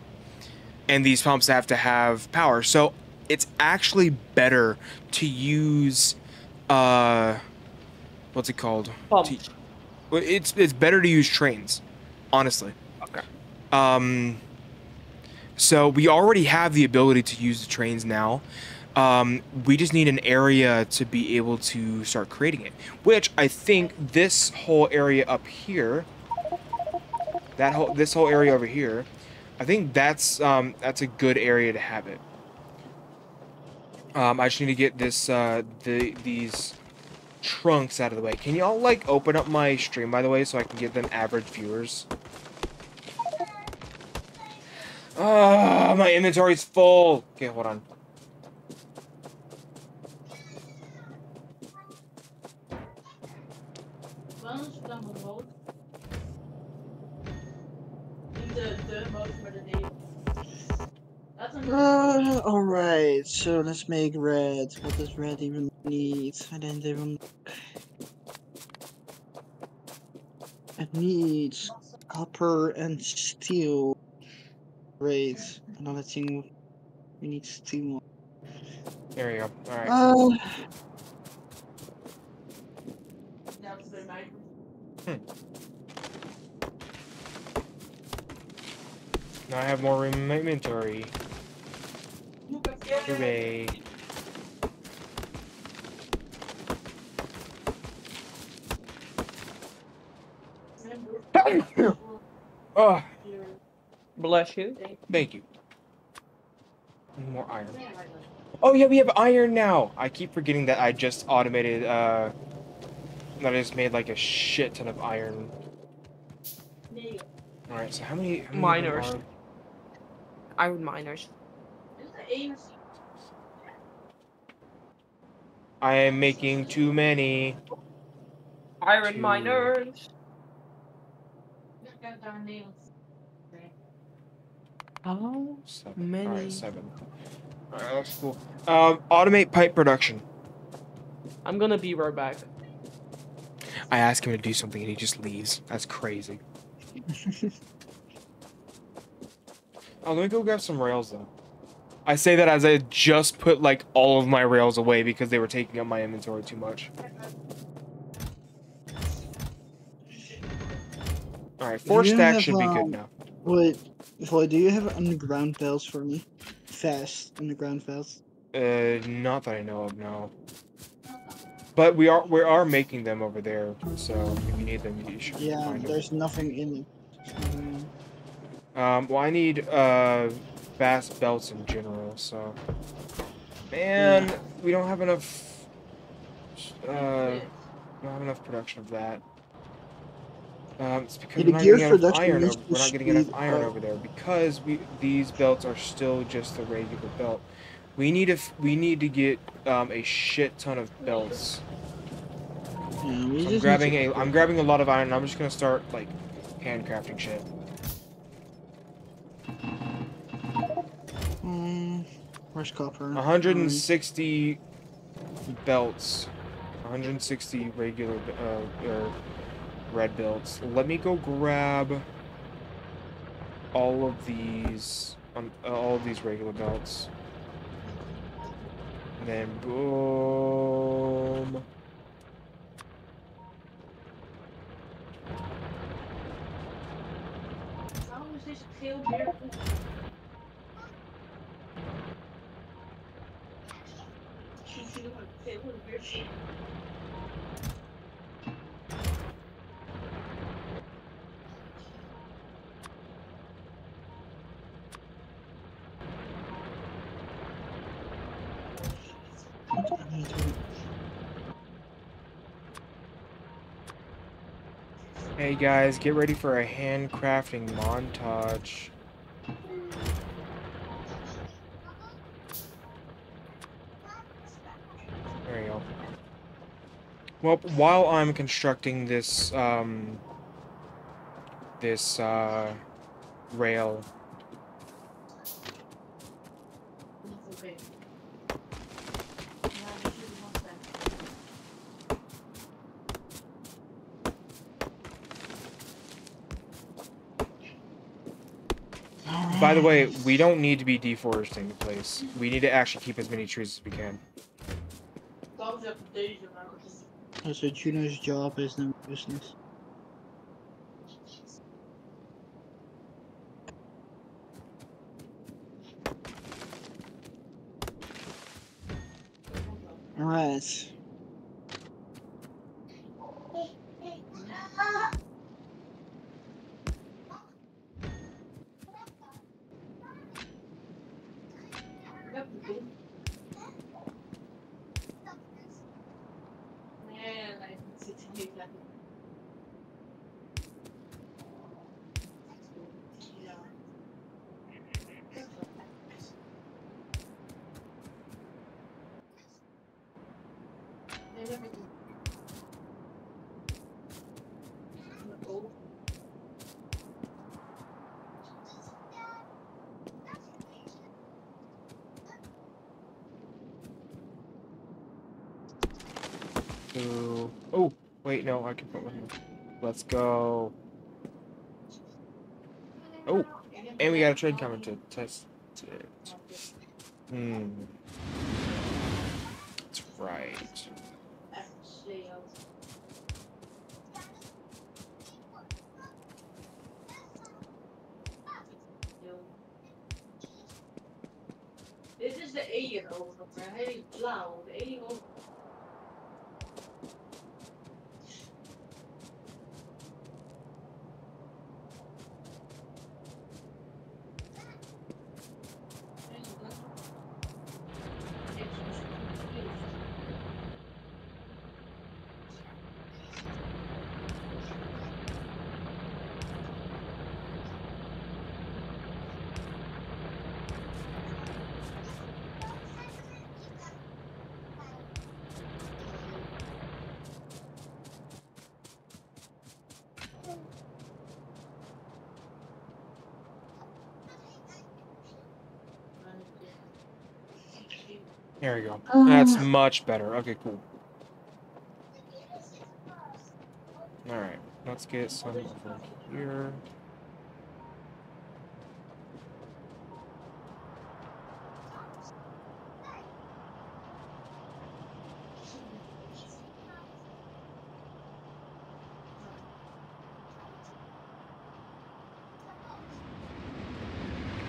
and these pumps have to have power. So it's actually better to use uh what's it called? Well, it's it's better to use trains, honestly. Okay. Um. So we already have the ability to use the trains now. Um, we just need an area to be able to start creating it. Which I think this whole area up here, that whole this whole area over here, I think that's um that's a good area to have it. Um, I just need to get this uh the these trunks out of the way. Can y'all like open up my stream by the way so I can get them average viewers? Ah, my inventory's full. Okay, hold on. Waarom is het dan rood? Niet de, de mode, maar de D. Laat hem. Uh, alright, so let's make red. What does red even mean? need. I didn't even. It needs copper and steel. Great. Another thing. We need steel. There you go. All right. Oh, Ja, dat is bij mij. now I have more room in my inventory. Moet ik even- Oh, Bless you. thank you. More iron. Oh yeah, we have iron now. I keep forgetting that I just automated. Uh, that I just made like a shit ton of iron. All right, so how many? How many Miners. are- Iron miners. dit is de enige. I am making too many. Iron Two. miners. Ik heb daar een How Seven. Many? right, seven. All right, that's cool. Um, automate pipe production. I'm gonna be right back. I ask him to do something and he just leaves. That's crazy. oh, let me go grab some rails though. I say that as I just put like all of my rails away because they were taking up my inventory too much. All right, four have, should be good um, now. wait. Void, do you have underground belts for me? Fast underground belts. Uh, not that I know of, no. But we are we are making them over there, so if you need them, you should Yeah, find them. there's nothing in it. Um, Um, well, I need uh fast belts in general, so. Man, we don't have enough. Uh, we don't have enough production of that. Um, it's because Yeah, we're not getting enough iron. Over, we're not getting enough iron over there because we these belts are still just the regular belt. We need a we need to get um, a shit ton of belts. yeah, just I'm grabbing a I'm grabbing a lot of iron. and I'm just gonna start like handcrafting shit. Um, where's copper? Um, 160 belts. 160 regular uh, or red belts. Let me go grab all of these um, all of these regular belts. And then boom. Hey guys, get ready for a handcrafting montage. There you go. Well, while I'm constructing this, um, this, uh, rail, Niet oké. Ja, dat jullie wel zijn. By the way, we don't need to be deforesting the place. We need to actually keep as many trees as we can. Dan zet ik deze maar. Also, Juno's job is no business. Alright. Ik heb het doen. Nee, nee, het zit hier niet lekker. Ja. Nee, dat heb ik niet. Oh. to. Oh, wait, no, I can put one. here. Let's go. Oh, and we got a trade coming to test it. Hmm. That's right. Dit is de alien overigens, hè. heel blauw. De alien over. That's oh. much better. Okay, cool. Alright, let's get some over here.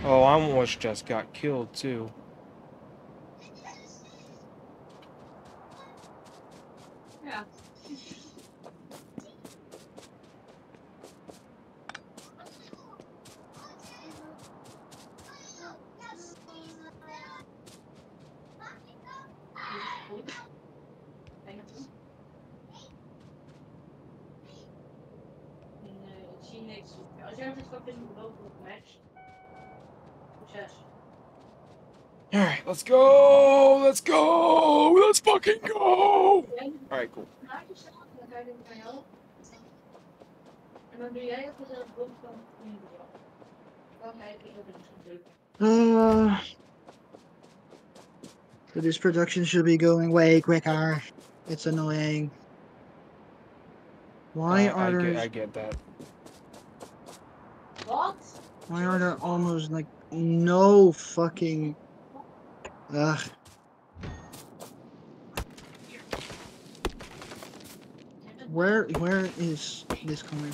Oh, I almost just got killed too. Uh, so this production should be going way quicker. It's annoying. Why Uh, are I there get, I get that. Wat? why are there almost like no fucking Ugh. Where where is this coming?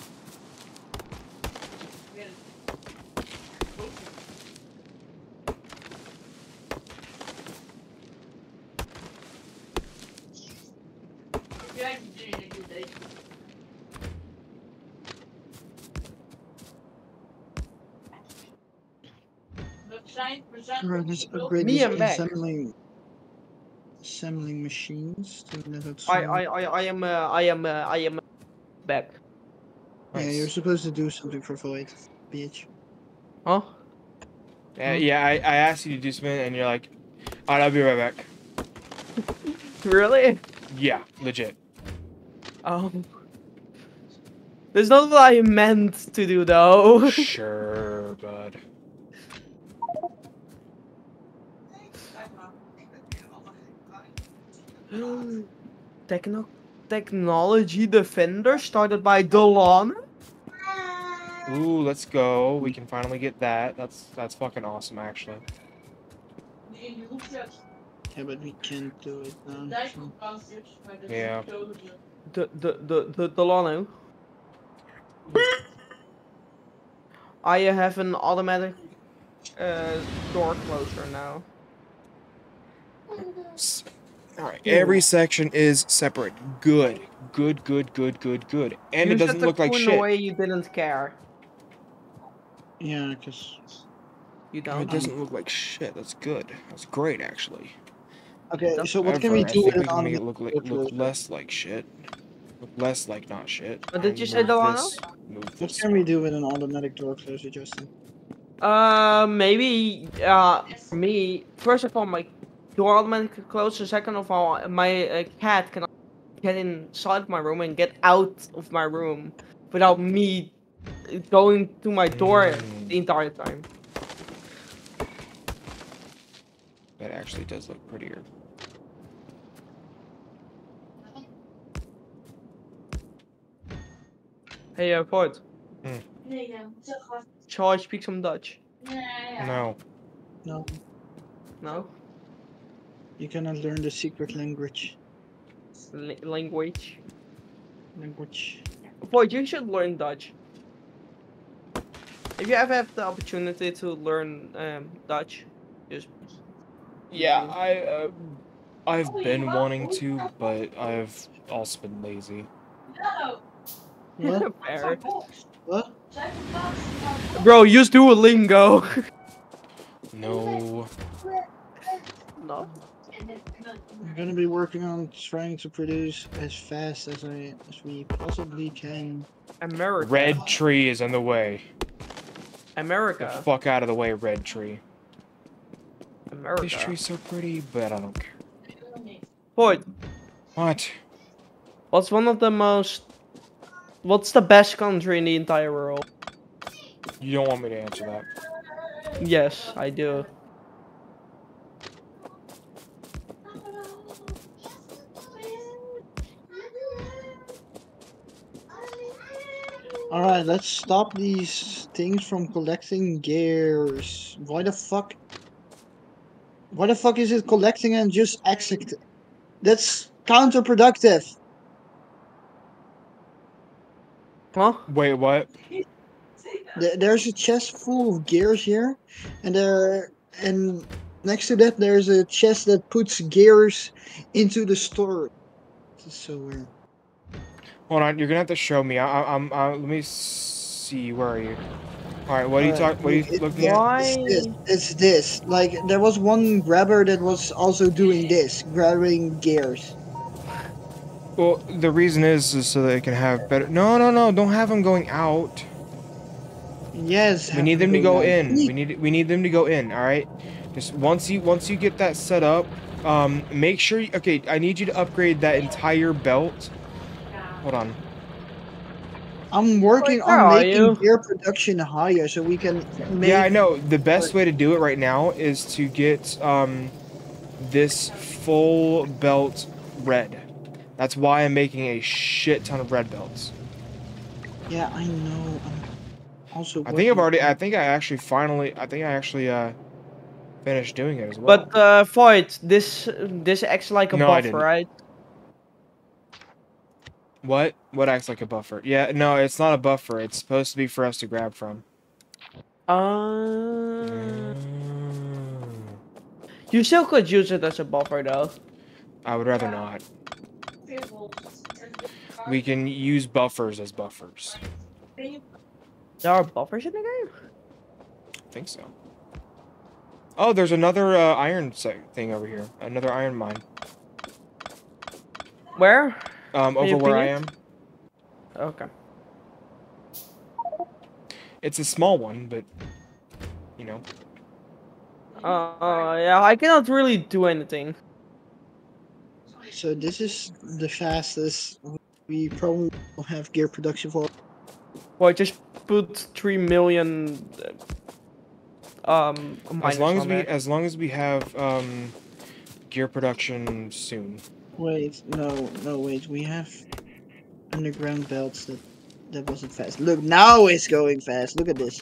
We zijn Right, op upgrade Me and back. assembling assembling machines to let it I. I, I, I am, uh, I am, uh, I am back. Yeah, you're supposed to do something for Void, bitch. Huh? Yeah, yeah I, I asked you to do something, and you're like, alright, I'll be right back. Really? Yeah, legit. Um. That's not what I meant to do, though. sure, bud. Techno Technology Defender started by Delon. Ooh, let's go. We can finally get that. That's that's fucking awesome, actually. Die in die hoekjes, Yeah, but we can't do it now. so- dijkhoekbankjes, maar dat Ja. is dozen. The the the the Delano. I have an automatic uh, door closer now. S- Alright, every section is separate. Good. Good, good, good, good, good. And You it doesn't look like cool in shit. a way you didn't care. Yeah, because You It don't. It doesn't look like shit. That's good. That's great, actually. okay. That's So what can we do I with think we an can make it automatic look like door look closer? less like shit. Look less like not shit. What did I'll you say, move Delano? What can we do with an automatic door closer, Justin? Uh, maybe uh, for me, first of all, my to all my closest. Second of all, my uh, cat can get inside my room and get out of my room without me going to my door the entire time. That actually does look prettier. Hey, uh, port. Mm. Charles, speak some Dutch. No. No. No? You cannot learn the secret language. Li- language. Language. Void, you should learn Dutch. If you ever have the opportunity to learn um, Dutch, just Yeah, I uh, I've been wanting to, but I've also been lazy. No, What? fair. What? zij Bro, use Duolingo. No. no. We're gonna be working on trying to produce as fast as I as we possibly can. America. Red tree is in the way. America. the fuck out of the way, red tree. America. This tree's so pretty, but I don't care. Void, What? what's one of the most... What's the best country in the entire world? You don't want me to answer that. Yes, I do. Alright, let's stop these things from collecting gears. Why the fuck? Why the fuck is it collecting and just exit? That's counterproductive. Huh? Wait, what? There's a chest full of gears here, and there and next to that there's a chest that puts gears into the store. This is so weird. Hold on, you're gonna have to show me. I, I, I'm. Uh, let me see. Where are you? All right. What are you talking? What are you look, it- looking at? Why? It's this, it's this. Like there was one grabber that was also doing this, grabbing gears. Well, the reason is, is so they can have better. No, no, no! Don't have them going out. Yes. We need them to go out. in. We need. We need them to go in. All right. Just once you once you get that set up, um, make sure. You, okay, I need you to upgrade that entire belt. Hold on. I'm working Where on making you? gear production higher so we can make. Yeah, I know. The best way to do it right now is to get um, this full belt red. That's why I'm making a shit ton of red belts. Yeah, I know. I'm also. I think I've already. I think I actually finally. I think I actually uh finished doing it as well. But uh, Void, this this acts like a No, I right? What? What acts like a buffer? Yeah, no, it's not a buffer. It's supposed to be for us to grab from. Uh, Mm. you still could use it as a buffer though. I would rather not. We can use buffers as buffers. There are buffers in the game. I think so. Oh, there's another uh, iron thing over here. Another iron mine. Where? Um, over where I am. Okay. It's a small one, but you know. Uh, yeah, I cannot really do anything. So this is the fastest we probably will have gear production for. Well, I just put three million. Um, As long as we, there. as long as we have um, gear production soon. Wait, no, no, wait. We have underground belts that that wasn't fast. Look, now it's going fast. Look at this.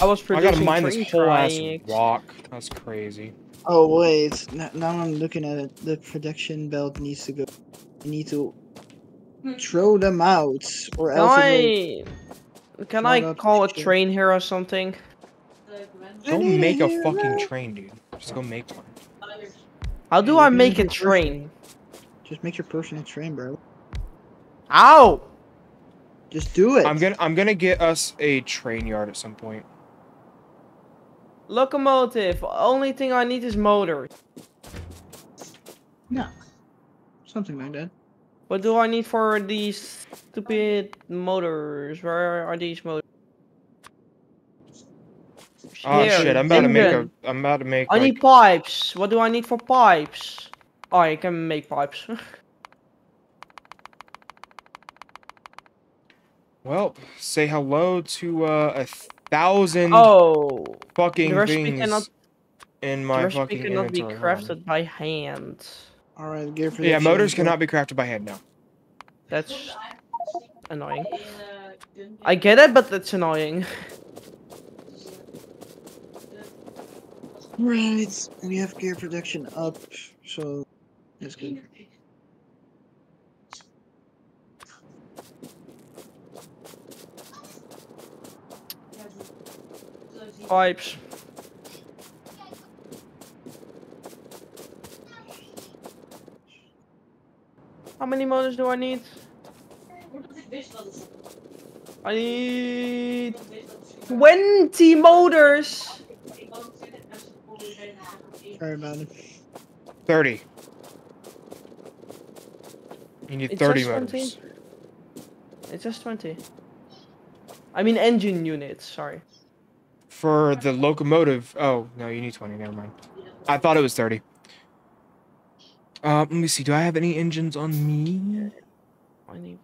I was I gotta mine this tree whole ass tracks. rock. That's crazy. Oh wait, n- now I'm looking at it. The production belt needs to go. We need to throw them out, or Can else. it I? Can I call a train here or something? Go need to make a fucking train, dude. Just go make one. How do I make a train? just make your person a train, bro. Ow! Just do it. I'm gonna I'm gonna get us a train yard at some point. Locomotive. Only thing I need is motor. No, something like that. What do I need for these stupid motors? Where are these motors? Oh Here, shit! I'm about to make a. engine. I'm about to make. I like, need pipes. What do I need for pipes? Oh, I can make pipes. Well, say hello to uh, a thousand oh, fucking the recipe things cannot, in my recipe fucking cannot be inventory. hold on. crafted by hand. All right, gear production. Yeah, motors go. cannot be crafted by hand now. That's annoying. I get it, but it's annoying. Right, and we have gear protection up, so that's good. Pipes. How many motors do I need? I need 20 motors. Sorry about it. 30. You need It's 30 just 20? motors. It's just 20. I mean engine units, sorry. For the locomotive. Oh, no, you need 20. Never mind. I thought it was 30. Uh, let me see. Do I have any engines on me? I need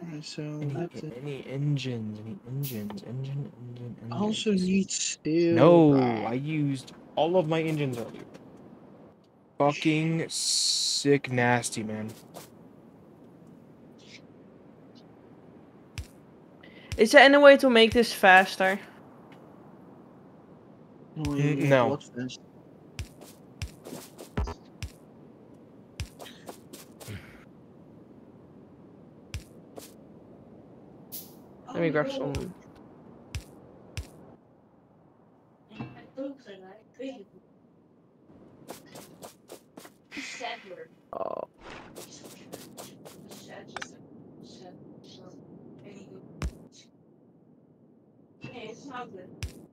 Alright, so Any, that's any engines? Any engines? Engine, engine, engine. I also need steel. No, I used all of my engines earlier. Fucking sick nasty, man. Is there any way to make this faster? no, Mm, no. Let me grab some. Oh,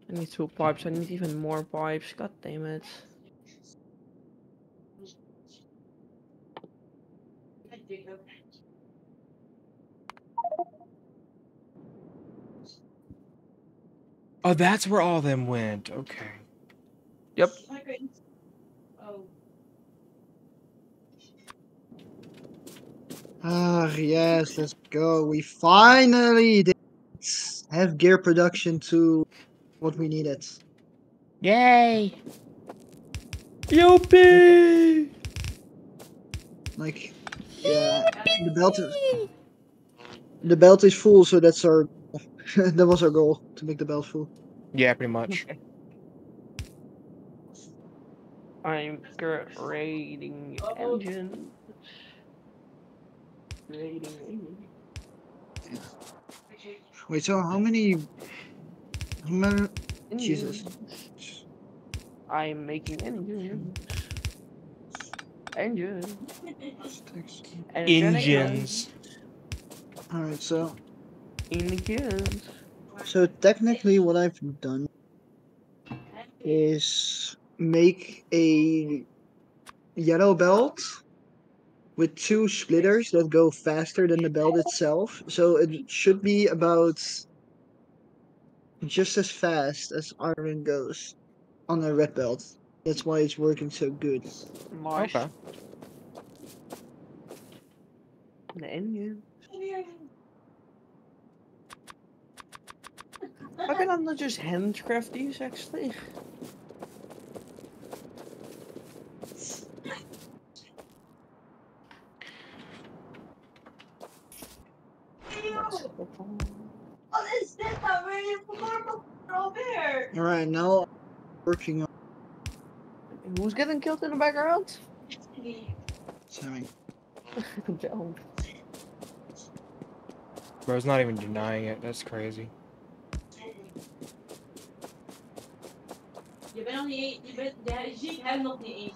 I need two pipes. I need even more pipes. God damn it. Oh, that's where all them went. Okay. Yep. Ah, yes, let's go. We finally did have gear production to what we needed. Yay! Youpee! Like, yeah, the belt is the belt is full, so that's our that was our goal to make the belt full. Yeah, pretty much. I'm grading engine. Grading engine. Wait, so how many? How many? Jesus. I'm making engine. Engine. Engines. All right, so Engines. so technically, what I've done is make a yellow belt with two splitters that go faster than the belt itself. So it should be about just as fast as iron goes on a red belt. That's why it's working so good. Nice. Okay. The engine. Why can I not just handcraft these actually? All right, now I'm working on Who's getting killed in the background? sorry. Don't. Bro's not even denying it. That's crazy. Je bent nog niet eens, je, bent, ja, je ziet hem nog niet eens.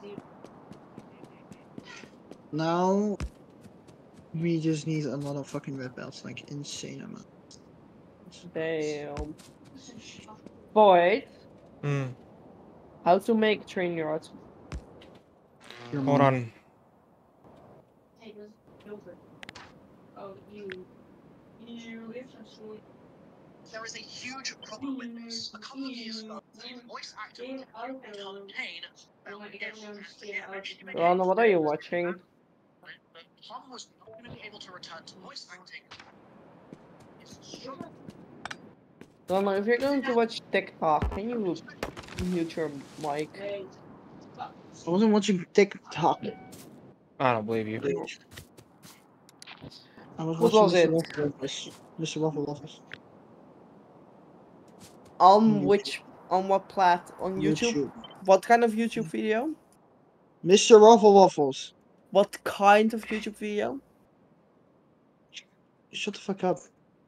Now we just need a lot of fucking red belts, like insane amount. Damn. Boy, Hmm. how to make train yards? Your Hold mom. on. Hey, dat. Oh, you. You is een soort. There is a huge problem with this. A couple of years ago, voice actor In Ed auto. Kane I'm scared of Ron, what are you watching? But Tom was not going to be able to return to voice acting. It's if you're going to watch TikTok, can you mute your mic? I wasn't watching TikTok. I don't believe you. I was What watching was Mr. it? Waffle Waffles. Mr. Waffle Waffles. On YouTube. which, on what plat? On YouTube? What kind of YouTube mm-hmm. video? Mr. Waffle Waffles. What kind of YouTube video? Shut the fuck up.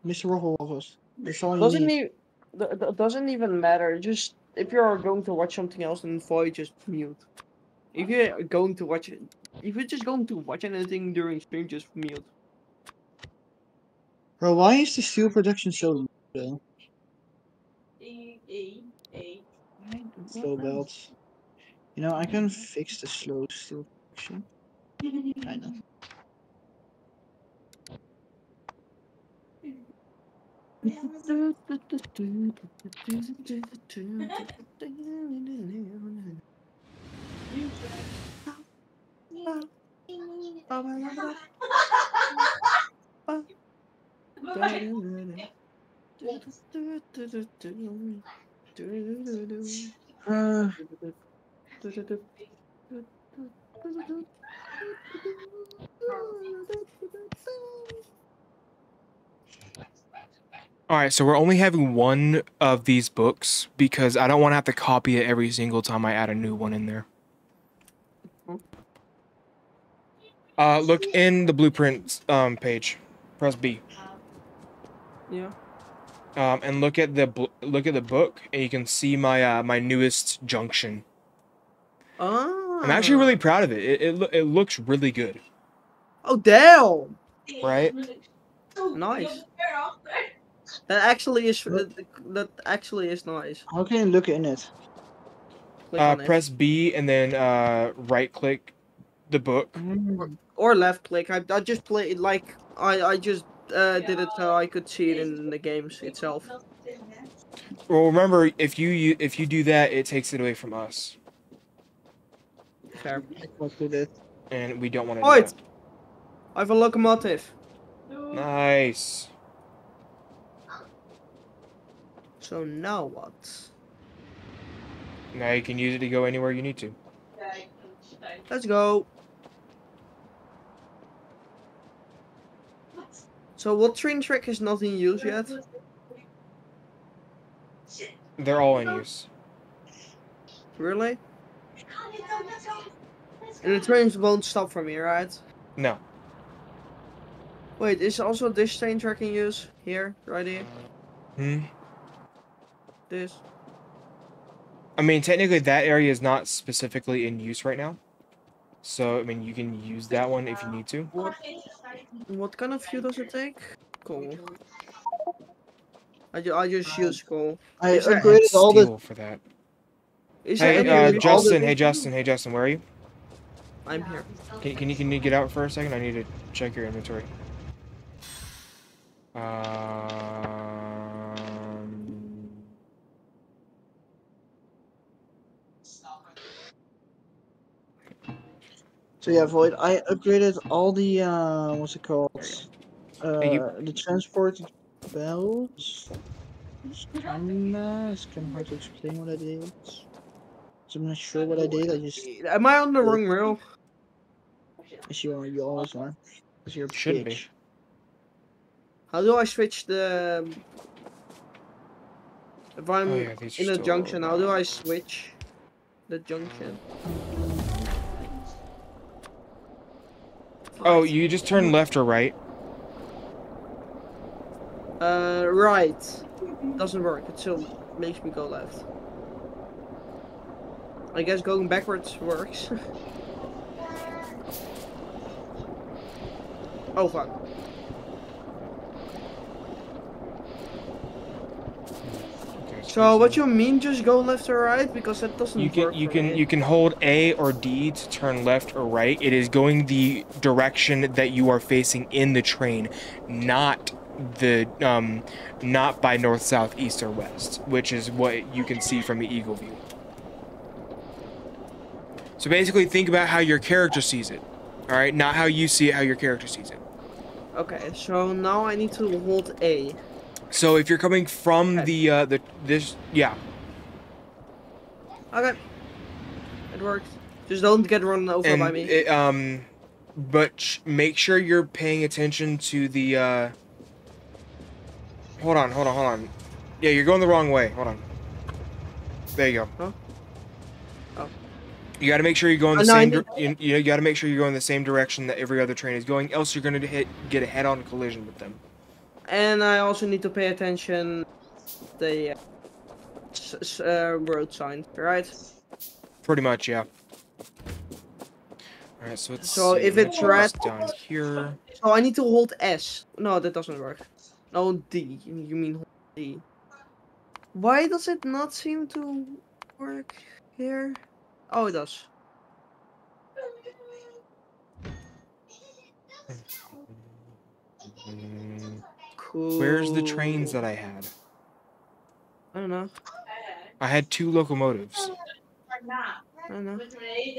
Mr. Waffle Waffles. That's all you Doesn't need. even doesn't even matter. Just if you're going to watch something else, then void just mute. If you're going to watch it, if you're just going to watch anything during stream, just mute. Bro, why is the steel production so low? Slow belts. You know, I can fix the slow steel production. Kind Uh, All right, so we're only having one of these books because I don't want to have to copy it every single time I add a new one in there. Uh, look in the blueprints um, page. Press B. Yeah. Um, and look at the bl- look at the book, and you can see my uh, my newest junction. Ah. I'm actually really proud of it. It it, loo- it looks really good, Oh damn! right? Nice. That actually is that, that actually is nice. how can you look in it? Click Uh, on it. press B and then uh, right click the book. or left click. I, I just play like I I just uh, did it so I could see it in the games itself. Well, remember if you u- if you do that, it takes it away from us, Fair. What with it? and we don't want to. Oi! Do I have a locomotive. Nice. So now what? Now you can use it to go anywhere you need to. Let's go. So what train track is not in use yet? They're all in use. Really? And the trains won't stop for me, right? No. Wait, is also this train track in use? Here, right here, Hmm. This. I mean, technically, that area is not specifically in use right now. So, I mean, you can use that one if you need to. What kind of fuel does it take? Cool. I, ju- I just use coal. I upgraded all the. For that. Is Hey, uh, Justin. Hey, Justin. Hey, Justin. Where are you? I'm here. Can, can you can you get out for a second? I need to check your inventory. Um. So yeah, Void. I upgraded all the uh, what's it called? Uh, you- the transport belts. It's kinda, it's kinda hard to explain what I did. So I'm not sure what I did. I just, Am I on the wrong rail? as you are, you always are. Cause you're a Shouldn't be. How do I switch the? If I'm Oh, yeah, in a junction, how do I switch the junction? Oh, you just turn left or right. Uh, right. Doesn't work. It still makes me go left. I guess going backwards works. oh fuck. So what you mean? Just go left or right? Because that doesn't you work can you can me. you can hold A or D to turn left or right. It is going the direction that you are facing in the train, not the um not by north, south, east, or west, which is what you can see from the eagle view. So basically, think about how your character sees it. All right, not how you see it, how your character sees it. Okay, so now I need to hold A. So if you're coming from Okay. the uh the this yeah Okay. It works. Just don't get run over by me. it, um but sh- make sure you're paying attention to the. Uh... Hold on, hold on, hold on. Yeah, you're going the wrong way. Hold on. There you go. Huh? Oh. You got to make sure you're going the Oh, no, same. you, you got to make sure you're going the same direction that every other train is going. Else, you're going to hit get a head-on collision with them. And I also need to pay attention the uh, uh, road signs, right? Pretty much, yeah. All right, so let's So see, if it's red- down here. So I need to hold S. No, that doesn't work. No, D. You mean hold D. Why does it not seem to work here? Oh, it does. Mm, Cool. Where's the trains that I had? I don't know. I had two locomotives. I don't know.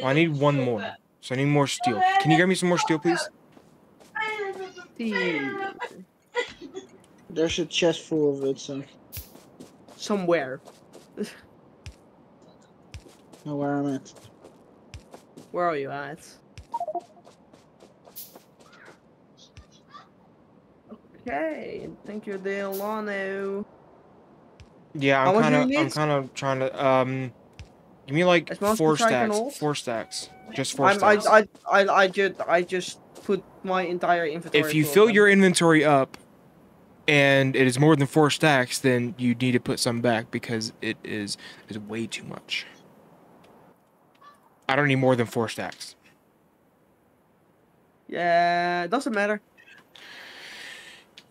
Well, I need one more. So I need more steel. Can you get me some more steel, please? D. There's a chest full of it, so Somewhere. know where I'm at. Where are you at? Okay, thank you, Delano. Yeah, I'm kind of, I'm kind of trying to, um, give me like four I stacks. Four stacks. Just 4 I'm, I, stacks. I, I, I just, I just put my entire inventory. if you fill them. your inventory up, and it is more than four stacks, then you need to put some back because it is is way too much. I don't need more than four stacks. Yeah, it doesn't matter.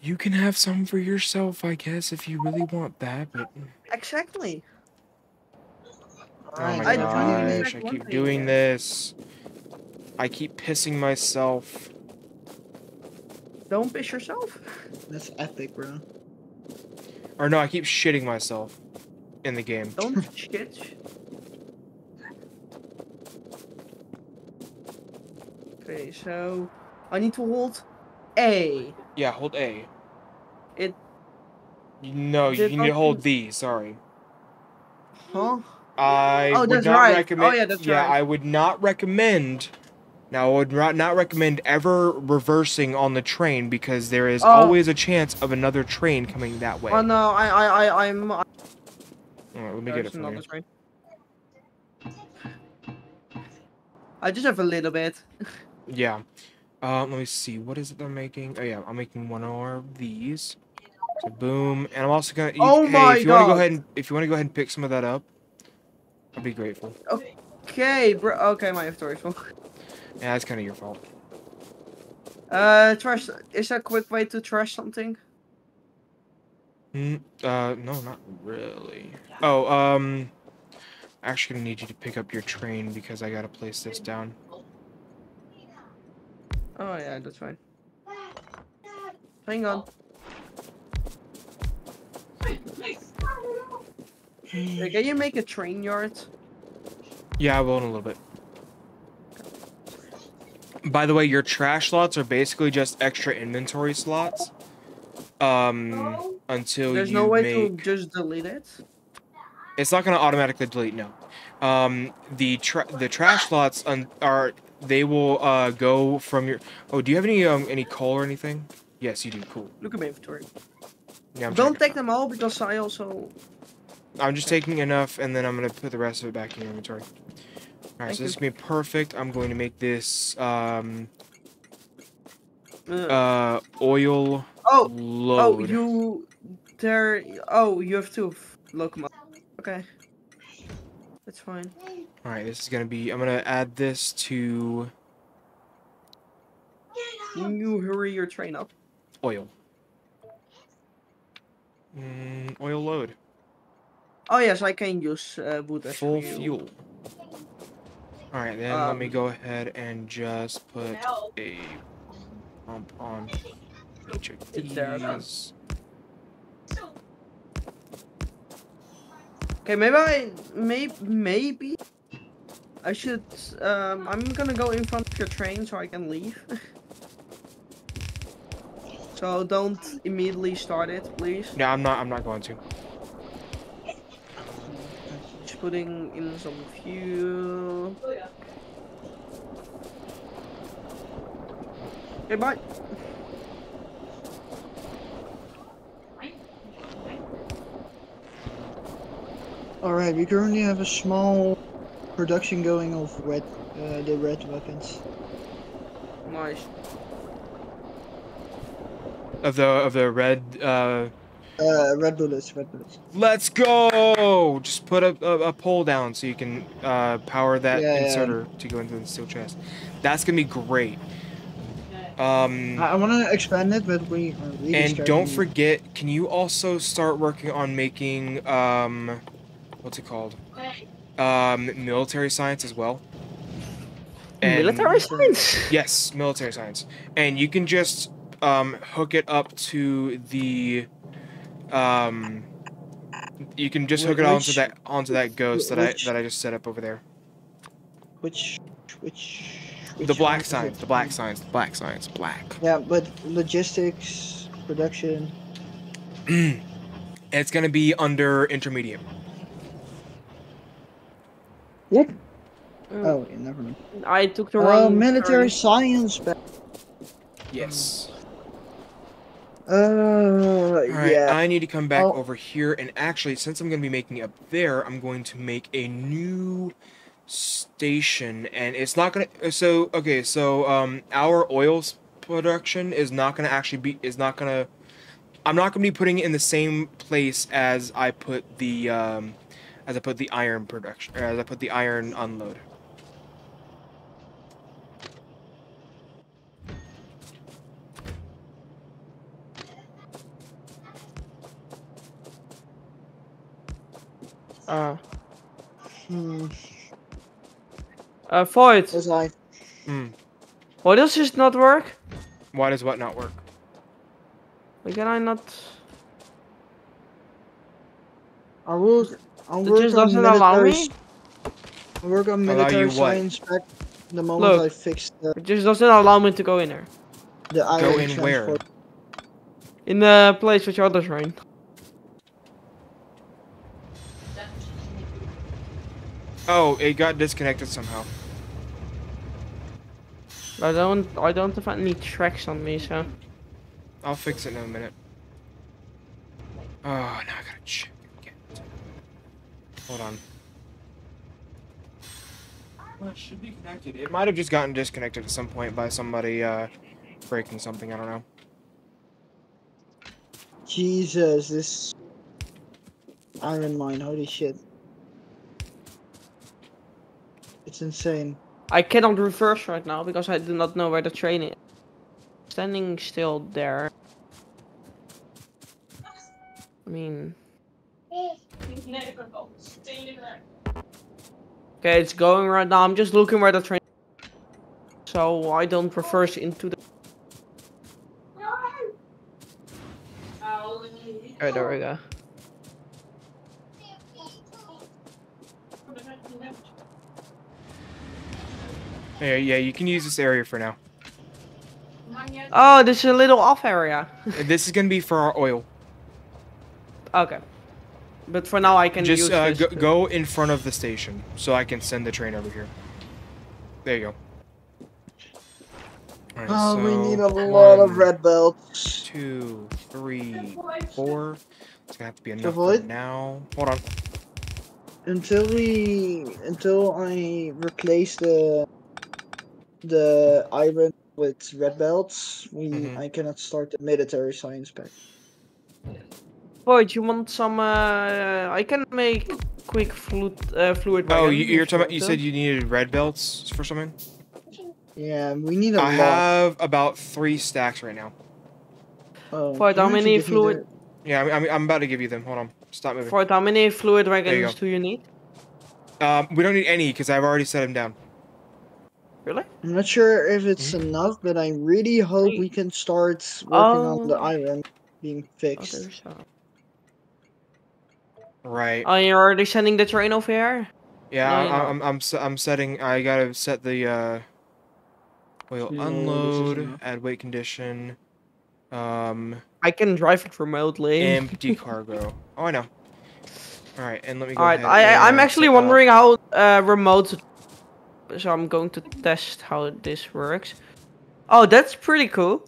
You can have some for yourself, I guess, if you really want that. But Exactly. oh my I don't gosh, even I keep doing this. I keep pissing myself. Don't piss yourself. That's epic, bro. Or no, I keep shitting myself in the game. Don't shit. Okay, so I need to hold A. Yeah, hold A. It- No, you need to hold D. Sorry. Huh? I Oh, would that's not right. Oh, yeah, that's yeah, right. I would not recommend. Now, I would not, not recommend ever reversing on the train because there is Oh. always a chance of another train coming that way. Oh no, I, I, I, I'm. Uh, I, Alright, let me get it another you. train. I just have a little bit. Yeah. Um, let me see. What is it I'm making? Oh yeah, I'm making one more of these. So boom, and I'm also gonna. Oh hey, my if you want to go ahead and if you want to go ahead and pick some of that up, I'd be grateful. Okay, bro. Okay, my inventory's full. Yeah, that's kind of your fault. Uh, trash. Is there a quick way to trash something? Mm, uh, no, not really. Oh, um, actually gonna need you to pick up your train because I gotta place this down. Oh yeah, that's fine. Hang on. Hey, can you make a train yard? Yeah, I will in a little bit. By the way, your trash slots are basically just extra inventory slots. Um, until There's you no way make. to just delete it. It's not gonna automatically delete. No. Um, the tra- the trash slots un- are they will uh go from your. Oh, do you have any um any coal or anything? Yes, you do. Cool. Look at my inventory. Yeah, I'm Don't take them all because I also. I'm just taking enough, and then I'm gonna put the rest of it back in your inventory. All right, Thank so this is gonna be perfect. I'm going to make this um Uh, oil oh, load. oh, you there? Oh, you have two locomotives. Okay, that's fine. All right, this is gonna be. I'm gonna add this to Can you hurry your train up? oil. Mm, oil load. Oh yes, I can use uh, wood as Full fuel. fuel. All right, then let me Um, go ahead and just put a pump on each of It's okay. these. Okay, maybe I may maybe I should. Um, I'm gonna go in front of your train so I can leave. so don't immediately start it, please. No, I'm not. I'm not going to. Just putting in some fuel. Okay, bye. Alright, we currently have a small production going of red, uh, the red weapons. Nice. Of the of the red. Uh, Uh, red bullets, red bullets. let's go. Just put a, a, a pole down so you can uh, power that Yeah, yeah. inserter to go into the steel chest. That's gonna be great. Um, I, I want to expand it, but we are really and don't forget, can you also start working on making um, what's it called? Um, military science as well. And- Military science. Yes, military science, and you can just um, hook it up to the. Um, you can just hook it onto that onto that ghost that I that I just set up over there. Which, which, The black science, the black science, the black science, black. Yeah, but logistics, production. It's gonna be under intermediate. Mm, Oh, yeah, never mind. I took the Uh, wrong. military turn. science. ba- Yes. Uh, Alright, yeah. I need to come back Oh. over here, and actually, since I'm going to be making it up there, I'm going to make a new station, and it's not going to. So, okay, so um, our oil production is not going to actually be is not going to. I'm not going to be putting it in the same place as I put the um, as I put the iron production, or as I put the iron unload. Uh, Hmm. uh, Void. As I. Hmm. Why does this not work? Why does what not work? Why can I not? I will. I'll It work just on doesn't allow military me? s- I'll work on Allow military you what? science back the moment Look. I fix the, It just doesn't allow me to go in there. the iron Go in where? In the place with your others are in. Oh, it got disconnected somehow. I don't. I don't have any tracks on me, so. I'll fix it in a minute. Oh, now I gotta check again. Hold on. Well, it should be connected. It might have just gotten disconnected at some point by somebody uh, breaking something. I don't know. Jesus, this iron mine, holy shit. It's insane. I cannot reverse right now because I do not know where the train is. Standing still there. I mean, okay, it's going right now. I'm just looking where the train. So I don't reverse into the. Oh, there we go. Yeah, yeah, you can use this area for now. Oh, this is a little off area. this is gonna be for our oil. Okay. But for now, I can use Just uh, this go, to- go in front of the station so I can send the train over here. There you go. Alright, Oh, we need a so lot of red belts. Two, three, four. It's gonna have to be enough Avoid. now. Hold on. Until we, until I replace the the iron with red belts, we Mhm. I cannot start the military science pack. Void, you want some? Uh, I can make quick fluid uh, fluid. Oh, you, you're talking about. You said you needed red belts for something. Yeah, we need a I lot. have about three stacks right now. Oh, Void, how many fluid- Yeah, I'm, I'm, I'm about to give you them. Hold on. Stop moving. Void, how many fluid you wagons go. do you need? Um, we don't need any because I've already set them down. Really? I'm not sure if it's Hmm? enough, but I really hope Hey. we can start working on the Oh. iron being Oh, fixed. there's, uh... Right. oh, you're already sending the train over here? Yeah, No, I'm. I'm, I'm, I'm setting. I gotta set the uh, oil No, unload, add wait condition, um, I can drive it remotely. empty cargo. Oh, I know. All right, and let me go. Alright, I, I- I'm actually set wondering how uh, remote. So I'm going to test how this works. Oh, that's pretty cool.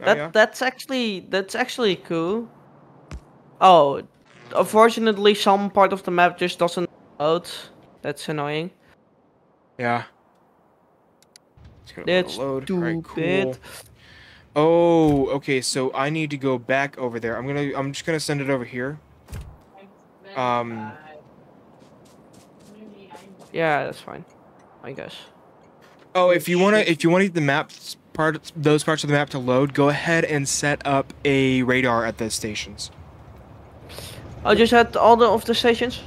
Oh, That yeah? that's actually that's actually cool. Oh, unfortunately, some part of the map just doesn't load. That's annoying. Yeah. It's gonna That's load. Alright, stupid. Oh, okay. So I need to go back over there. I'm gonna. I'm just gonna send it over here. Um. Yeah, that's fine. I guess. Oh, if you wanna, if you wanna get the maps part, those parts of the map to load, go ahead and set up a radar at the stations. I just had all the of the stations.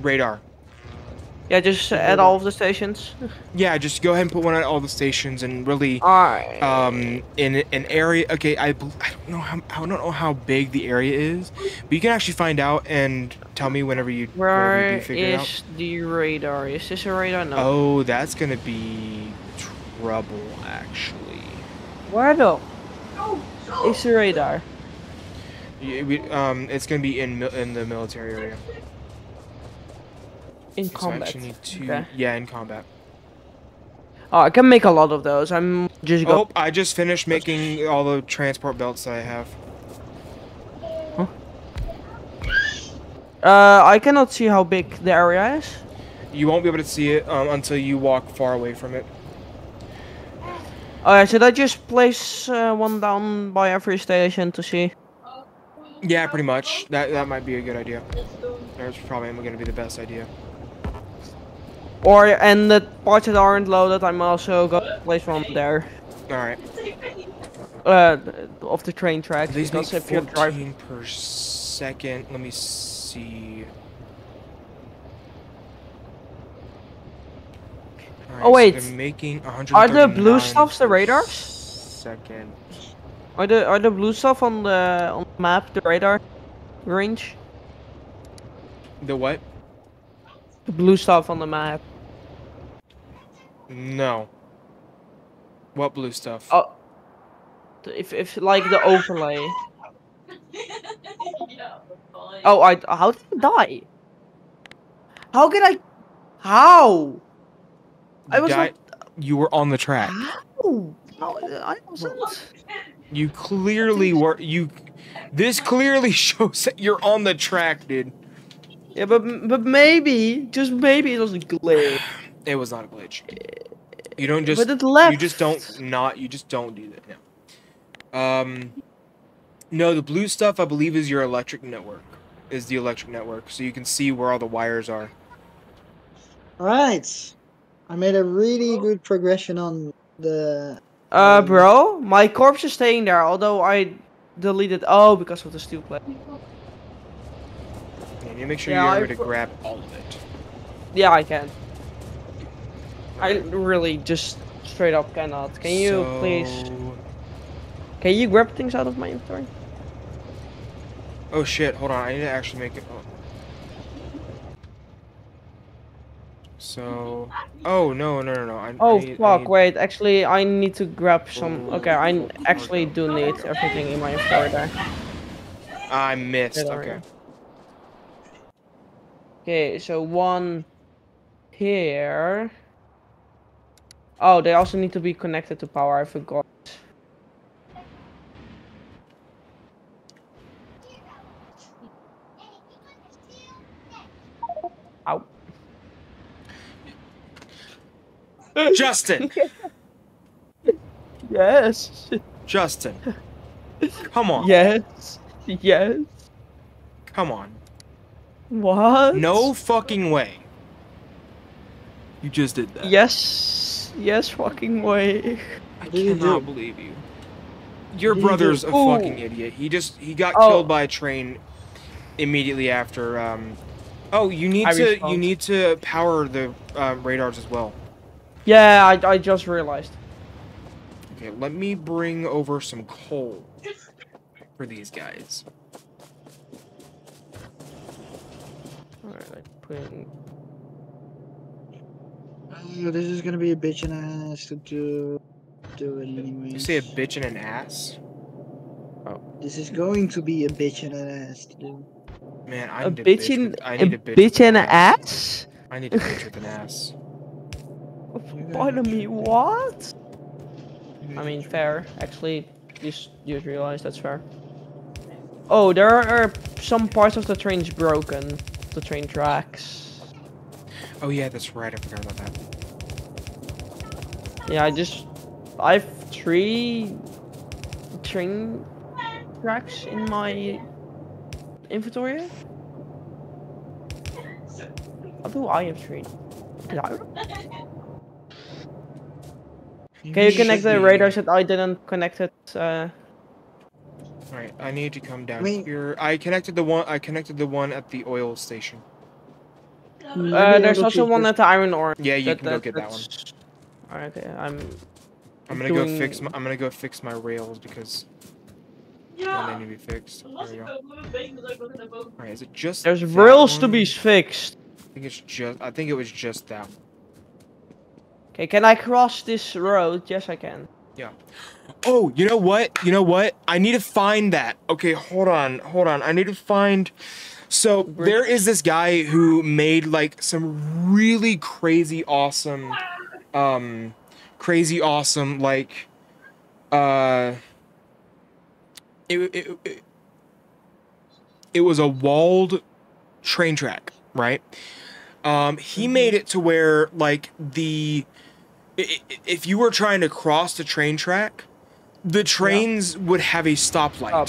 Radar. Yeah, just at all of the stations. Yeah, just go ahead and put one at all the stations and really. Alright. um in an area okay I, I don't know how I don't know how big the area is but you can actually find out and tell me whenever you whenever you Where figure it out is the radar? Is this a radar? No. oh that's gonna be trouble actually Where though? It's the radar? Yeah, we, um it's gonna be in in the military area In So combat. to Okay. yeah in combat Oh, I can make a lot of those. I'm just go. oh I just finished making all the transport belts that I have Huh? Uh, I cannot see how big the area is. you won't be able to see it um, until you walk far away from it Alright, should I just place uh, one down by every station to see? Yeah pretty much that that might be a good idea that's probably gonna be the best idea Or and the parts that aren't loaded, I'm also gonna place one there. all right Uh, of the train tracks. These make because if you're driving. per second. Let me see. Alright, Oh, wait. So they're making Are the blue 139 stuffs the radars? Second. Are the are the blue stuff on the on the map the radar range? The what? The blue stuff on the map. No. What blue stuff? Oh. If if like the overlay. Oh, I how did I die? How could I? How? I You was di- You were on the track. How? No, I wasn't. You clearly were. You. This clearly shows that you're on the track, dude. Yeah, but but maybe just maybe it was a glitch. It was not a glitch. You don't just. but it left. You just don't not. You just don't do that. No. Um. No, the blue stuff I believe is your electric network. Is the electric network, so you can see where all the wires are. Alright. I made a really good progression on the. Uh, bro, my corpse is staying there, although I deleted. Oh, because of the steel plate. You need to make sure Yeah, you're I able to grab all of it. Yeah, I can. I really just straight up cannot. Can you please? Can you grab things out of my inventory? Oh shit! Hold on. I need to actually make it. Oh. So. Oh no no no no! I, I Oh need- I fuck! need- Wait, actually, I need to grab oh, some. Okay, I actually do need everything in my inventory there. I missed. Okay. Okay, so one here. Oh, they also need to be connected to power. I forgot. Ow. Justin. Yes. Justin. Come on. Yes. Yes. Come on. What? No fucking way. You just did that. Yes. Yes, fucking way. I cannot believe you. Your brother's a Ooh. fucking idiot. He just he got Oh. killed by a train immediately after. Um, oh, you need I to you need to power the uh, radars as well. Yeah, I, I just realized. Okay, let me bring over some coal for these guys. Alright, like putting. Uh, this is gonna be a bitch and ass to do. Do it anyways. You say a bitch and an ass? Oh. This is going to be a bitch and an ass to do. Man, I A need a bitch bitch. in with- I a need a bitch, bitch and an ass? I need a bitch with an ass. Pardon me, what? I mean, fair. Actually, just you realize that's fair. Oh, there are some parts of the trains broken. The train tracks. Oh yeah, that's right. I forgot about that. Yeah, I just I have three train tracks in my inventory. How do I have three? No. Can you connect the radar that I didn't connect it? Uh, Alright, I need to come down I here. I connected the one. I connected the one at the oil station. uh, there's also one at the iron ore. Yeah, you can go get that one. Alright, okay, I'm. I'm gonna go fix. My, I'm gonna go fix my rails because yeah, they need to be fixed. There we go. Alright, is it just? There's that rails to be fixed. I think it's just. I think it was just that. one. Okay, can I cross this road? Yes, I can. Yeah. Oh, you know what? You know what? I need to find that. Okay, hold on, hold on. I need to find. So there is this guy who made like some really crazy awesome, um, crazy awesome like, uh. It it it, it was a walled train track, right? Um, he made it to where like the if you were trying to cross the train track, the trains would have a stoplight. Stop.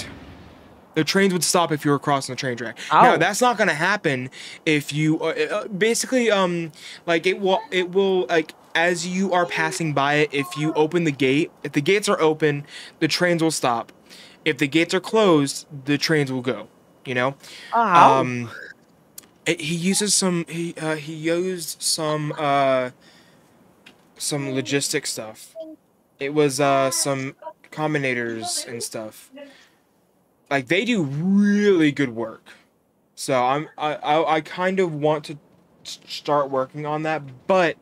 The trains would stop if you were crossing the train track. Now that's not going to happen if you uh, uh, basically um like it will it will like as you are passing by it if you open the gate if the gates are open the trains will stop if the gates are closed the trains will go you know Ah, um, it- he uses some. He uh, he used some uh, some logistic stuff. It was uh some combinators and stuff. Like they do really good work. So I'm I I, I kind of want to start working on that, but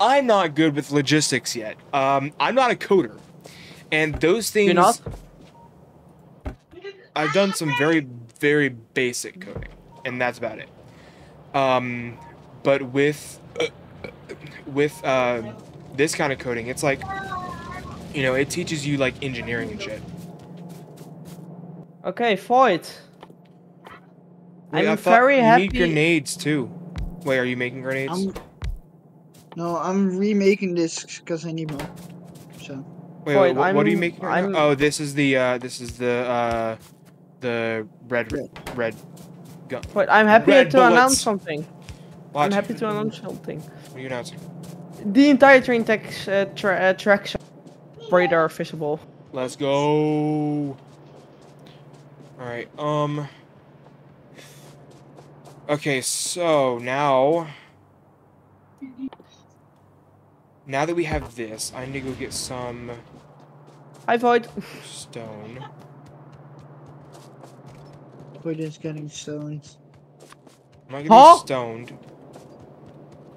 I'm not good with logistics yet. Um, I'm not a coder, and those things. You're not? I've done some very, very basic coding, and that's about it. Um, but with uh, with uh, this kind of coding, it's like, you know, it teaches you like engineering and shit. okay, Void. Wait, I I'm thought very you happy. need grenades too. Wait, are you making grenades? I'm, no, I'm remaking this because I need more. So wait, Void, wait, what, what are you making? Right I'm- Oh, this is the uh, this is the uh, the red red. gun. Void, I'm happy Red to bullets. announce something. What? I'm happy to announce something. What are you announcing? The entire train tracks, uh, tra uh, tracks radar visible. Let's go. All right. Um. Okay, so now. Now that we have this, I need to go get some Hi, Void. stone. we're just getting stoned. I'm not gonna Huh? stoned.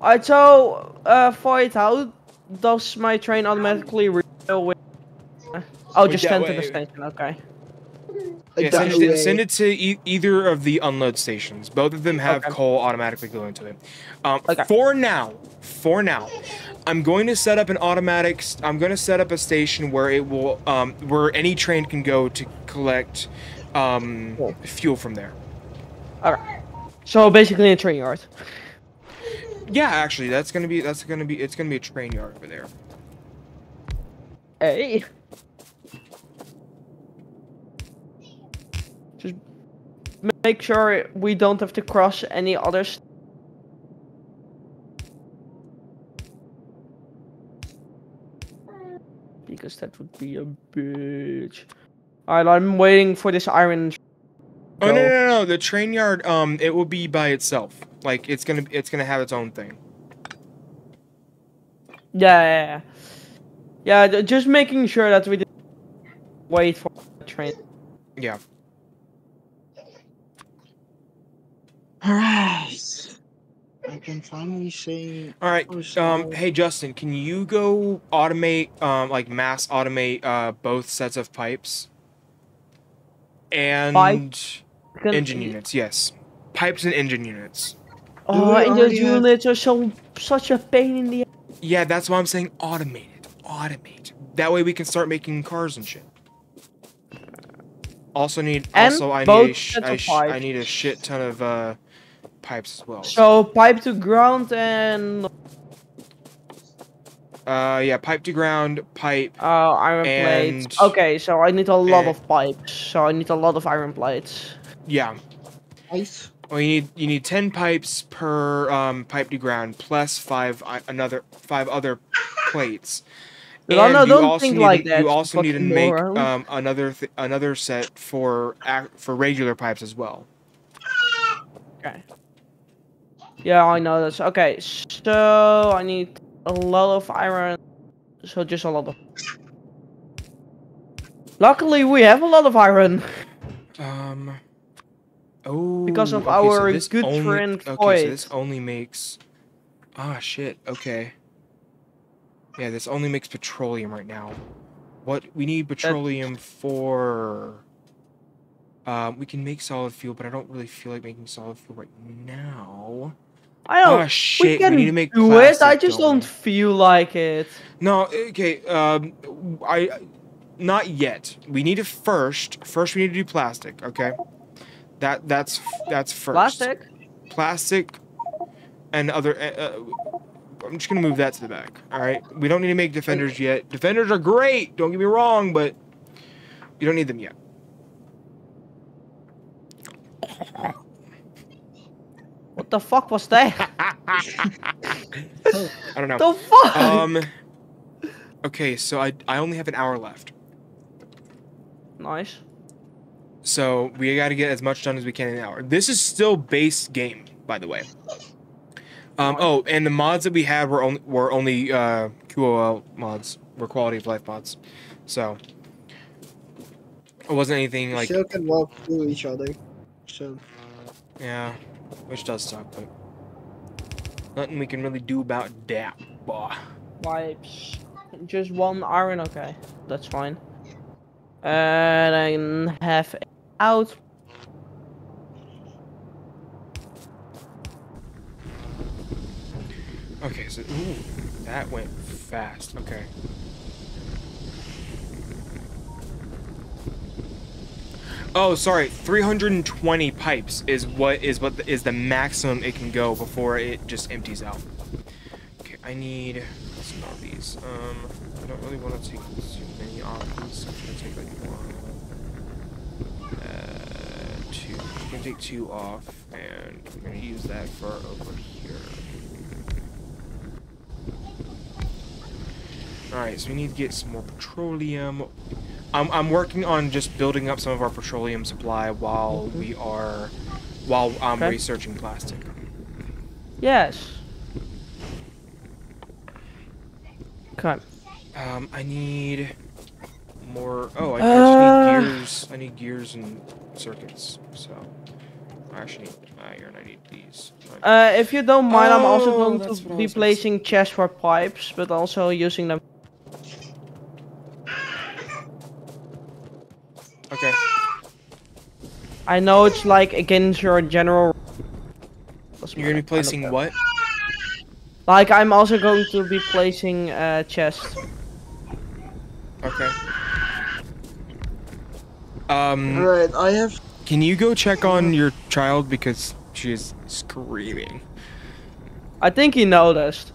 Alright, so, uh, Void, how does my train automatically refill with... Oh, just that send to the station, okay. Yeah, send, it, send it to e- either of the unload stations. Both of them have Okay. coal automatically going to it. Um, Okay. For now, for now, I'm going to set up an automatic. I'm going to set up a station where it will, um, where any train can go to collect um, Cool. fuel from there. Alright. So, basically a train yard. Yeah, actually, that's gonna be that's gonna be it's gonna be a train yard over there. Hey. Just make sure we don't have to cross any others. Because that would be a bitch. Alright, I'm waiting for this iron. No! The train yard um it will be by itself. Like it's gonna it's gonna have its own thing. Yeah, yeah, yeah. Yeah, just making sure that we didn't wait for the train. Yeah. Alright. I can finally say. All right. Um. Hey, Justin, can you go automate, um, like mass automate, uh, both sets of pipes and Can- engine units? Yes, pipes and engine units. Oh, we and those already units are so such a pain in the. Yeah, that's why I'm saying automate it. Automate. That way we can start making cars and shit. Also need. And also, I need a. Sh- I, sh- I need a shit ton of uh, pipes as well. So pipe to ground and Uh, yeah, pipe to ground, pipe. uh, iron And- plates. Okay, so I need a lot eh. of pipes. So I need a lot of iron plates. Yeah. Ice. Well, you need you need ten pipes per um, pipe to ground plus five I- another five other plates. No, no, you also need like to, that, You also need to make um, another th- another set for for regular pipes as well. Okay. Yeah, I know this. Okay, so I need a lot of iron. So just a lot of. Luckily, we have a lot of iron. Um. Oh. Because of okay, so our this good only, friend Okay, so this only makes. Ah shit. Okay. Yeah, this only makes petroleum right now. What we need petroleum for? Um, we can make solid fuel, but I don't really feel like making solid fuel right now. I know. Ah shit. we can need to make do it. I just don't don't feel like it. No, okay. Um, I not yet. We need to first. First, we need to do plastic. Okay. That that's that's first. Plastic. Plastic, and other. Uh, uh, I'm just gonna move that to the back. All right. We don't need to make defenders yet. Defenders are great. Don't get me wrong, but you don't need them yet. What the fuck was that? I don't know. the fuck? Um. Okay, so I I only have an hour left. nice. So we got to get as much done as we can in an hour. This is still base game, by the way. Um, oh, and the mods that we had were only were only uh, QOL mods, were quality of life mods. So it wasn't anything like Still can walk through each other. So yeah, which does suck, but nothing we can really do about that. Boy. Pipes. Just one iron. Okay, that's fine. And I have out. Okay, so ooh, that went fast. Okay. Oh, sorry. 320 pipes is what is what the, is the maximum it can go before it just empties out. Okay, I need some of these. Um, I don't really want to take too many off these. I'm gonna take like one, uh, two. I'm gonna take two off, and I'm gonna use that for over here. Alright, so we need to get some more petroleum. I'm, I'm working on just building up some of our petroleum supply while we are, while I'm Okay. researching plastic. Yes. Okay. Um, I need more, oh, I Uh. need gears, I need gears and circuits, so. I actually need iron, I need these. Right. Uh, if you don't mind, I'm also Oh, going to be placing chests for pipes, but also using them. Okay. I know it's like against your general. That's You're gonna be my kind of placing what? Like I'm also going to be placing uh, chests. Okay. Um, Alright, I have can you go check on your child because she is screaming? I think he noticed.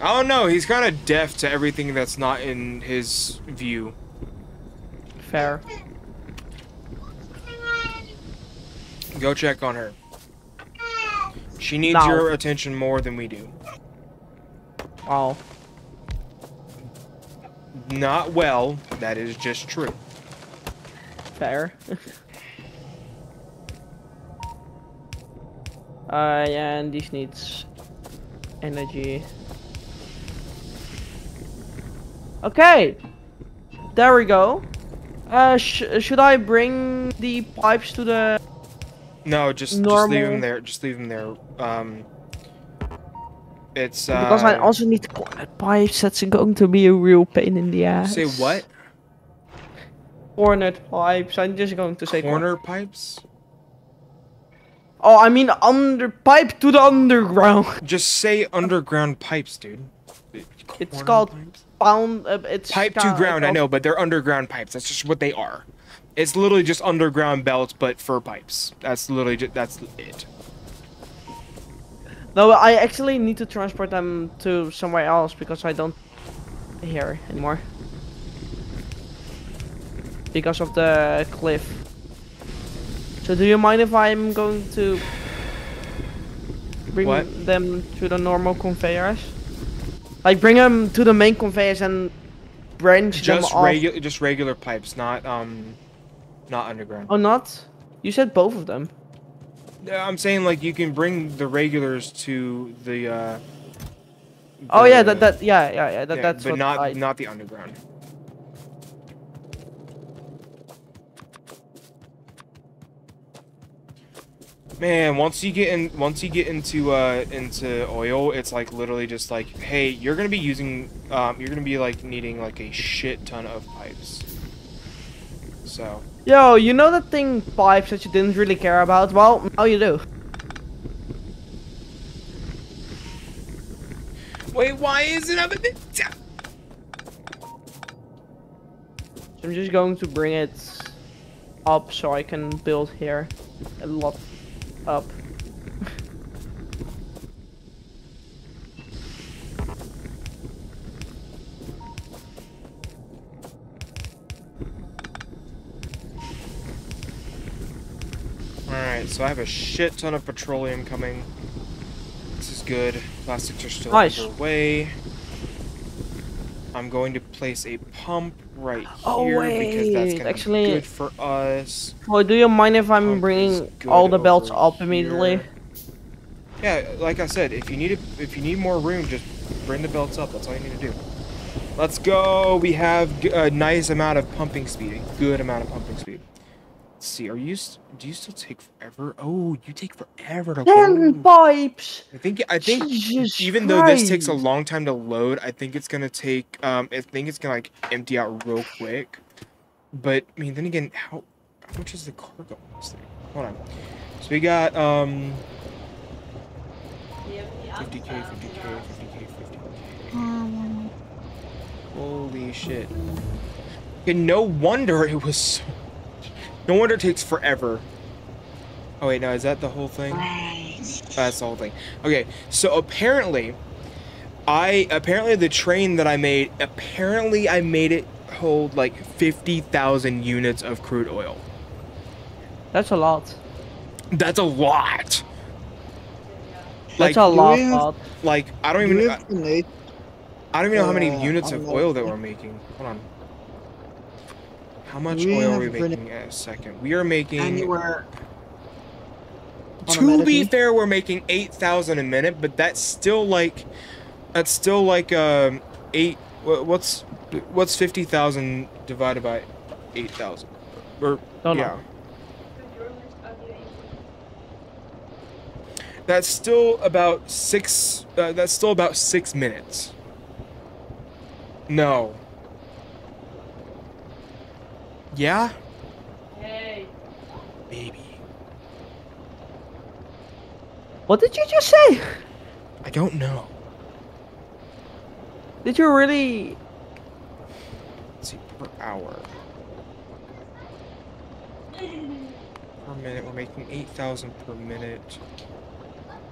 Oh, I don't know. He's kind of deaf to everything that's not in his view. Fair. Go check on her. She needs No. your attention more than we do. Wow. Not well. That is just true. Fair. uh, yeah, and this needs energy. Okay, there we go. Uh, sh should I bring the pipes to the? No, just just leave them there. Just leave them there. Um, it's uh. Because I also need cornet pipes. That's going to be a real pain in the ass. say what? Cornet pipes. I'm just going to say Corner pipes. Oh, I mean under pipe to the underground. Just say underground pipes, dude. It's Corner called pipes? Uh, it's pipe to ground. I know, but they're underground pipes. That's just what they are. It's literally just underground belts, but for pipes. That's literally just, that's it. No, I actually need to transport them to somewhere else because I don't here anymore. Because of the cliff. So do you mind if I'm going to bring What? them to the normal conveyors? Like bring them to the main conveyors and branch Just them off. regular, just regular pipes, not um, not underground. Oh, not? You said both of them. I'm saying like you can bring the regulars to the. uh Oh yeah, the- that that yeah yeah yeah that yeah, that's but not I not the underground. Man, once you get in, once you get into uh into oil, it's like literally just like, hey, you're gonna be using, um, you're gonna be like needing like a shit ton of pipes. So Yo, you know that thing pipes that you didn't really care about? Well, now you do. wait, why is it up at the top? I'm just going to bring it up so I can build here a lot up. Alright, so I have a shit ton of petroleum coming. This is good. Plastics are still Nice. underway. I'm going to place a pump right Oh, here because that's wait, gonna actually- be good for us. Well, do you mind if I'm Pump bringing all the belts up immediately? here. Yeah, like I said, if you need a, if you need more room, just bring the belts up. That's all you need to do. Let's go. We have a nice amount of pumping speed, a good amount of pumping speed. Let's see. Are you? Do you still take forever? Oh, you take forever to Ten load. pipes! I think I think Jesus even though this takes a long time to load, I think it's gonna take um I think it's gonna like empty out real quick. But I mean then again, how how much is the cargo on this thing? Hold on. So we got um 50k, 50k, 50k, 50k. Holy shit. Okay, no wonder it was so No wonder it takes forever. Oh wait, no, is that the whole thing? That's the whole thing. Okay, so apparently, I apparently the train that I made apparently I made it hold like fifty thousand units of crude oil. That's a lot. That's a lot. That's Like, a lot, we have- lot. like I don't even we I, have to make- I don't even know how many units of oil that we're making. Hold on. How much we oil are we making at a second? We are making. anywhere. To be fair, we're making eight thousand a minute, but that's still like, that's still like um eight. What's what's fifty thousand divided by eight thousand? Or Don't know. yeah, that's still about six. Uh, that's still about six minutes. No. Yeah. Hey. Baby. What did you just say? I don't know. Did you really? Let's see per hour. Per minute, we're making 8,000 per minute.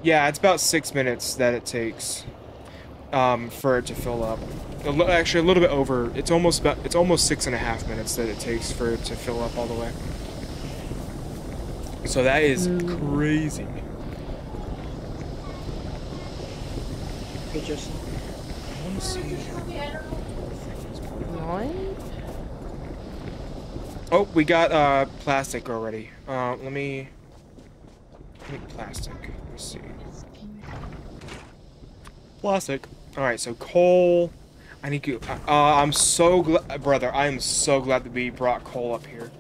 Yeah, it's about six minutes that it takes um, for it to fill up. Actually, a little bit over. It's almost about. It's almost six and a half minutes that it takes for it to fill up all the way. So that is Mm. crazy. Just I want to see. Nine? Oh, we got uh plastic already. Uh, let me. Let me plastic. Let's see. Plastic. All right, so coal. I need you. Uh, I'm so glad, brother. I am so glad that we brought coal up here.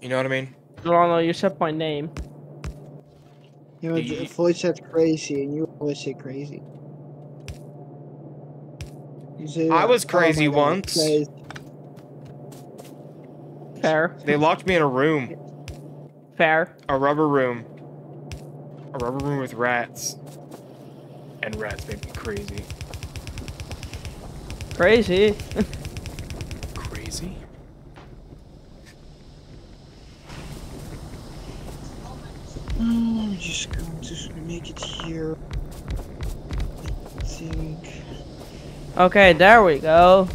You know what I mean? No, no, you said my name. you know, the voice said crazy, and you always say crazy. You say, I was "Oh crazy my God, once." crazy." Fair. They locked me in a room. Fair. A rubber room. A rubber room with rats. And rats make me crazy. Crazy. Crazy? Oh, I'm just going to make it here. I think. Okay, there we go.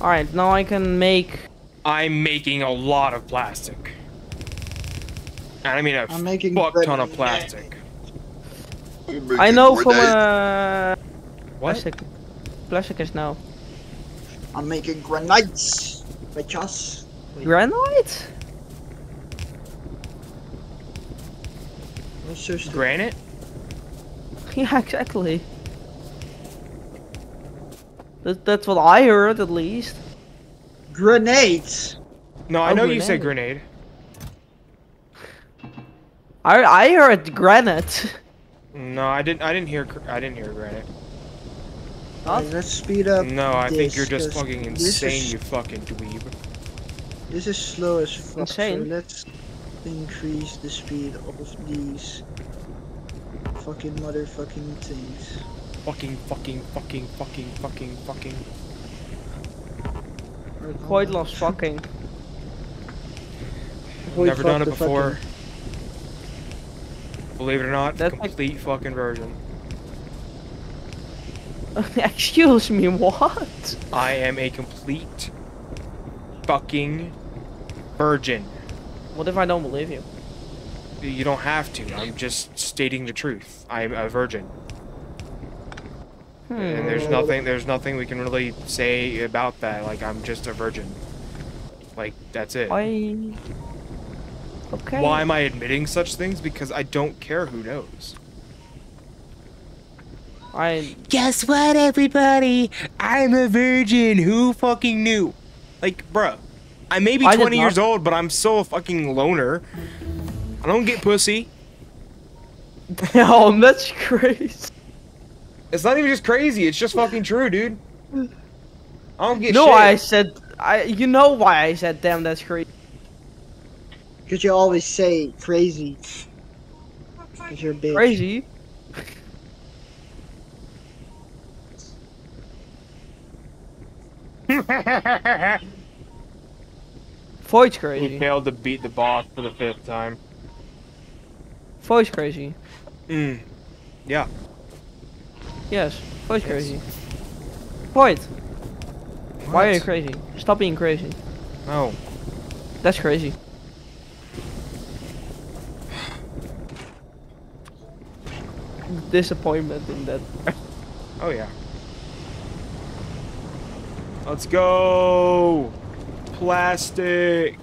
Alright, now I can make... I'm making a lot of plastic. And I mean a I'm making fuck ton of plastic. I know from uh... What? Plastic. Plastic is now. I'm making granites. Bitches. Granite? What's so? Granite? Yeah, exactly. That, that's what I heard, at least. Grenades. No, I Oh, know you said grenade. grenade. I I heard granite. No, I didn't. I didn't hear. I didn't hear granite. Huh? Alright, let's speed up. No, I think you're just 'cause fucking insane, is- you fucking dweeb. This is slow as fuck. Insane. So let's increase the speed of these fucking motherfucking things. Fucking, fucking, fucking, fucking, fucking, fucking. Alright, hold Quite on. lost fucking. Never done it before. fucking- Believe it or not, That's like- complete fucking version. Excuse me, what? I am a complete fucking virgin. What if I don't believe you? You don't have to. I'm just stating the truth. I'm a virgin. Hmm. And there's nothing there's nothing we can really say about that. Like I'm just a virgin. Like that's it. I. Okay. Why am I admitting such things? Because I don't care who knows. I. Guess what, everybody? I'm a virgin. Who fucking knew? Like, bruh, I may be I 20 years old, but I'm still a fucking loner. I don't get pussy. Damn, oh, that's crazy. It's not even just crazy. It's just fucking true, dude. I don't get no, shit. I said. I. You know why I said, damn, that's crazy. Cause you always say crazy. Cause you're a bitch. Crazy. Void's he failed to beat the boss for the fifth time. Void's crazy. Mm. Yeah. Yes, Void's crazy. Void, why are you crazy? Stop being crazy. No. That's crazy. Disappointment in that. Oh yeah. Let's go. Plastic.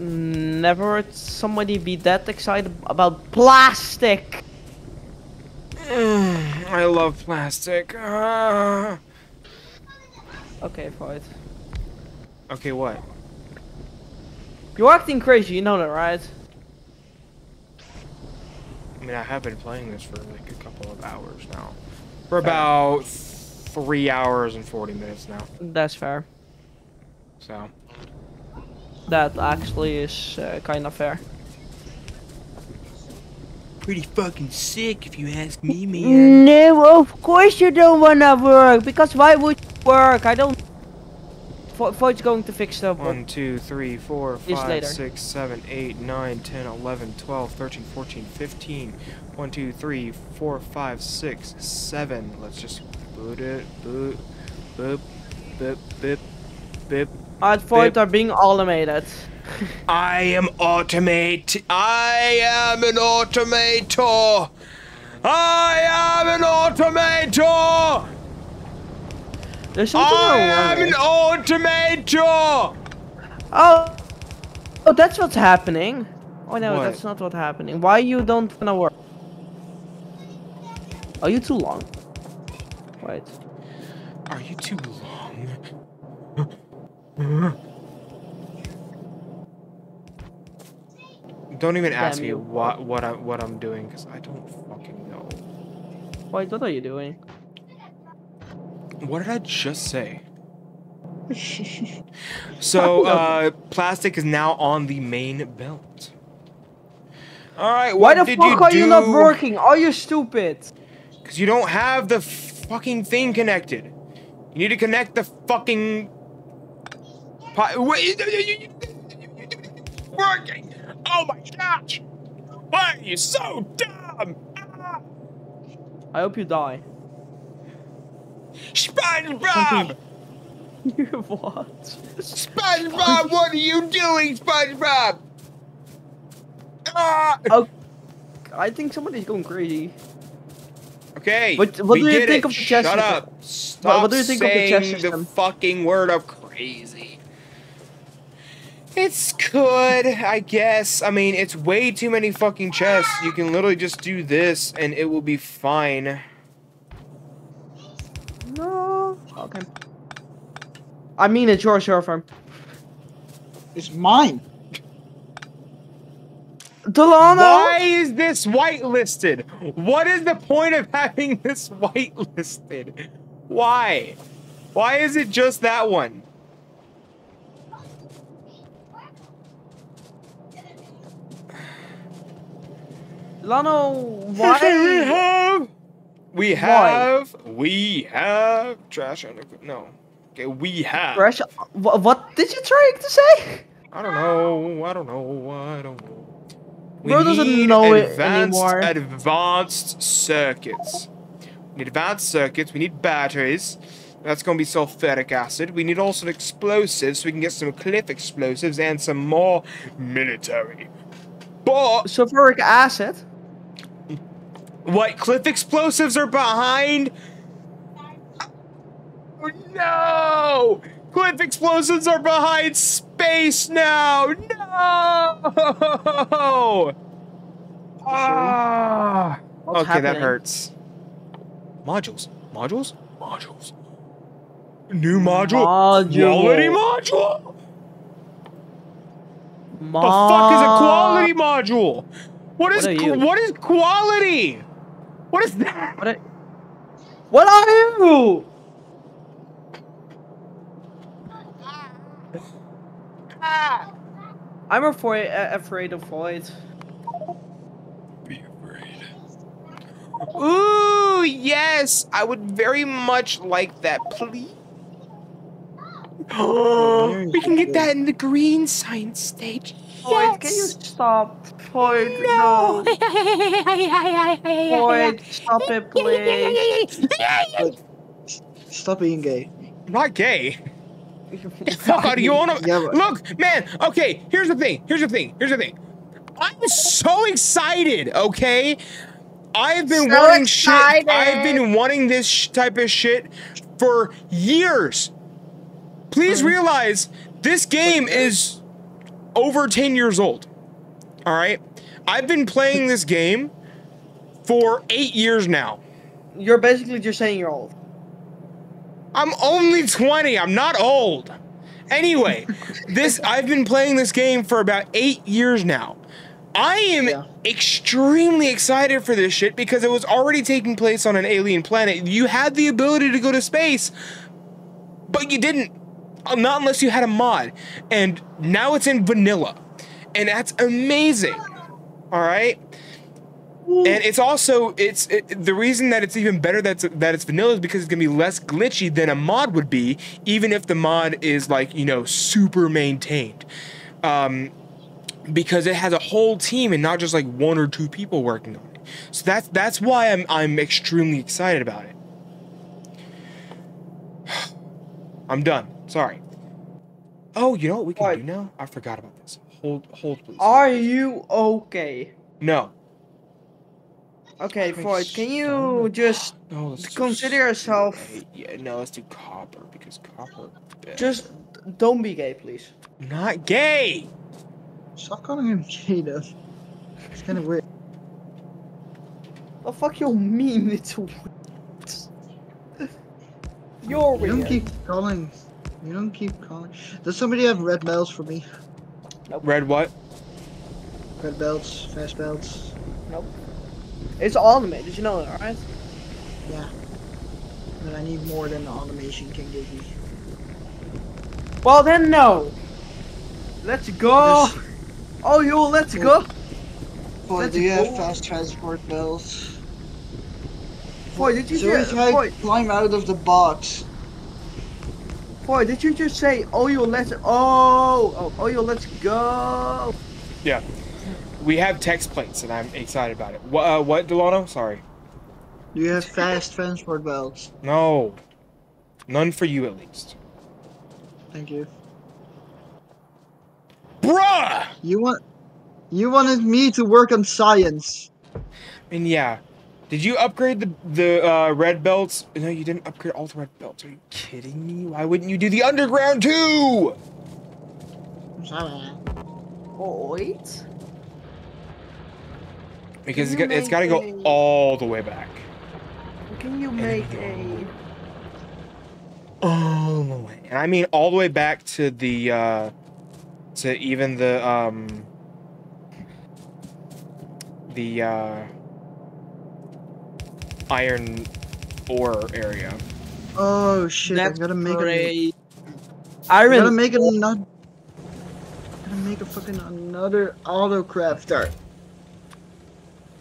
Never heard somebody be that excited about plastic. I love plastic. Ah. Okay, Void. Okay, what? You're acting crazy, you know that, right? I mean, I have been playing this for like a couple of hours now. For about three hours and 40 minutes now. That's fair. So, That actually is uh, kind of fair. pretty fucking sick if you ask me, man. No, of course you don't wanna work, because why would you work? I don't... Void's going to fix the... One, two, three, four, Is five, later. six, seven, eight, nine, 10, 11, 12, 13, 14, 15. 1, 2, 3, 4, 5, 6, 7. Let's just boot it. Boot. Boop. Boop. Boop. Boop. Alright, Void are being automated. I am automate. I am an automator. I am an automator. There's something oh, I am an automator. Oh, oh, that's what's happening. Oh no, What? that's not what's happening. Why you don't wanna work? Are you too long? Wait. Are you too long? Don't even ask Damn me you. what what I what I'm doing because I don't fucking know. Wait, what are you doing? What did I just say? So, uh, plastic is now on the main belt. Alright, Why the fuck you are do? you not working? Are you stupid? Because you don't have the fucking thing connected. You need to connect the fucking. Pi- Wait, working. Oh my gosh! Why are you so dumb? Ah! I hope you die. SpongeBob! You what? SpongeBob, what are you doing, SpongeBob? Ah! I think somebody's going crazy. Okay. What- what we do you get think it. of the chess Shut system? up. Stop what do you think of the chess saying system? the fucking word of crazy. It's good, I guess. I mean, it's way too many fucking chests. You can literally just do this and it will be fine. No. Okay. I mean, it's your server. It's mine. Delano. Why is this whitelisted? What is the point of having this whitelisted? Why? Why is it just that one? Delano, we have, we Why? have, we have trash under. No, okay, we have. Fresh. What, what did you try to say? I don't know. I don't know. I don't know. We Bro doesn't need know it advanced, anymore. advanced circuits. We need advanced circuits. We need batteries. That's gonna be sulfuric acid. We need also explosives, so we can get some cliff explosives and some more military. But Sulfuric acid. What cliff explosives are behind? Oh, no! Cliff explosives are behind space now! No! Ah! What's okay, that hurts. Modules. Modules? Modules. New module? Module. Quality module? Ma- The fuck is a quality module? what is what, qu- what is quality? What is that? What? Are, what are you? Ah! I'm afraid uh, afraid of void. Be afraid. Ooh, yes! I would very much like that, please. we can get that in the green science stage. Void, can you stop? Void, no. Void, stop it, please. Stop being gay. I'm not gay. God, you wanna Yeah, but- look, man? Okay, here's the thing. Here's the thing. Here's the thing. I'm so excited. Okay, I've been So wanting shit. I've been wanting this sh- type of shit for years. Please mm-hmm. realize this game is over 10 years old. All right, I've been playing this game for eight years now. You're basically just saying you're old. I'm only 20. I'm not old. Anyway, this I've been playing this game for about 8 years now. I am Yeah. extremely excited for this shit because it was already taking place on an alien planet. You had the ability to go to space, but you didn't. Uh, Not unless you had a mod. And now it's in vanilla. And that's amazing. All right? And it's also it's it, the reason that it's even better that's that it's vanilla is because it's gonna be less glitchy than a mod would be, even if the mod is like you know super maintained, um, because it has a whole team and not just like one or two people working on it. So that's that's why I'm I'm extremely excited about it. I'm done. Sorry. Oh, you know what we can What? do now? I forgot about this. Hold hold please. Are you okay? No. Okay, Christ, Void, can you don't. just No, consider yourself slate. Yeah, no, let's do copper because copper. eh, just don't be gay, please. not gay. Stop calling him gay though. It's kind of weird. The fuck you mean little? weird? You're weird. You don't keep calling. You don't keep calling. Does somebody have red belts for me? Red what? Red belts, fast belts. Nope. It's automated, Did you know that, right? Yeah. But I need more than the automation can give me. Well then, no. Let's go. This- Oh, yo, let's go. Boy, Let's do you have fast transport belts? Boy, did you So we try boy, to climb out of the box. Boy, did you just say, oh, yo, let's, oh, oh, oh, yo, let's go. Yeah. We have text plates, and I'm excited about it. What, uh, what, Delano? Sorry. Do you have fast transport belts? No. None for you, at least. Thank you. Bruh! You want, you wanted me to work on science. And yeah. Did you upgrade the the uh, red belts? No, you didn't upgrade all the red belts. Are you kidding me? Why wouldn't you do the underground too? Wait. Because it's got, it's got to go a- all the way back. Can you make a, All the way. And I mean all the way back to the uh to even the um the uh iron ore area. Oh shit! That's I gotta make a, great. I gotta Iron, make another. Gotta make a fucking another auto crafter.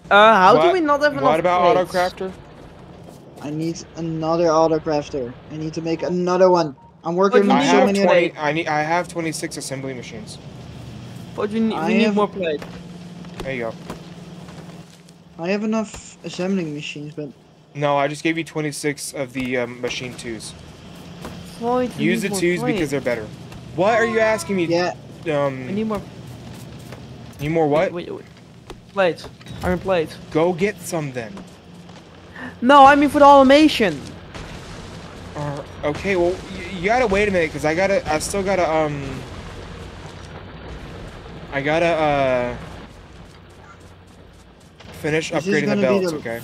uh, how do we not have enough What about plates? Autocrafter? I need another auto crafter. I need to make another one. I'm working on so have many. more other- twenty. I need. I have twenty-six assembly machines. But we need, I we need have- more plates. There you go. I have enough assembling machines, but No, I just gave you twenty-six of the um, machine twos. Void, Use the more twos because they're better. What are you asking me? yeah, Um, We need more. need more what? Wait, wait, plates. Iron plates. Go get some then. No, I mean for the automation. Uh, okay, well, you, you gotta wait a minute, because I gotta, I still gotta, um... I gotta, uh... Finish This upgrading the gonna be belts, the- okay?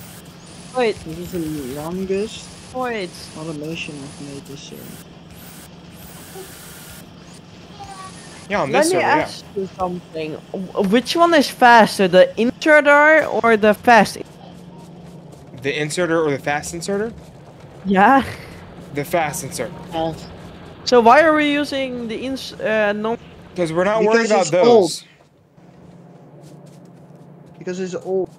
Wait, this is the longest wait. automation I've made this year. Yeah, on Let this me server, yeah. ask you something. Which one is faster, the inserter or the fast? in- The inserter or the fast inserter? Yeah. The fast inserter. So why are we using the ins? Uh, no. Because we're not worried about it's old. those. Because it's old.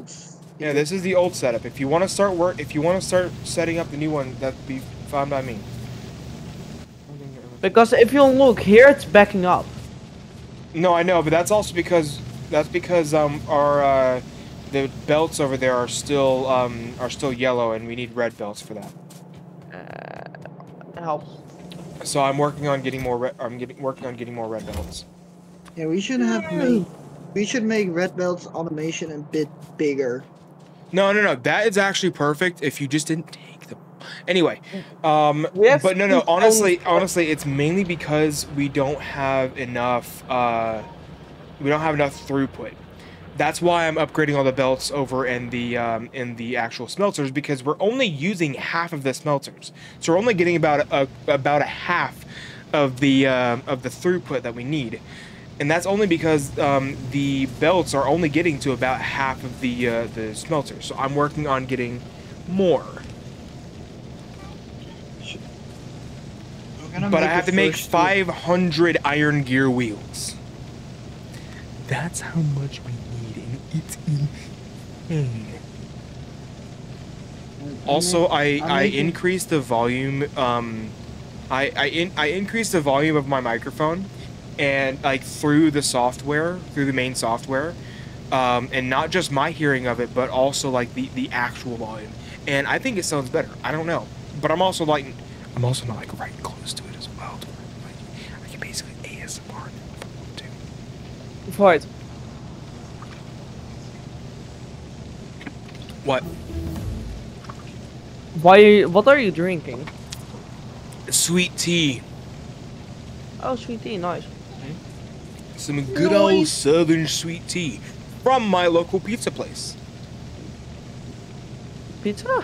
Yeah, this is the old setup. If you want to start work, if you want to start setting up the new one, that'd be fine by me. Because if you look here, it's backing up. No, I know, but that's also because that's because um our uh, the belts over there are still um are still yellow, and we need red belts for that. Uh, help. So I'm working on getting more. Re- I'm getting working on getting more red belts. Yeah, we should have made. We should make red belts automation a bit bigger. No, no, no. That is actually perfect if you just didn't take them. Anyway, um, have but no, no. Honestly, honestly, it's mainly because we don't have enough. Uh, we don't have enough throughput. That's why I'm upgrading all the belts over in the um, in the actual smelters because we're only using half of the smelters, so we're only getting about a, about a half of the um of the throughput that we need, and that's only because um, the belts are only getting to about half of the uh, the smelters. So I'm working on getting more, but I have to make first two- 500 iron gear wheels. That's how much we need, and it's insane. Also, I I increased the volume. Um, I I in, I increased the volume of my microphone, and like through the software, through the main software, um, and not just my hearing of it, but also like the the actual volume. And I think it sounds better. I don't know, but I'm also like, I'm also not like right close to it as well. Like, I can basically ASMR if I want to. Void. What? Why? What are you drinking? Sweet tea. Oh, sweet tea, nice. Some good old southern sweet tea from my local pizza place. Pizza?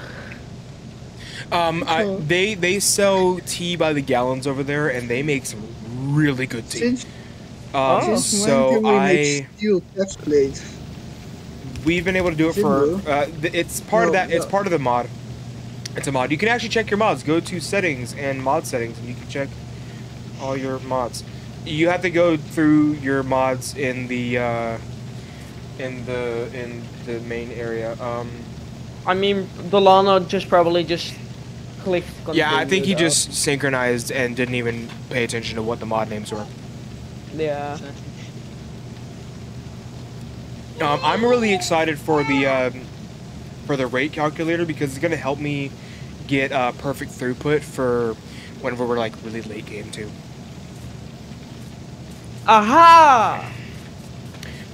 Um, I, they they sell tea by the gallons over there, and they make some really good tea. Since, Um, Oh. since when so we I make steel chest plates? we've been able to do it for. Uh, it's part of No, that. It's part of the mod. It's a mod. You can actually check your mods. Go to settings and mod settings, and you can check all your mods. You have to go through your mods in the uh, in the in the main area. Um, I mean, Delano just probably just clicked. yeah, I think he continue, just synchronized and didn't even pay attention to what the mod names were. Yeah. Um, I'm really excited for the um, for the rate calculator because it's gonna help me get uh, perfect throughput for whenever we're like really late game too. Aha!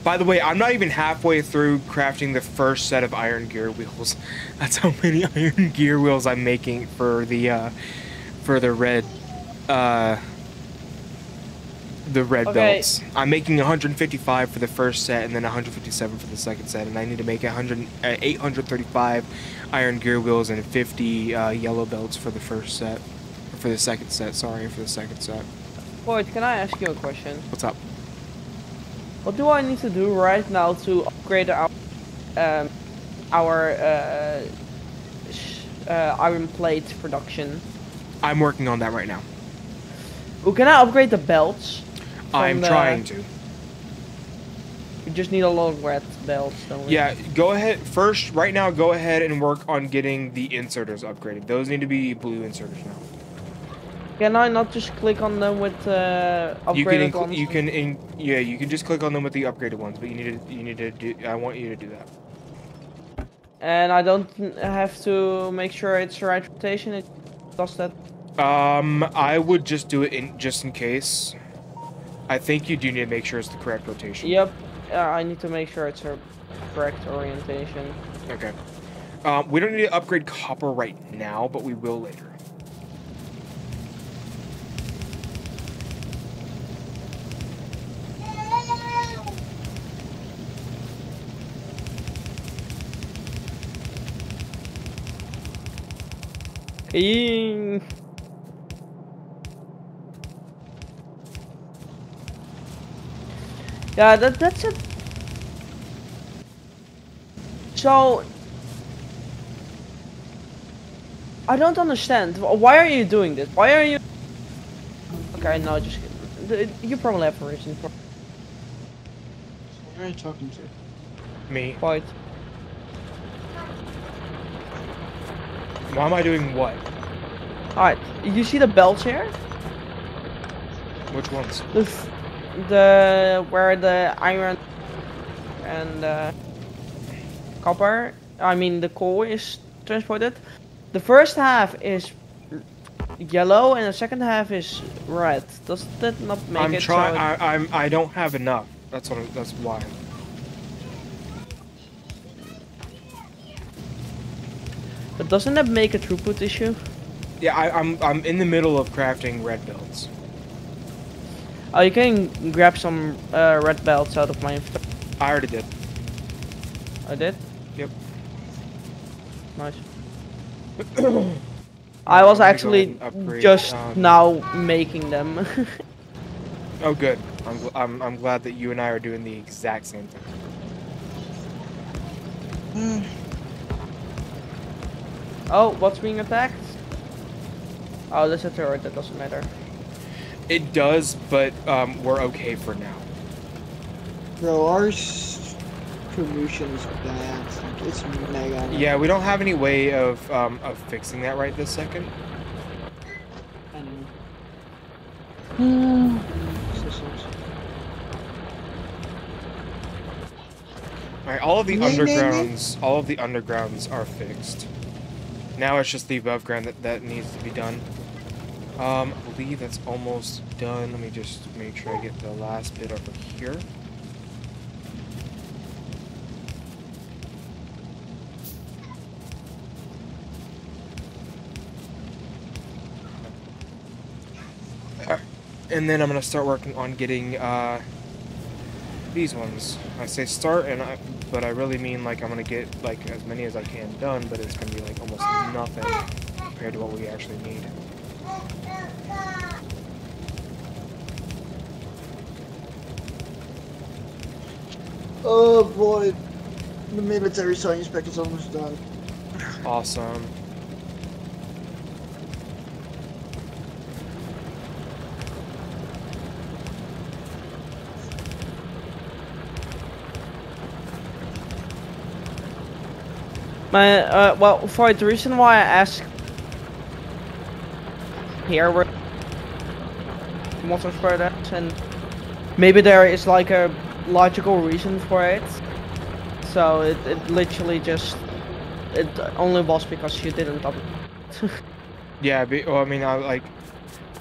By the way, I'm not even halfway through crafting the first set of iron gear wheels. That's how many iron gear wheels I'm making for the uh, for the red uh, the red Okay. belts. I'm making 155 for the first set and then 157 for the second set, and I need to make 100, uh, 835 iron gear wheels and 50 uh, yellow belts for the first set. For the second set, sorry, for the second set. Void, can I ask you a question? What's up? What do I need to do right now to upgrade our um, our uh, uh, iron plate production? I'm working on that right now. Oh, can I upgrade the belts? I'm the- trying to. We just need a lot of red belts, don't we? Yeah, go ahead. First, right now, go ahead and work on getting the inserters upgraded. Those need to be blue inserters now. Can I not just click on them with uh, upgraded You can, ones? you can, in- yeah, you can just click on them with the upgraded ones, but you need to, you need to do. I want you to do that. And I don't have to make sure it's the right rotation. It does that. Um, I would just do it in just in case. I think you do need to make sure it's the correct rotation. Yep. Uh, I need to make sure it's a correct orientation. Okay. Um, we don't need to upgrade copper right now, but we will later. Eeeeeng. Yeah, that that's it. So I don't understand. Why are you doing this? Why are you? Okay, no, just th- you probably have a reason for Who are you talking to? Me. quite. Why am I doing what? All right, you see the bell chair? Which ones? The f- the where the iron and uh, copper, I mean the coal is transported. The first half is yellow and the second half is red. Does that not make I'm it trying. so? I, I'm. I don't have enough. That's what. That's why. But doesn't that make a throughput issue? Yeah, I, I'm. I'm in the middle of crafting red belts. Oh, you can grab some uh, red belts out of my inventory. I already did. I did. Yep. Nice. I was I'm gonna go actually ahead and upgrade, just um, now making them. Oh, good. I'm, gl- I'm. I'm glad that you and I are doing the exact same thing. Oh, what's being attacked? Oh, that's a turret. That doesn't matter. It does, but um, we're okay for now. Bro, our s- promotion is bad. Like, it's mega. Yeah, we don't have any way of um, of fixing that right this second. I know. All right, all of the undergrounds, all of the undergrounds are fixed. Now it's just the above ground that that needs to be done. Um, I believe that's almost done. Let me just make sure I get the last bit over here. And then I'm gonna start working on getting uh, these ones. I say start, and I, but I really mean like I'm gonna get like as many as I can done, but it's gonna be like almost nothing compared to what we actually need. Oh boy, the military science pack is almost done. Awesome. My, uh, well, for the reason why I asked here motor spread is, and maybe there is like a logical reason for it. So it, it literally just, it only was because you didn't up Yeah, be, well, I mean, I like,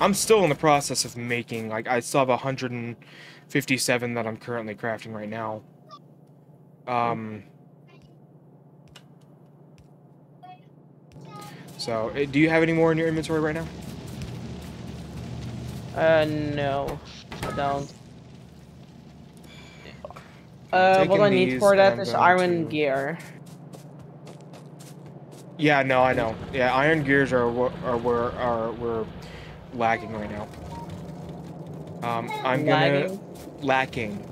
I'm still in the process of making. Like, I still have 157 that I'm currently crafting right now. Um. So, uh, do you have any more in your inventory right now? Uh, no, I don't. Uh, what I need for that is iron to- gear. Yeah, no, I know. Yeah, iron gears are are where are we're lacking right now. Um, I'm gonna lacking.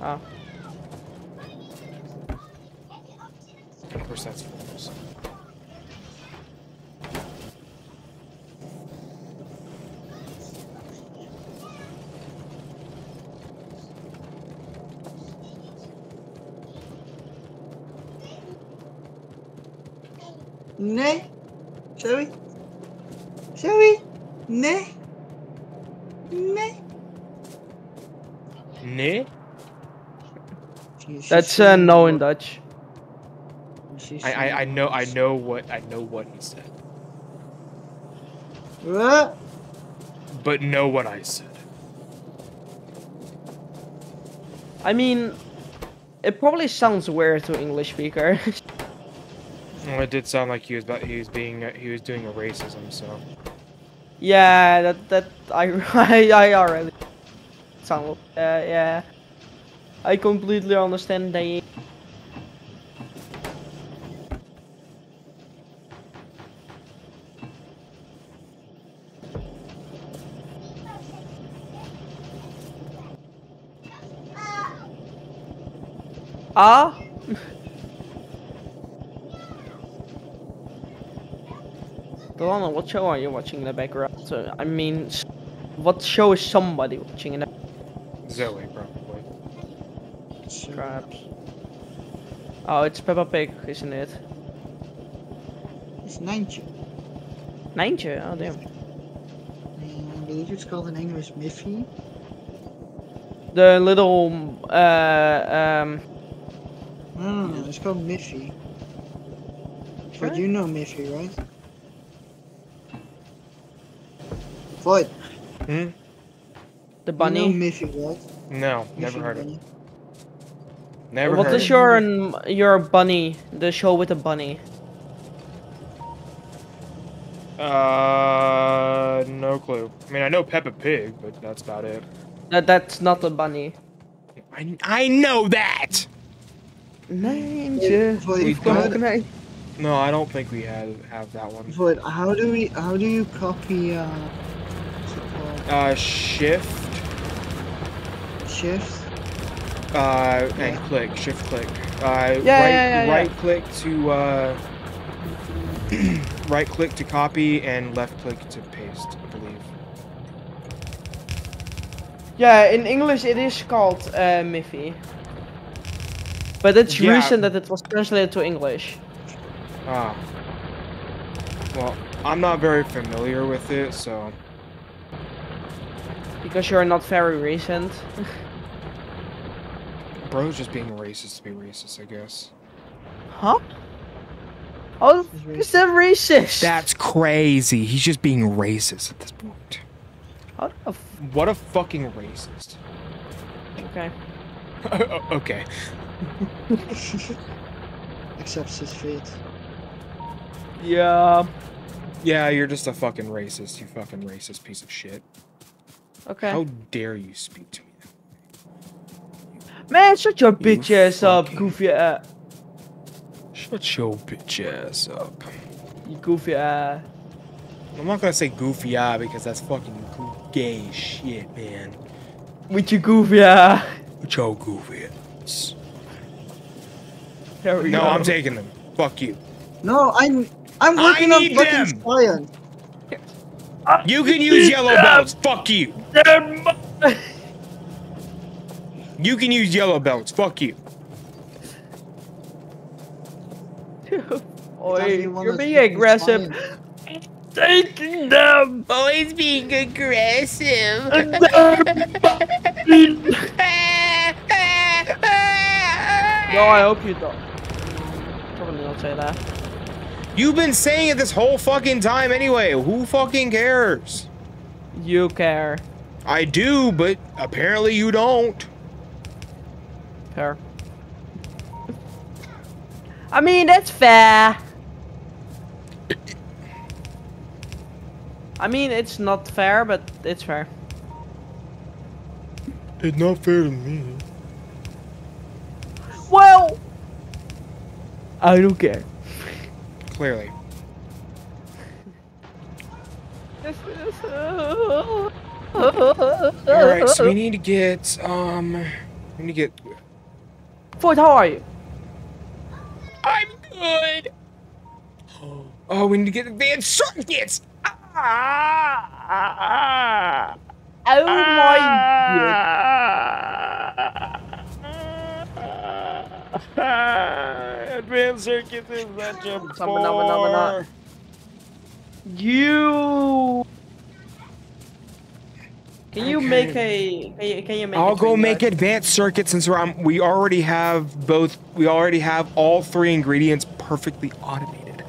Oh. Of course, that's. Nee. Zoe? Zoe? Nee. Nee. Nee? She- she's That's uh, no in Dutch. I, I I know I know what I know what he said, What? but know what I said. I mean, it probably sounds weird to English speaker. Well, it did sound like he was about, he was being he was doing a racism. So yeah, that that I I, I already sound. Uh, yeah, I completely understand that. Ah. Delano, what show are you watching in the background? So, I mean, what show is somebody watching in the Zoe probably. Perhaps. Oh, it's Peppa Pig, isn't it? It's Nijntje. Nijntje? Oh, damn. I believe it's called in English Miffy. The little, uh, um, No, no, no, it's called Miffy. But you know Miffy, right? Void, Hmm. the you know bunny. Miffy, right? No, Miffy never the heard it. bunny. Never What heard. is your n- your bunny? The show with the bunny. Uh, no clue. I mean, I know Peppa Pig, but that's about it. That that's not a bunny. I I know that. Nijntje. Void, We how, don't. No, I don't think we have have that one. Void, how do we, how do you copy, uh, what's it called? Uh, shift. Shift? Uh, and Yeah. click, shift click. Uh, Yeah, right, right click to uh, right click to copy and left click to paste. I believe. Yeah, in English it is called uh, Miffy. But it's Yeah. recent that it was translated to English. Ah. Well, I'm not very familiar with it, so Because you're not very recent. bro's just being racist to be racist, I guess. Huh? Oh, He's is that racist? That's crazy. He's just being racist at this point. How the What a fucking racist. Okay. okay. Accepts his fate. Yeah. Yeah, you're just a fucking racist, you fucking racist piece of shit. Okay. How dare you speak to me? Man, shut your You bitch ass up, goofy ass. Shut your bitch ass up. You goofy ass. I'm not gonna say goofy eye because that's fucking gay shit, man. With your goofy ass. With your goofy ass. There we go. No, go. I'm taking them. Fuck you. No, I'm, I'm I working on fucking them. science. You can use yellow belts. Fuck you. You can use yellow belts. Fuck you. Oi, you're being aggressive. Taking them. Always being aggressive. No, I hope you don't. Probably not say that. You've been saying it this whole fucking time anyway. Who fucking cares? You care. I do, but apparently you don't. Fair. I mean, that's fair. I mean, it's not fair, but it's fair. It's not fair to me. Well, I don't care. Clearly. Alright, so we need to get, um, we need to get, Void, how are you? I'm good. Oh, we need to get advanced circuits. Ah, Oh my Advanced circuits is such a bore. You. Can you Okay. make a? Can you, can you make? I'll a go make guide? advanced circuits since we're, um, we already have both. We already have all three ingredients perfectly automated.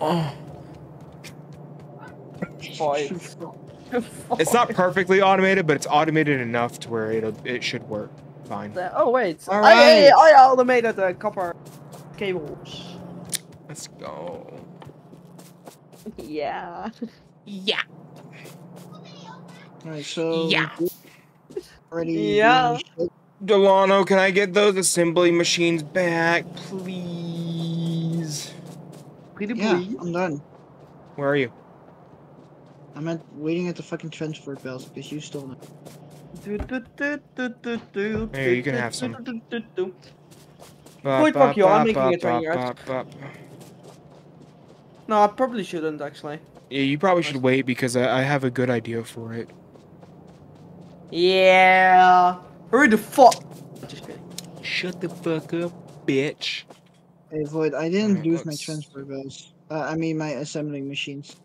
Oh, it's not perfectly automated, but it's automated enough to where it it should work fine. Oh wait. All I, I, right. I automated the copper cables. Let's go. Yeah. yeah. Alright, so Yeah. already Yeah. Delano, can I get those assembly machines back, please? Pretty Yeah, please. I'm done. Where are you? I'm at waiting at the fucking transport belts because you stole them. Here, you can have some. Wait, fuck you, I'm making a train Bop, yard. bop, bop. No, I probably shouldn't actually. Yeah, you probably should wait because I, I have a good idea for it. Yeah. Hurry the fuck. Just kidding. Shut the fuck up, bitch. Hey Void, I didn't Alright, lose my let's- transport belts. Uh, I mean my assembling machines.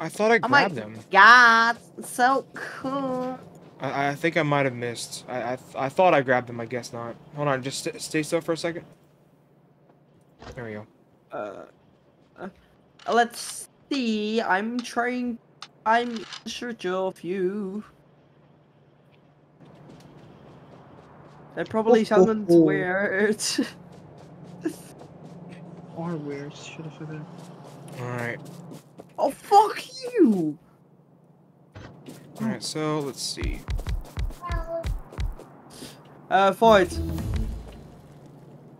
I thought I Oh my- grabbed them. God, so cool. I, I think I might have missed. I, I th- I thought I grabbed them. I guess not. Hold on, just st- stay still for a second. There we go. Uh, uh, let's see. I'm trying. I'm in search of you. That probably Oh, oh, sounded oh. weird. Or weird, should have forgotten. All right. oh fuck you! All right. So let's see. Uh, Void.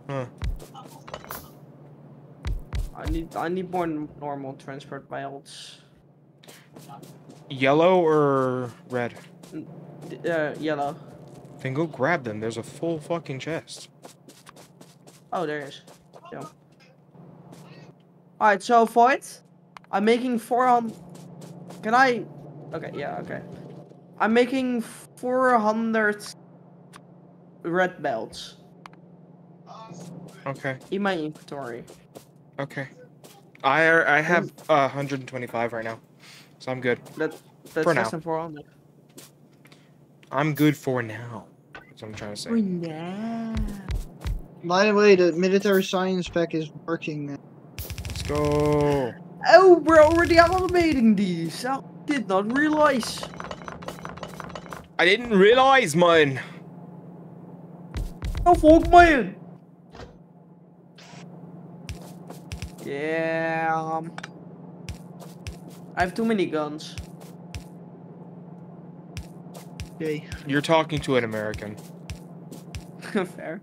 Huh. I need. I need more normal transport belts. Yellow or red? Uh, yellow. Then go grab them. There's a full fucking chest. Oh, there is. Yeah. Alright, so Void, I'm making 400. Can I? Okay, yeah, okay. I'm making 400 red belts Okay. in my inventory. Okay. I I have uh, 125 right now, so I'm good. That that's For less now. than 400. I'm good for now. That's what I'm trying to say. now. By the way, the military science pack is working. now. Let's go. Oh, we're already automating these. I did not realize. I didn't realize, man. Oh, fuck, man. Yeah. Um, I have too many guns. Okay. You're talking to an American. Fair.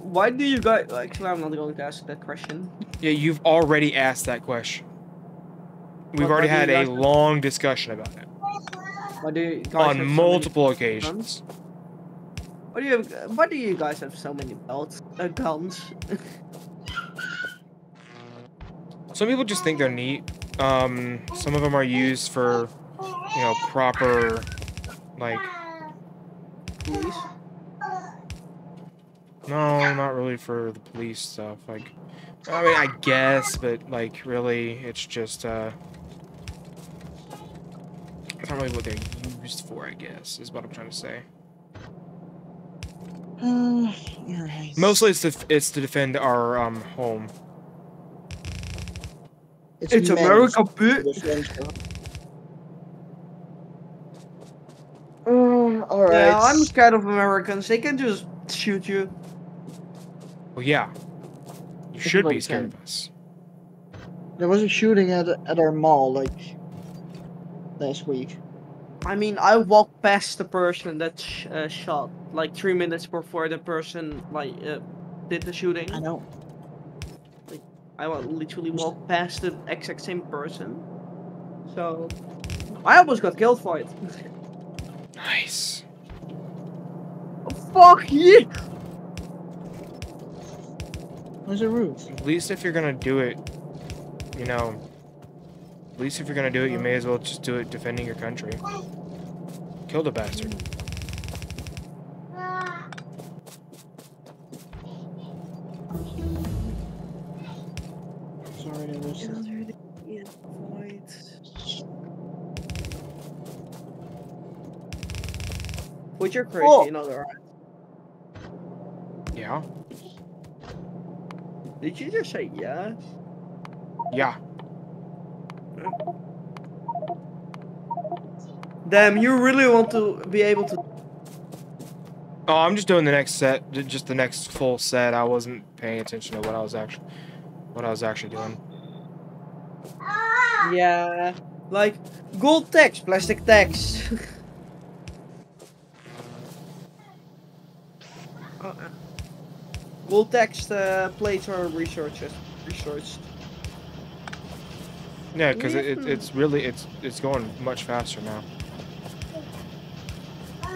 Why do you guys? Actually, I'm not going to ask that question. Yeah, you've already asked that question. We've What- already what had a long discussion about it Why do you guys have so on many multiple guns? occasions. Why do you? Have, why do you guys have so many belts? Uh, guns. Some people just think they're neat. Um, some of them are used for, you know, proper, like, Police? No, not really for the police stuff. Like, I mean, I guess, but like, really, it's just uh, it's not really what they're used for. I guess is what I'm trying to say. Uh, alright. Mostly, it's to it's to defend our um home. It's meant America, to bitch. defend Uh, alright. Yeah, I'm scared of Americans. They can just shoot you. Well, yeah, you This is should be scared of us. There was a shooting at at our mall like last week. I mean, I walked past the person that sh- uh, shot like three minutes before the person like uh, did the shooting. I know. I wa- literally walked past the exact same person. So I almost got killed for it. Nice. Oh, fuck yeah! There's a roof. At least if you're gonna do it, you know. At least if you're gonna do it, you may as well just do it defending your country. Kill the bastard. But you're crazy, Oh. you know that, right? Yeah. Did you just say yes? Yeah. Damn, you really want to be able to. Oh, I'm just doing the next set, just the next full set. I wasn't paying attention to what I was actually, what I was actually doing. Yeah. Like, gold tax, plastic tax. uh, gold tax uh, plates are researched. Researched. Yeah, because it, it, it's really it's it's going much faster now.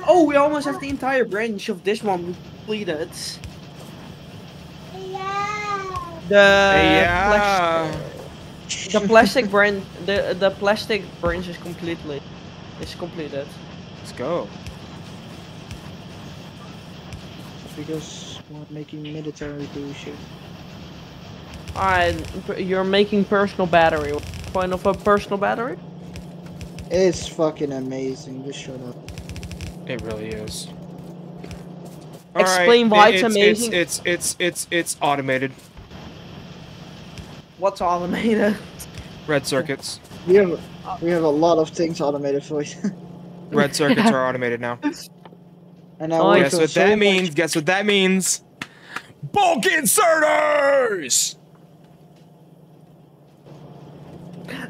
Oh, we almost have the entire branch of this one completed. The yeah. plas- the plastic branch, the the plastic branch is completely, is completed. Let's go. Because we're making military do shit. Alright, you're making personal battery. Point of a personal battery? It's fucking amazing. Just shut up. It really is. Explain why it's it's, amazing. It's it's it's it's it's automated. What's automated? Red circuits. We have we have a lot of things automated for you. Red circuits are automated now. And I Oh, work Guess what so that much- means? Guess what that means? Bulk inserters!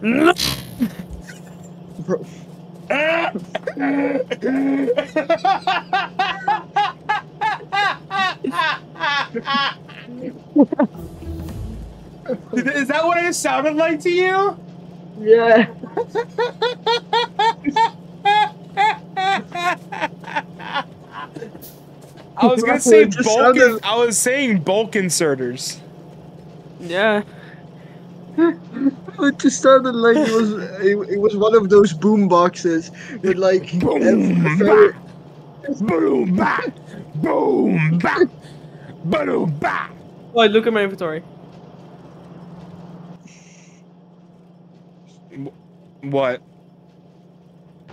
Bro, Is that what it sounded like to you? Yeah. I was gonna say bulk. in- I was saying bulk inserters. Yeah. it just sounded like it was it, it was one of those boom boxes with like Boom, ev- very- Boom back, boom back, boom back. Wait, look at my inventory. What?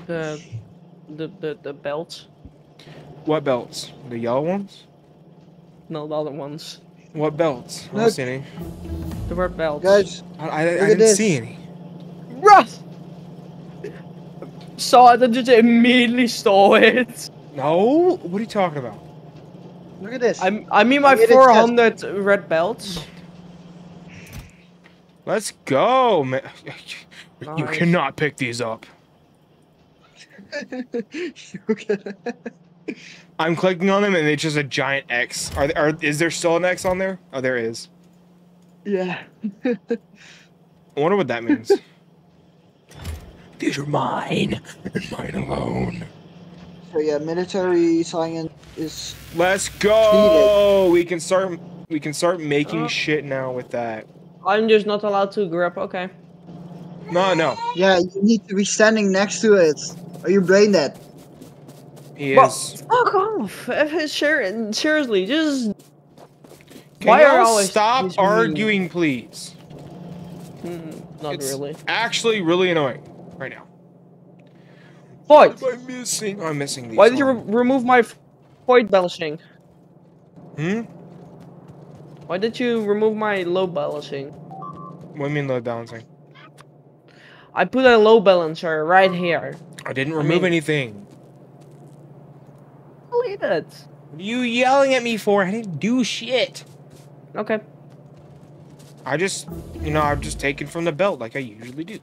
The, the, the, the belts. What belts? The yellow ones? No, the other ones. What belts? I don't Look. see any. The word belts. guys. I, I, I didn't this. see any. Russ! Saw it and just immediately stole it. No? What are you talking about? Look at this. I, I mean my Look at it, 400 red belts. Let's go, man. You cannot pick these up. Look at it. I'm clicking on them and it's just a giant X. Are there, are is there still an X on there? Oh, there is. Yeah. I wonder what that means. These are mine and mine alone. So yeah, military science is Let's go. We can start. We can start making Oh. shit now with that. I'm just not allowed to grip. Okay. No, no. yeah. You need to be standing next to it. Are you brain dead? He Well, is. Fuck off. Ser- seriously, just Can Why are always stop these mean? arguing, please? Hmm, not It's really. Actually, really annoying right now. Void! What am I missing? Oh, I'm missing these. Why did you re remove my void balancing? Hmm? Why did you remove my load balancing? What do you mean load balancing? I put a load balancer right here. I didn't remove mean- anything. Delete it. What are you yelling at me for? I didn't do shit. Okay. I just, you know, I've just taken from the belt like I usually do.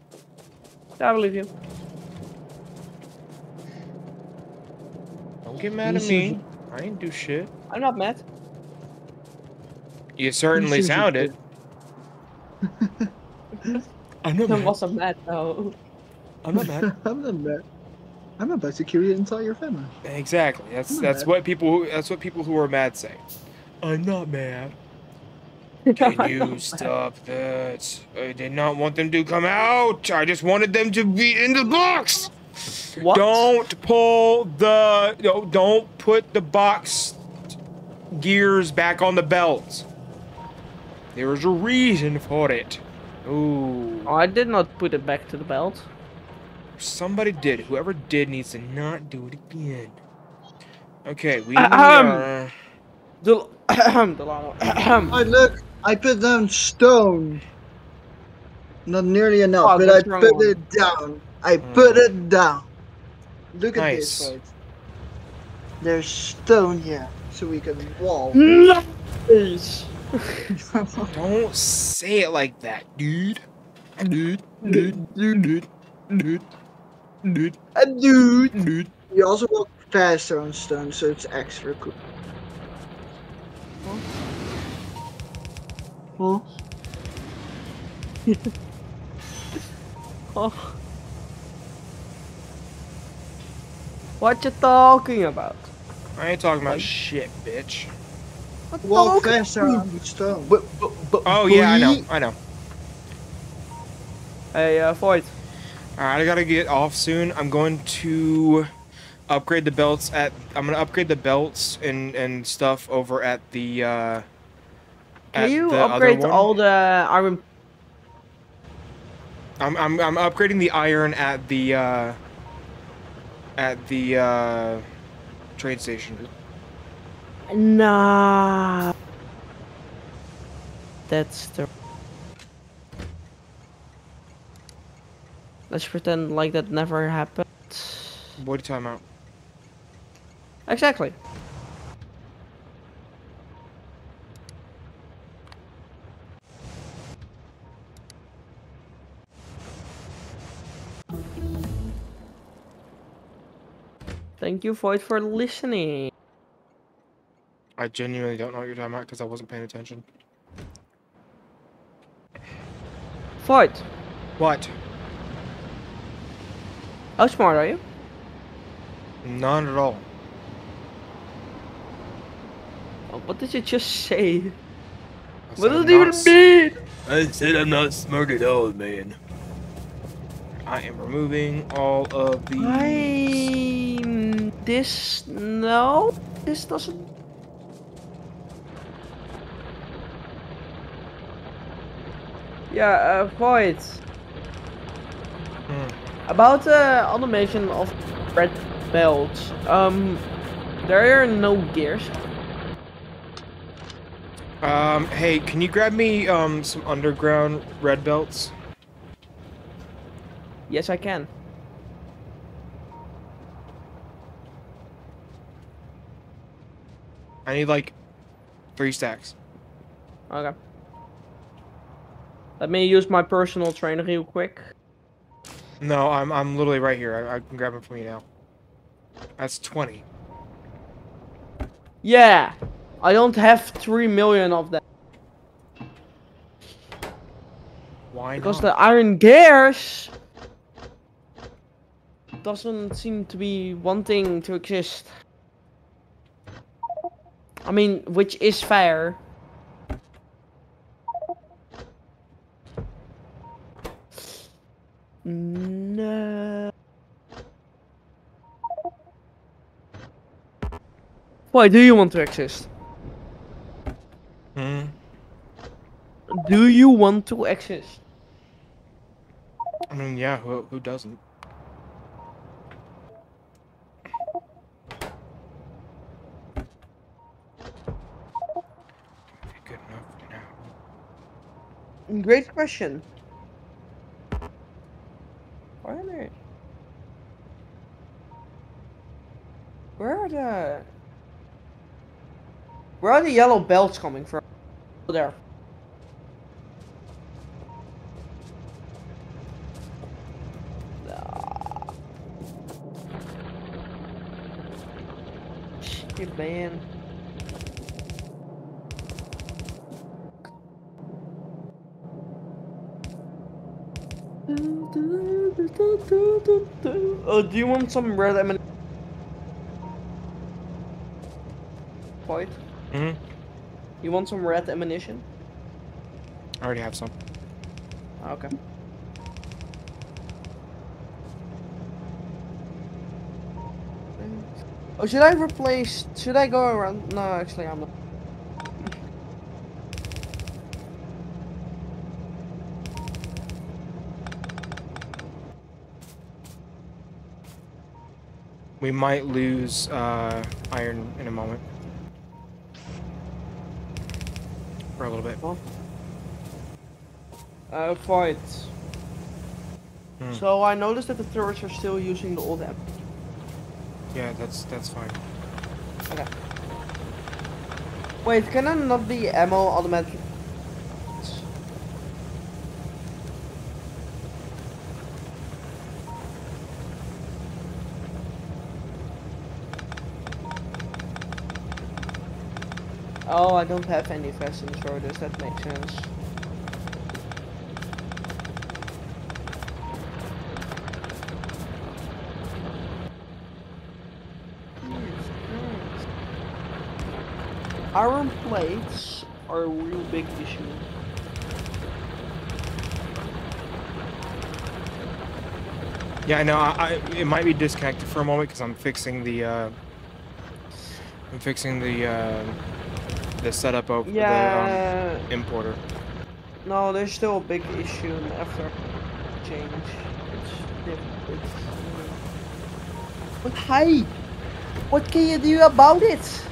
I believe you. Don't get mad at me. I didn't do shit. I'm not mad. You certainly seems like sounded. I'm not I mad. wasn't mad though. I'm not mad. I'm not mad. I'm about to kill you inside your entire family. Exactly. That's that's mad. what people who, that's what people who are mad say. I'm not mad. Can you stop that? I did not want them to come out. I just wanted them to be in the box. What? Don't pull the no, don't put the box gears back on the belt. There is a reason for it. Ooh. Oh, I did not put it back to the belt. Somebody did. Whoever did needs to not do it again. Okay, we Ahem. are. Del Delano. Oh, look, I put down stone. Not nearly enough, Oh, but I put one. it down. I Hmm. put it down. Look at Nice. this. Right? There's stone here, so we can wall. Nice. Don't say it like that, dude. Dude, dude, dude, dude, dude, dude, A dude. dude. You also walk faster on stone, so it's extra cool. Huh? Oh. What you talking about? I ain't talking about shit, bitch. What Walk faster on stone. Oh yeah, I know, I know. Hey, uh, Void. Alright, I gotta get off soon. I'm going to upgrade the belts at. I'm gonna upgrade the belts and and stuff over at the. uh Can at you upgrade all the iron? I'm I'm I'm upgrading the iron at the uh at the uh train station. Nah. That's the. Let's pretend like that never happened. What are you talking about? Exactly. Thank you, Void, for listening. I genuinely don't know what you're talking about because I wasn't paying attention. Void, What? How smart are you? None at all. Oh, What did you just say? I What said does I'm it even mean? I said I'm not smart at all, man. I am removing all of the. I'm this no, this doesn't. Yeah, uh, Void. Hmm. About the automation of red belts, um, there are no gears. Um, hey, can you grab me um some underground red belts? Yes, I can. I need like three stacks. Okay. Let me use my personal trainer real quick. No, I'm I'm literally right here. I, I can grab them from you now. That's twenty. Yeah, I don't have three million of them Why because not? the iron gears doesn't seem to be wanting to exist. I mean, which is fair. No. Why do you want to exist? Hmm. Do you want to exist? I mean, yeah, who, who doesn't? Good enough now. Great question. Why? Where are the? Where are the yellow belts coming from? Oh, there. Shit, man. Oh, do you want some red M Point. hmm You want some red ammunition? I already have some. Okay. Oh, should I replace? Should I go around? No, actually, I'm not. We might lose uh, iron in a moment. For a little bit. Uh, fight. Hmm. So I noticed that the turrets are still using the old app. Yeah, that's that's fine. Okay. Wait, can I not be ammo automatic? Oh, I don't have any fastened shoulders, that makes sense. Iron plates are a real big issue. Yeah, I know. I, I it might be disconnected for a moment because I'm fixing the uh, I'm fixing the uh, the setup of Yeah. the um, importer. No, there's still a big issue after change. It's. It's, but hey, what can you do about it?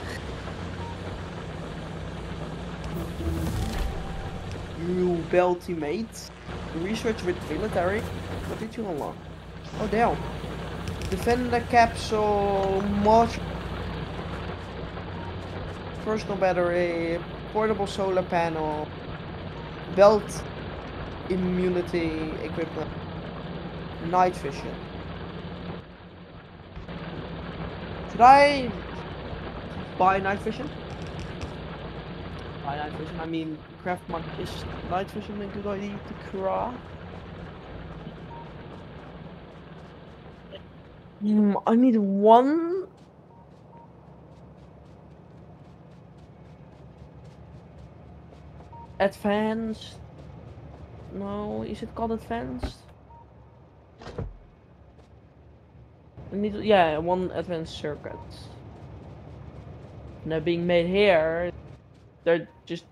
You belty mate. Research with military. What did you unlock? Oh damn. Defender capsule much personal battery, portable solar panel, belt immunity equipment, night vision. Should I buy night vision? Buy night vision. I mean, craft mod is night vision a good idea to craft? Hmm, I need one. Advanced. No, is it called advanced? Need, yeah, one advanced circuit. They're being made here. They're just.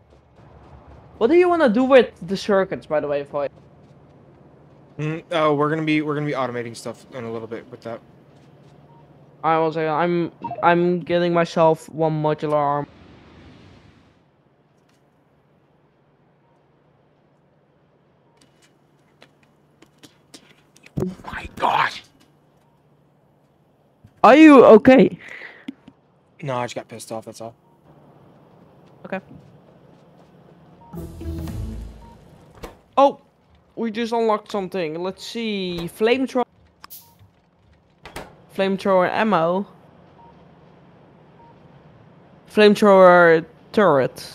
What do you want to do with the circuits, by the way, Foy? Mm, oh, we're gonna be we're gonna be automating stuff in a little bit with that. I will say I'm I'm getting myself one modular arm. Are you okay? No, I just got pissed off. That's all. Okay. Oh, we just unlocked something. Let's see. Flamethrower. Flamethrower ammo. Flamethrower turret.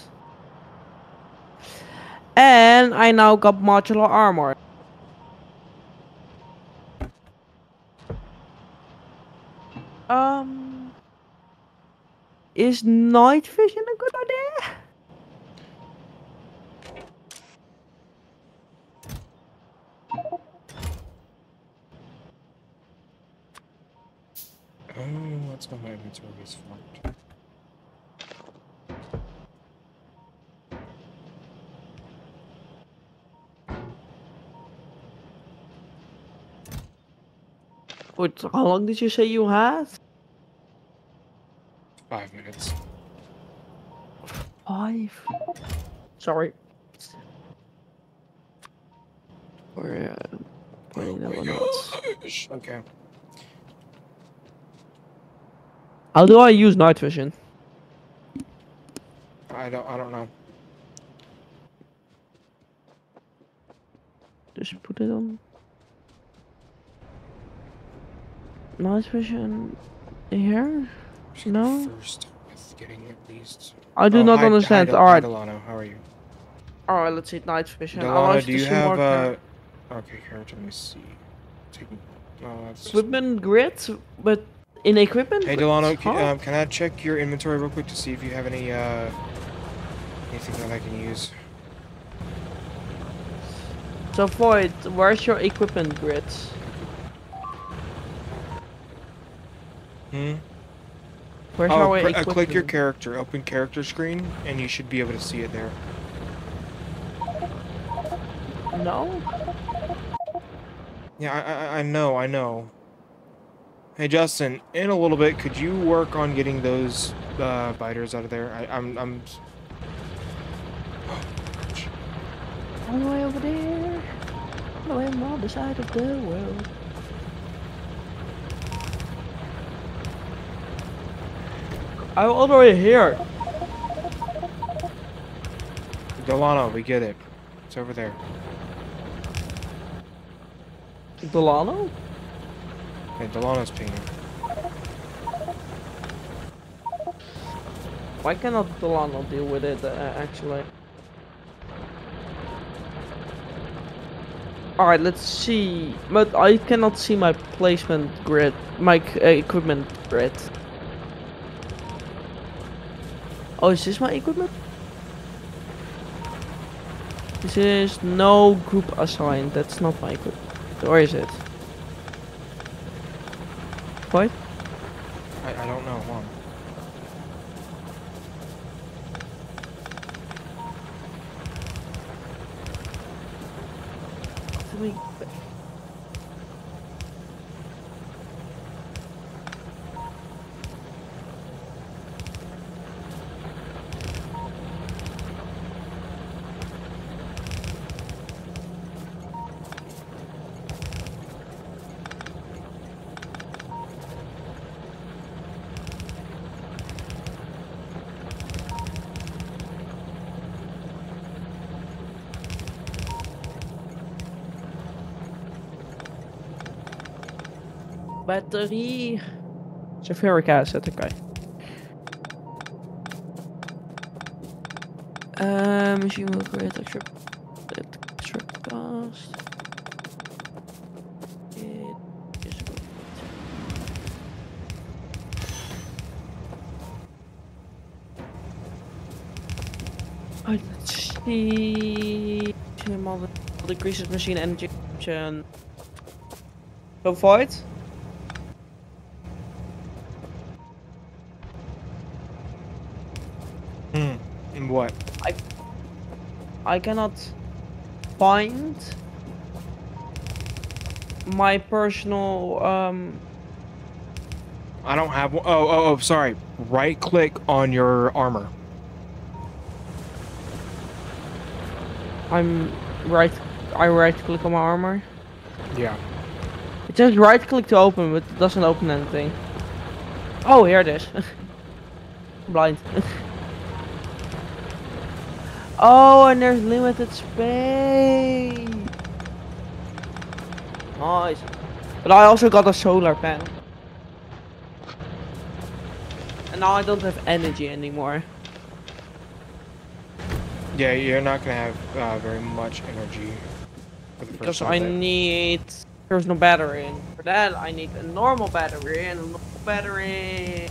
And I now got modular armor. Um, is night vision a good idea? Oh, going on my inventory is fucked. What, how long did you say you had? Five minutes. Five. Sorry. We're uh, putting that one out. Okay. How do I use night vision? I don't. I don't know. Just put it on. Night vision here? No. First with getting at least. I do Oh, not hi- understand. Hi, Alright, hi, Delano. How are you? alright, let's see night vision. Delano, do you have more uh? Okay, character. Let me see. That's. just- equipment grid? But in equipment? Hey? Delano, can, um, can I check your inventory real quick to see if you have any uh anything that I can use? So Void, where's your equipment grid? Hmm. Where's Oh, pr- uh, click your character, open character screen, and you should be able to see it there. No? Yeah, I, I, I know, I know. Hey Justin, in a little bit, could you work on getting those uh, biters out of there? I, I'm, I'm. All the way over there. All the way on the other side of the world. I'm all the way here. Delano, we get it. It's over there. Delano? Hey, Delano's pinging. Why cannot Delano deal with it, uh, actually? Alright, let's see. But I cannot see my placement grid, my uh, equipment grid. Oh, is this my equipment? This is no group assigned. That's not my equipment. Or is it? What? I, I don't know. Hold on. Let me- Batterie. Sulfuric acid, oké. Uh, machine will create extra, extra cost. It is good. Alright, let's all the decreases machine energy consumption. Go for it. Hmm. And what? I cannot find my personal um I don't have one. Oh, oh, oh, sorry. Right click on your armor. I'm right I right click on my armor. Yeah. It says right click to open but it doesn't open anything. Oh here it is. Blind. oh and there's limited space. Nice. But I also got a solar panel. And now I don't have energy anymore. Yeah, you're not gonna have uh, very much energy Because I need there's no battery and for that I need a normal battery and a normal battery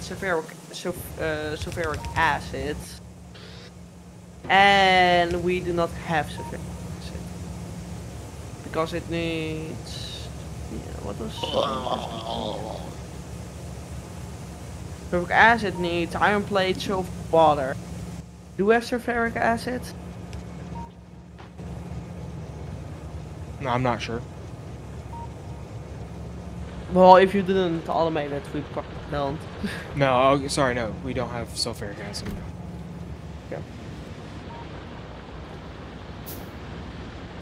sulfuric sulf, uh, sulfuric acid and we do not have sulfuric acid because it needs yeah, what was sulfuric acid needs iron plates sulfur water do we have sulfuric acid No, I'm not sure. Well, if you didn't automate it, we don't. No, oh, sorry, no, we don't have sulfuric acid. Okay.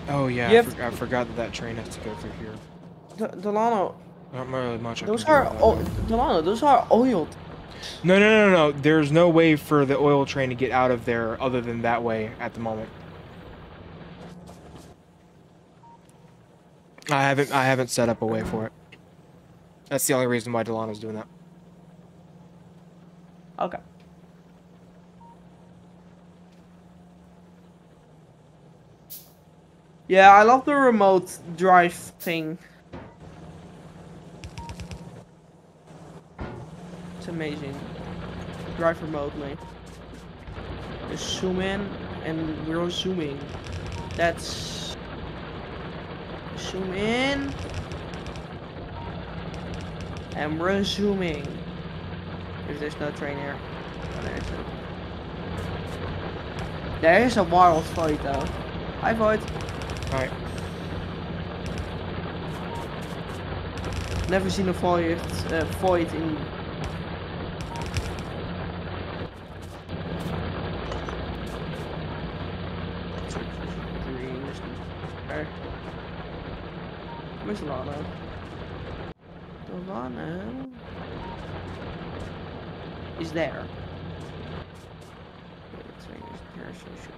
Oh yeah, I, for- I forgot that that train has to go through here. D- Delano, Not really much. I those can are oh. Delano, those are oiled. No, no, no, no. There's no way for the oil train to get out of there other than that way at the moment. I haven't I haven't set up a way for it. That's the only reason why Delano's doing that. Okay. Yeah, I love the remote drive thing. It's amazing. Drive remotely. Just zoom in and we're zooming. That's zoom in and we're zooming. If there's no train here. Oh, there is a- There is a wild fight though. Hi Void. Alright. Never seen a void, uh, void in. Where's Lana? Lana is there. Okay, let's say is there, so she-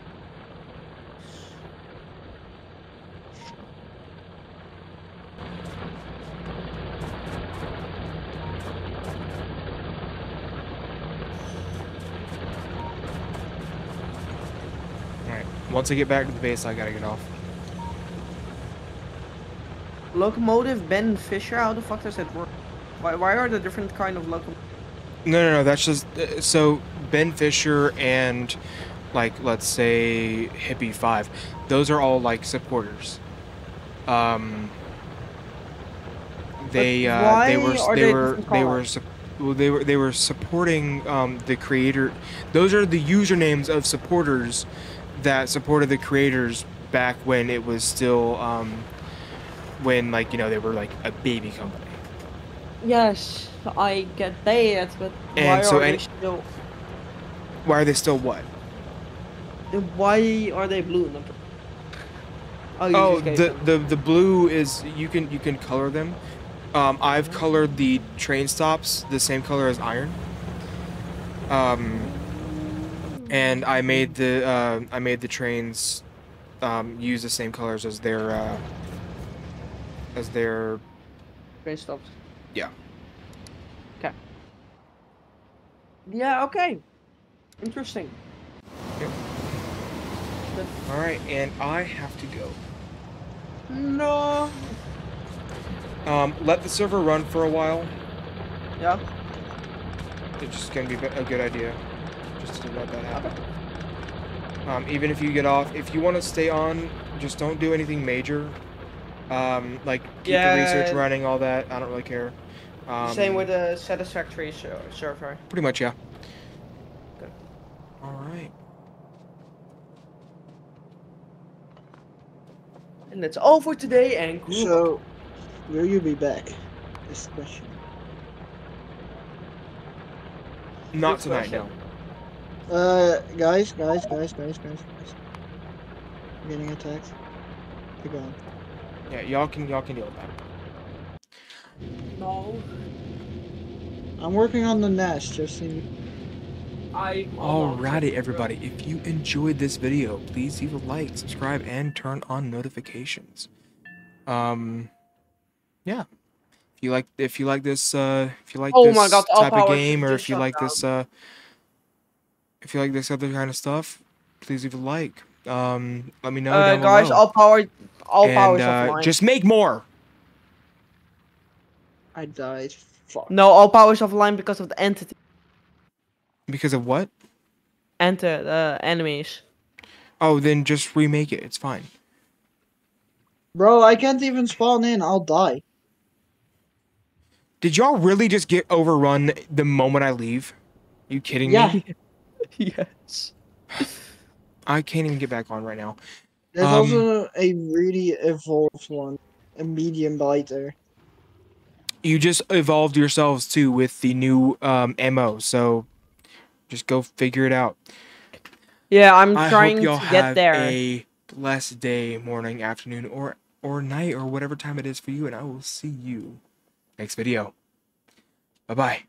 Alright. Once I get back to the base I gotta get off. Locomotive Ben Fisher, how the fuck does that work? Why, why are there different kind of locomotive? No, no, no. That's just uh, so Ben Fisher and like let's say Hippie Five. Those are all like supporters. Um. They uh, they were they they were they were well, they were they were supporting um, the creator. Those are the usernames of supporters that supported the creators back when it was still um, when like you know they were like a baby company. Yes, I get that, but why so are any- they still? Why are they still what? Why are they blue? Oh, Oh, the, the the blue is you can you can color them. Um, I've colored the train stops the same color as iron. Um, and I made the uh, I made the trains um, use the same colors as their uh, as their train stops. Yeah. Okay. Yeah. Okay. Interesting. all right, and I have to go. No. Um, let the server run for a while. Yeah. It's just gonna be a good idea, just to let that happen. Um, even if you get off, if you want to stay on, just don't do anything major. Um, like keep Yeah. the research running, all that. I don't really care. Um, Same with the satisfactory server. Pretty much, yeah. Good. All right. And that's all for today. And group. So, will you be back? This question. Not Good tonight, question. no. Uh, guys, guys, guys, guys, guys, guys. I'm getting attacked. Keep going. Yeah, y'all can y'all can deal with that. No. I'm working on the nest, just in. I. Alrighty, everybody. If you enjoyed this video, please leave a like, subscribe, and turn on notifications. Um, yeah. If you like, if you like this, uh, if you like Oh this my God, type of game, or if you like down. this, uh, if you like this other kind of stuff, please leave a like. Um, let me know Uh, down guys, below. all power, all and, powers uh, offline. just make more. I died. Fuck. No, all powers offline because of the entity, Because of what? enter the enemies. Oh, then just remake it. It's fine. Bro, I can't even spawn in. I'll die. Did y'all really just get overrun the moment I leave? Are you kidding Yeah. me? yes. I can't even get back on right now. There's Um, also a really evolved one, a medium biter. you just evolved yourselves too with the new um, mo. So just go figure it out. Yeah, I'm I trying hope to get have there. a blessed day, morning, afternoon, or or night, or whatever time it is for you, and I will see you next video. Bye bye.